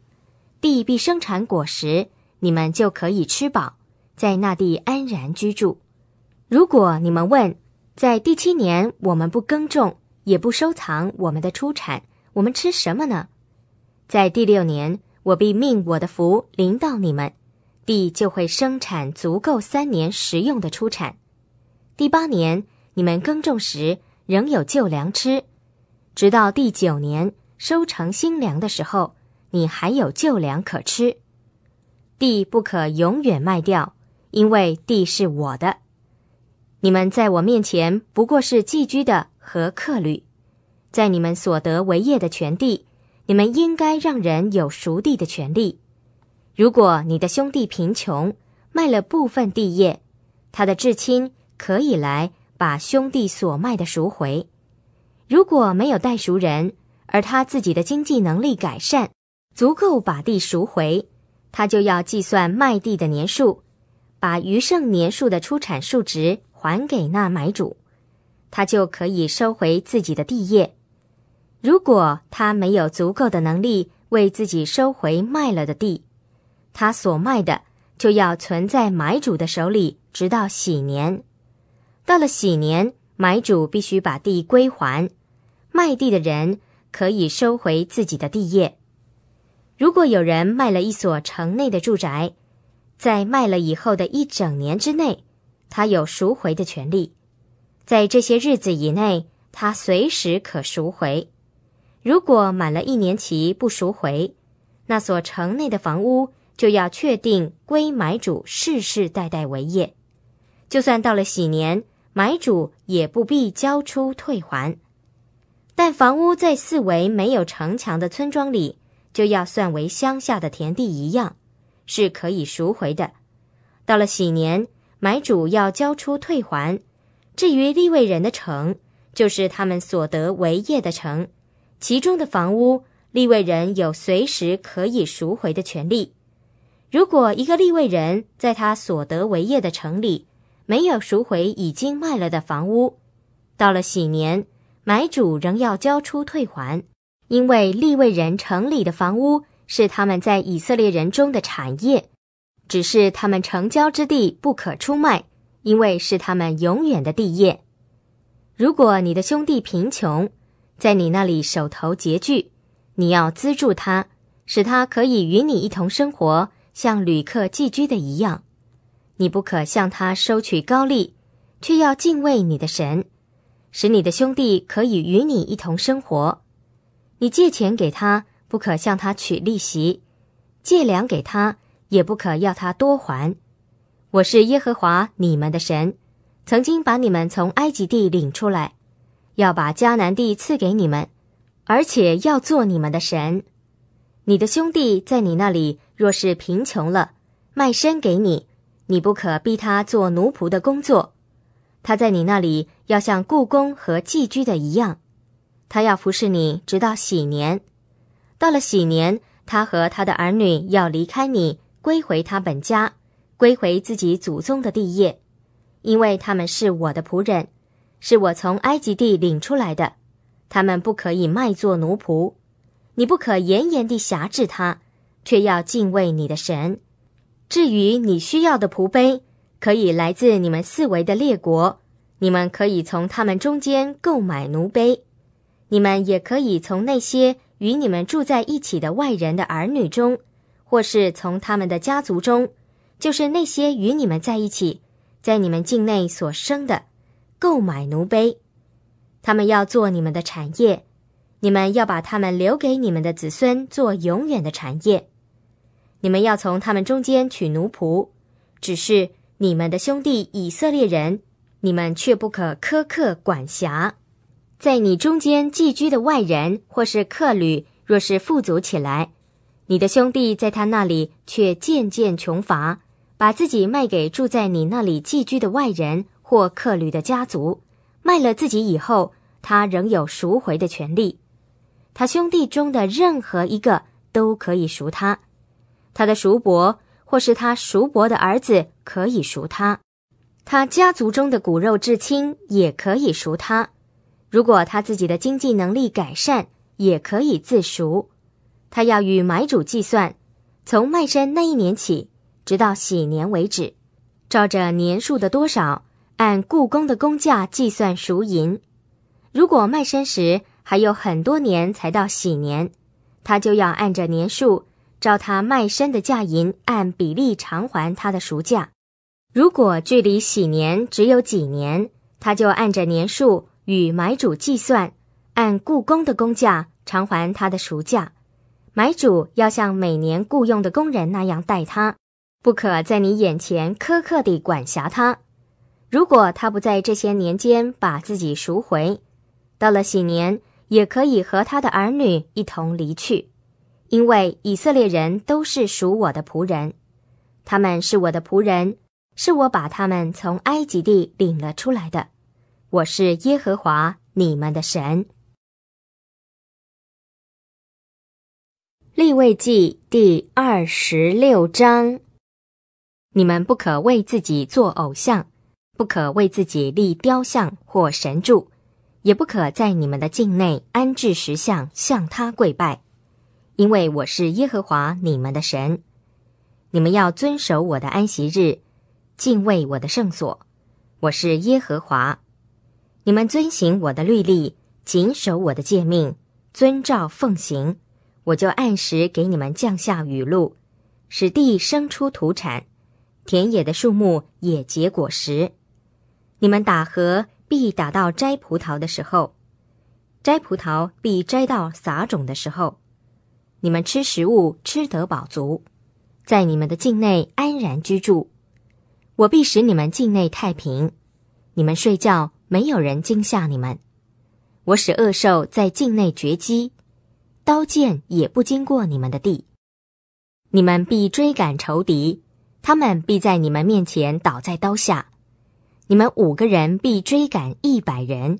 地必生产果实，你们就可以吃饱，在那地安然居住。如果你们问，在第七年我们不耕种，也不收藏我们的出产，我们吃什么呢？在第六年，我必命我的福临到你们，地就会生产足够三年食用的出产。第八年，你们耕种时仍有旧粮吃；直到第九年收成新粮的时候，你还有旧粮可吃。地不可永远卖掉，因为地是我的。你们在我面前不过是寄居的和客旅，在你们所得为业的全地，你们应该让人有赎地的权利。如果你的兄弟贫穷，卖了部分地业，他的至亲。可以来把兄弟所卖的赎回。如果没有代赎人，而他自己的经济能力改善，足够把地赎回，他就要计算卖地的年数，把余剩年数的出产数值还给那买主，他就可以收回自己的地业。如果他没有足够的能力为自己收回卖了的地，他所卖的就要存在买主的手里，直到喜年。到了喜年，买主必须把地归还，卖地的人可以收回自己的地业。如果有人卖了一所城内的住宅，在卖了以后的一整年之内，他有赎回的权利。在这些日子以内，他随时可赎回。如果满了一年期不赎回，那所城内的房屋就要确定归买主世世代代为业。就算到了喜年。买主也不必交出退还，但房屋在四围没有城墙的村庄里，就要算为乡下的田地一样，是可以赎回的。到了喜年，买主要交出退还。至于立位人的城，就是他们所得为业的城，其中的房屋，立位人有随时可以赎回的权利。如果一个立位人在他所得为业的城里，没有赎回已经卖了的房屋，到了喜年，买主仍要交出退还，因为利未人城里的房屋是他们在以色列人中的产业，只是他们成交之地不可出卖，因为是他们永远的地业。如果你的兄弟贫穷，在你那里手头拮据，你要资助他，使他可以与你一同生活，像旅客寄居的一样。你不可向他收取高利，却要敬畏你的神，使你的兄弟可以与你一同生活。你借钱给他，不可向他取利息；借粮给他，也不可要他多还。我是耶和华你们的神，曾经把你们从埃及地领出来，要把迦南地赐给你们，而且要做你们的神。你的兄弟在你那里若是贫穷了，卖身给你，你不可逼他做奴仆的工作。他在你那里要像故宫和寄居的一样，他要服侍你直到喜年。到了喜年，他和他的儿女要离开你，归回他本家，归回自己祖宗的地业，因为他们是我的仆人，是我从埃及地领出来的，他们不可以卖作奴仆。你不可严严地辖制他，却要敬畏你的神。至于你需要的仆卑，可以来自你们四围的列国，你们可以从他们中间购买奴卑。你们也可以从那些与你们住在一起的外人的儿女中，或是从他们的家族中，就是那些与你们在一起，在你们境内所生的，购买奴卑。他们要做你们的产业。你们要把他们留给你们的子孙做永远的产业。你们要从他们中间取奴仆，只是你们的兄弟以色列人，你们却不可苛刻管辖。在你中间寄居的外人或是客旅，若是富足起来，你的兄弟在他那里却渐渐穷乏，把自己卖给住在你那里寄居的外人或客旅的家族，卖了自己以后，他仍有赎回的权利。他兄弟中的任何一个都可以赎他，他的叔伯或是他叔伯的儿子可以赎他，他家族中的骨肉至亲也可以赎他。如果他自己的经济能力改善，也可以自赎。他要与买主计算，从卖身那一年起，直到喜年为止，照着年数的多少，按故宫的工价计算赎银。如果卖身时，还有很多年才到喜年，他就要按着年数，照他卖身的价银按比例偿还他的赎价。如果距离喜年只有几年，他就按着年数与买主计算，按故宫的工价偿还他的赎价。买主要像每年雇佣的工人那样待他，不可在你眼前苛刻地管辖他。如果他不在这些年间把自己赎回，到了喜年。也可以和他的儿女一同离去，因为以色列人都是属我的仆人，他们是我的仆人，是我把他们从埃及地领了出来的。我是耶和华你们的神。立位记第二十六章：你们不可为自己做偶像，不可为自己立雕像或神柱。也不可在你们的境内安置石像，向他跪拜，因为我是耶和华你们的神。你们要遵守我的安息日，敬畏我的圣所。我是耶和华。你们遵行我的律例，谨守我的诫命，遵照奉行，我就按时给你们降下雨露，使地生出土产，田野的树木也结果实。你们打禾。必打到摘葡萄的时候，摘葡萄必摘到撒种的时候。你们吃食物吃得饱足，在你们的境内安然居住。我必使你们境内太平，你们睡觉没有人惊吓你们。我使恶兽在境内绝迹，刀剑也不经过你们的地。你们必追赶仇敌，他们必在你们面前倒在刀下。你们五个人必追赶一百人，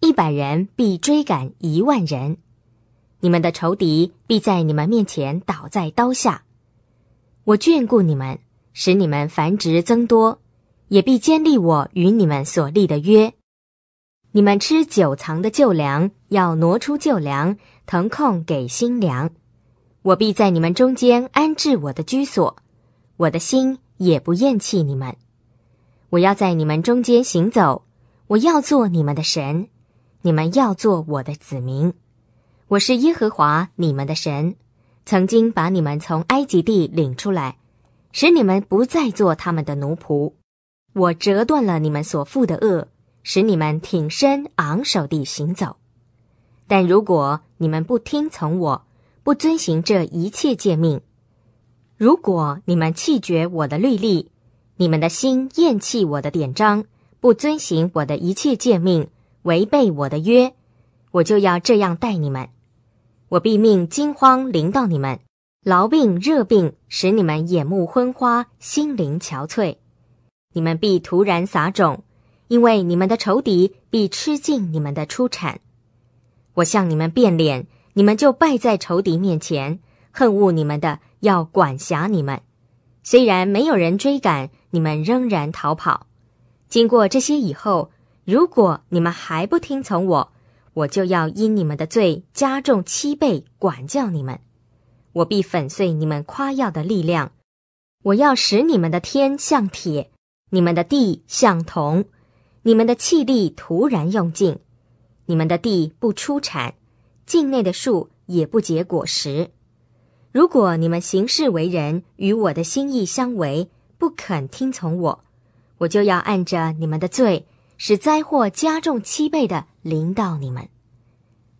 一百人必追赶一万人。你们的仇敌必在你们面前倒在刀下。我眷顾你们，使你们繁殖增多，也必坚立我与你们所立的约。你们吃久藏的旧粮，要挪出旧粮，腾空给新粮。我必在你们中间安置我的居所，我的心也不厌弃你们。我要在你们中间行走，我要做你们的神，你们要做我的子民。我是耶和华你们的神，曾经把你们从埃及地领出来，使你们不再做他们的奴仆。我折断了你们所负的恶，使你们挺身昂首地行走。但如果你们不听从我，不遵行这一切诫命，如果你们弃绝我的律例，你们的心厌弃我的典章，不遵行我的一切诫命，违背我的约，我就要这样待你们。我必命惊慌临到你们，痨病、热病，使你们眼目昏花，心灵憔悴。你们必突然撒种，因为你们的仇敌必吃尽你们的出产。我向你们变脸，你们就败在仇敌面前。恨恶你们的要管辖你们，虽然没有人追赶，你们仍然逃跑。经过这些以后，如果你们还不听从我，我就要因你们的罪加重七倍管教你们。我必粉碎你们夸耀的力量，我要使你们的天像铁，你们的地像铜，你们的气力突然用尽，你们的地不出产，境内的树也不结果实。如果你们行事为人与我的心意相违，不肯听从我，我就要按着你们的罪，使灾祸加重七倍的临到你们，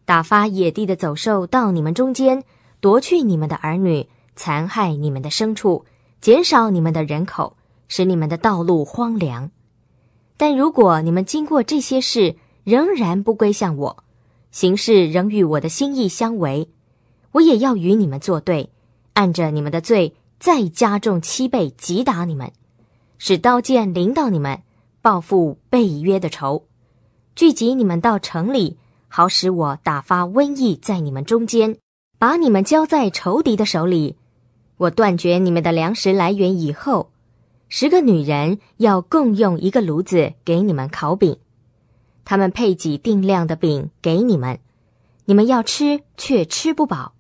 打发野地的走兽到你们中间，夺去你们的儿女，残害你们的牲畜，减少你们的人口，使你们的道路荒凉。但如果你们经过这些事，仍然不归向我，行事仍与我的心意相违。我也要与你们作对，按着你们的罪再加重七倍，击打你们，使刀剑临到你们，报复被约的仇，聚集你们到城里，好使我打发瘟疫在你们中间，把你们交在仇敌的手里。我断绝你们的粮食来源以后，十个女人要共用一个炉子给你们烤饼，他们配给定量的饼给你们，你们要吃却吃不饱。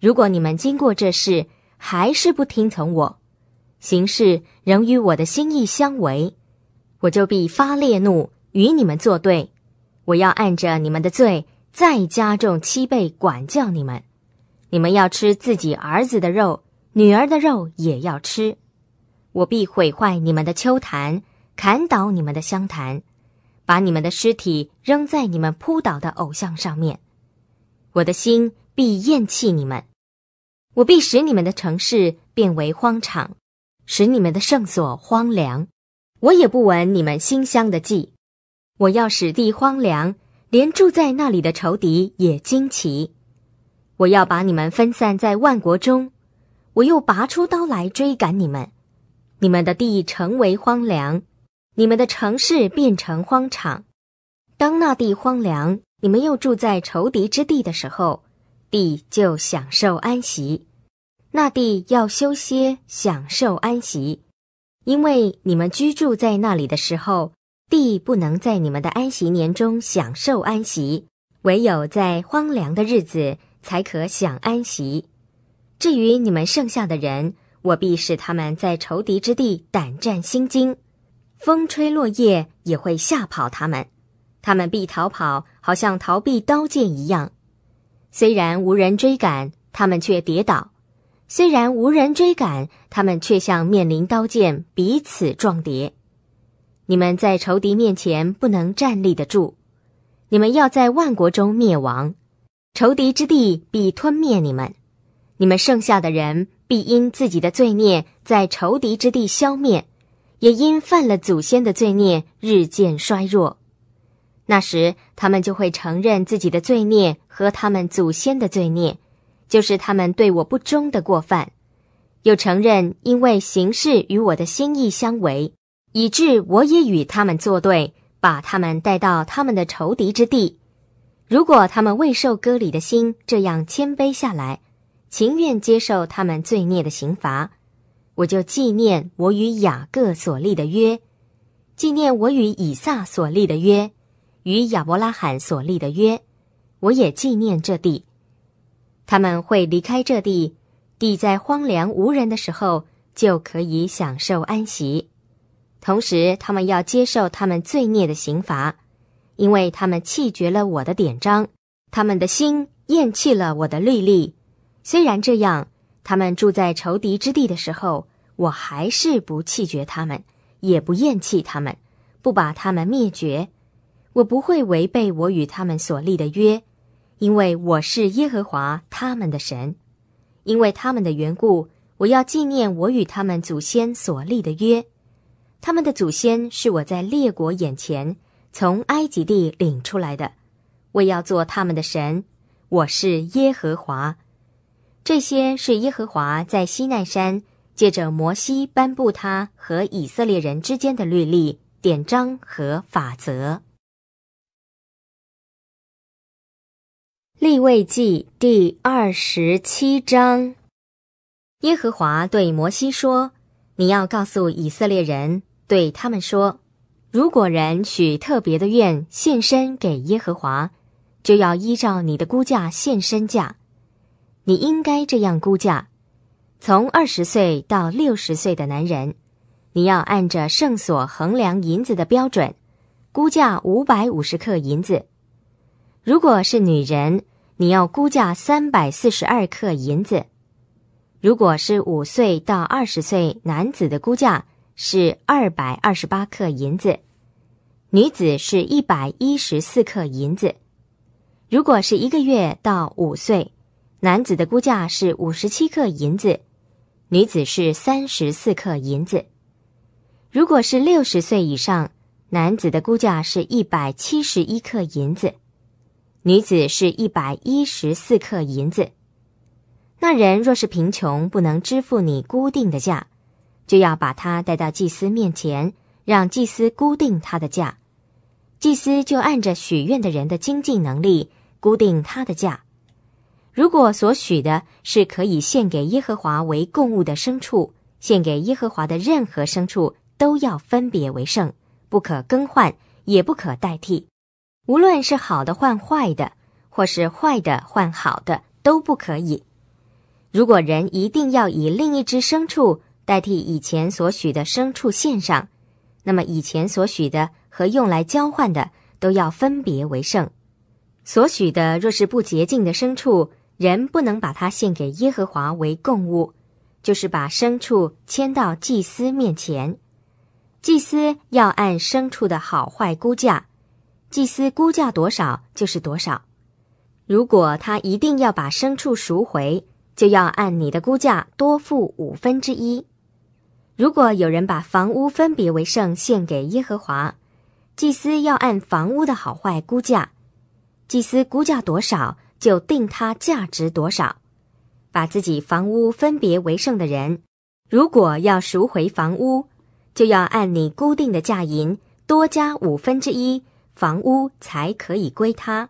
如果你们经过这事还是不听从我，行事仍与我的心意相违，我就必发烈怒与你们作对。我要按着你们的罪再加重七倍管教你们。你们要吃自己儿子的肉，女儿的肉也要吃。我必毁坏你们的秋坛，砍倒你们的香坛，把你们的尸体扔在你们扑倒的偶像上面。我的心必厌弃你们。我必使你们的城市变为荒场，使你们的圣所荒凉。我也不闻你们馨香的祭。我要使地荒凉，连住在那里的仇敌也惊奇。我要把你们分散在万国中，我又拔出刀来追赶你们。你们的地成为荒凉，你们的城市变成荒场。当那地荒凉，你们又住在仇敌之地的时候。地就享受安息，那地要休歇，享受安息，因为你们居住在那里的时候，地不能在你们的安息年中享受安息，唯有在荒凉的日子才可享安息。至于你们剩下的人，我必使他们在仇敌之地胆战心惊，风吹落叶也会吓跑他们，他们必逃跑，好像逃避刀剑一样。虽然无人追赶，他们却跌倒；虽然无人追赶，他们却像面临刀剑，彼此撞跌。你们在仇敌面前不能站立得住，你们要在万国中灭亡，仇敌之地必吞灭你们。你们剩下的人必因自己的罪孽在仇敌之地消灭，也因犯了祖先的罪孽日渐衰弱。那时，他们就会承认自己的罪孽和他们祖先的罪孽，就是他们对我不忠的过犯；又承认因为行事与我的心意相违，以致我也与他们作对，把他们带到他们的仇敌之地。如果他们未受割礼的心这样谦卑下来，情愿接受他们罪孽的刑罚，我就纪念我与雅各所立的约，纪念我与以撒所立的约。与亚伯拉罕所立的约，我也纪念这地。他们会离开这地，地在荒凉无人的时候就可以享受安息。同时，他们要接受他们罪孽的刑罚，因为他们弃绝了我的典章，他们的心厌弃了我的律例。虽然这样，他们住在仇敌之地的时候，我还是不弃绝他们，也不厌弃他们，不把他们灭绝。我不会违背我与他们所立的约，因为我是耶和华他们的神。因为他们的缘故，我要纪念我与他们祖先所立的约。他们的祖先是我在列国眼前从埃及地领出来的，为要做他们的神。我是耶和华。这些是耶和华在西奈山借着摩西颁布他和以色列人之间的律例、典章和法则。立位记第二十七章，耶和华对摩西说：“你要告诉以色列人，对他们说，如果人许特别的愿献身给耶和华，就要依照你的估价献身价。你应该这样估价：从二十岁到六十岁的男人，你要按着圣所衡量银子的标准，估价五百五十克银子；如果是女人，你要估价三百四十二克银子，如果是五岁到二十岁男子的估价是二百二十八克银子，女子是一百一十四克银子。如果是一个月到五岁，男子的估价是五十七克银子，女子是三十四克银子。如果是六十岁以上，男子的估价是一百七十一克银子。女子是一百一十四克银子。那人若是贫穷，不能支付你固定的价，就要把他带到祭司面前，让祭司固定他的价。祭司就按着许愿的人的经济能力固定他的价。如果所许的是可以献给耶和华为供物的牲畜，献给耶和华的任何牲畜都要分别为圣，不可更换，也不可代替。无论是好的换坏的，或是坏的换好的，都不可以。如果人一定要以另一只牲畜代替以前所许的牲畜献上，那么以前所许的和用来交换的都要分别为圣。所许的若是不洁净的牲畜，人不能把它献给耶和华为供物，就是把牲畜牵到祭司面前，祭司要按牲畜的好坏估价。祭司估价多少就是多少。如果他一定要把牲畜赎回，就要按你的估价多付五分之一。如果有人把房屋分别为圣献给耶和华，祭司要按房屋的好坏估价。祭司估价多少，就定它价值多少。把自己房屋分别为圣的人，如果要赎回房屋，就要按你固定的价银多加五分之一。房屋才可以归他。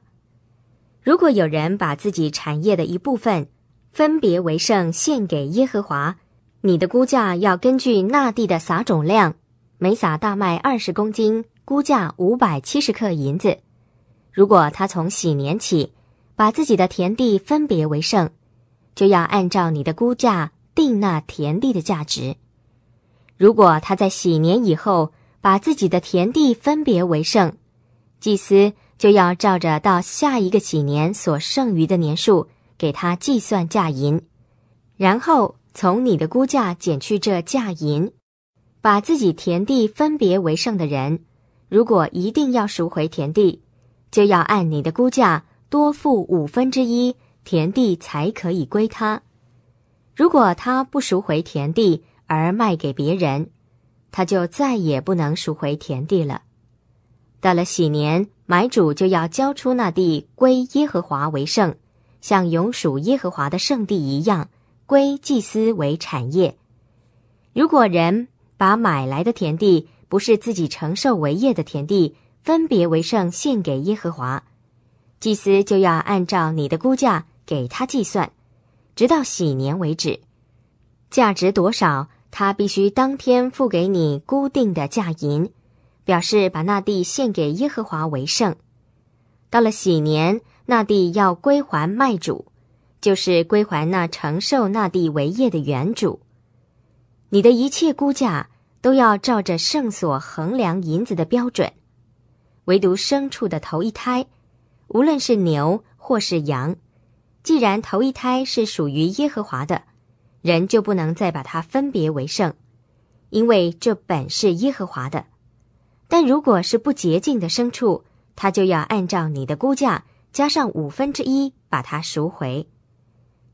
如果有人把自己产业的一部分分别为圣献给耶和华，你的估价要根据那地的撒种量，每撒大麦二十公斤，估价五百七十克银子。如果他从喜年起把自己的田地分别为圣，就要按照你的估价定那田地的价值。如果他在喜年以后把自己的田地分别为圣，祭司就要照着到下一个几年所剩余的年数给他计算价银，然后从你的估价减去这价银，把自己田地分别为圣的人，如果一定要赎回田地，就要按你的估价多付五分之一，田地才可以归他。如果他不赎回田地而卖给别人，他就再也不能赎回田地了。到了喜年，买主就要交出那地归耶和华为圣，像永属耶和华的圣地一样，归祭司为产业。如果人把买来的田地不是自己承受为业的田地，分别为圣献给耶和华，祭司就要按照你的估价给他计算，直到喜年为止。价值多少，他必须当天付给你固定的价银。表示把那地献给耶和华为圣。到了喜年，那地要归还卖主，就是归还那承受那地为业的原主。你的一切估价都要照着圣所衡量银子的标准，唯独牲畜的头一胎，无论是牛或是羊，既然头一胎是属于耶和华的，人就不能再把它分别为圣，因为这本是耶和华的。但如果是不洁净的牲畜，他就要按照你的估价加上五分之一把它赎回；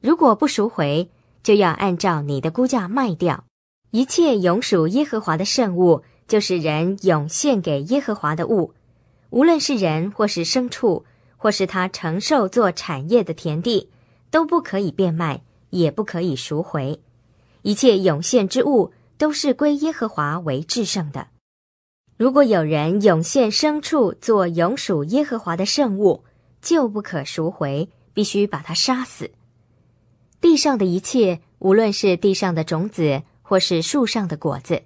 如果不赎回，就要按照你的估价卖掉。一切永属耶和华的圣物，就是人永献给耶和华的物，无论是人或是牲畜，或是他承受做产业的田地，都不可以变卖，也不可以赎回。一切涌现之物都是归耶和华为至圣的。如果有人涌现牲畜做永属耶和华的圣物，就不可赎回，必须把它杀死。地上的一切，无论是地上的种子，或是树上的果子，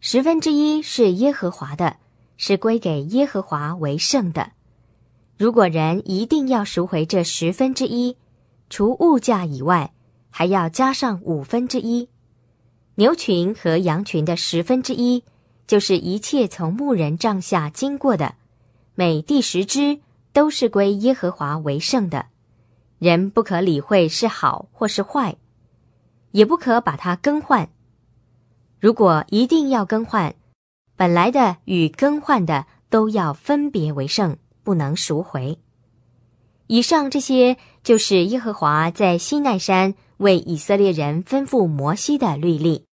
十分之一是耶和华的，是归给耶和华为圣的。如果人一定要赎回这十分之一，除物价以外，还要加上五分之一。牛群和羊群的十分之一，就是一切从牧人帐下经过的，每第十只都是归耶和华为圣的。人不可理会是好或是坏，也不可把它更换。如果一定要更换，本来的与更换的都要分别为圣，不能赎回。以上这些就是耶和华在西奈山为以色列人吩咐摩西的律例。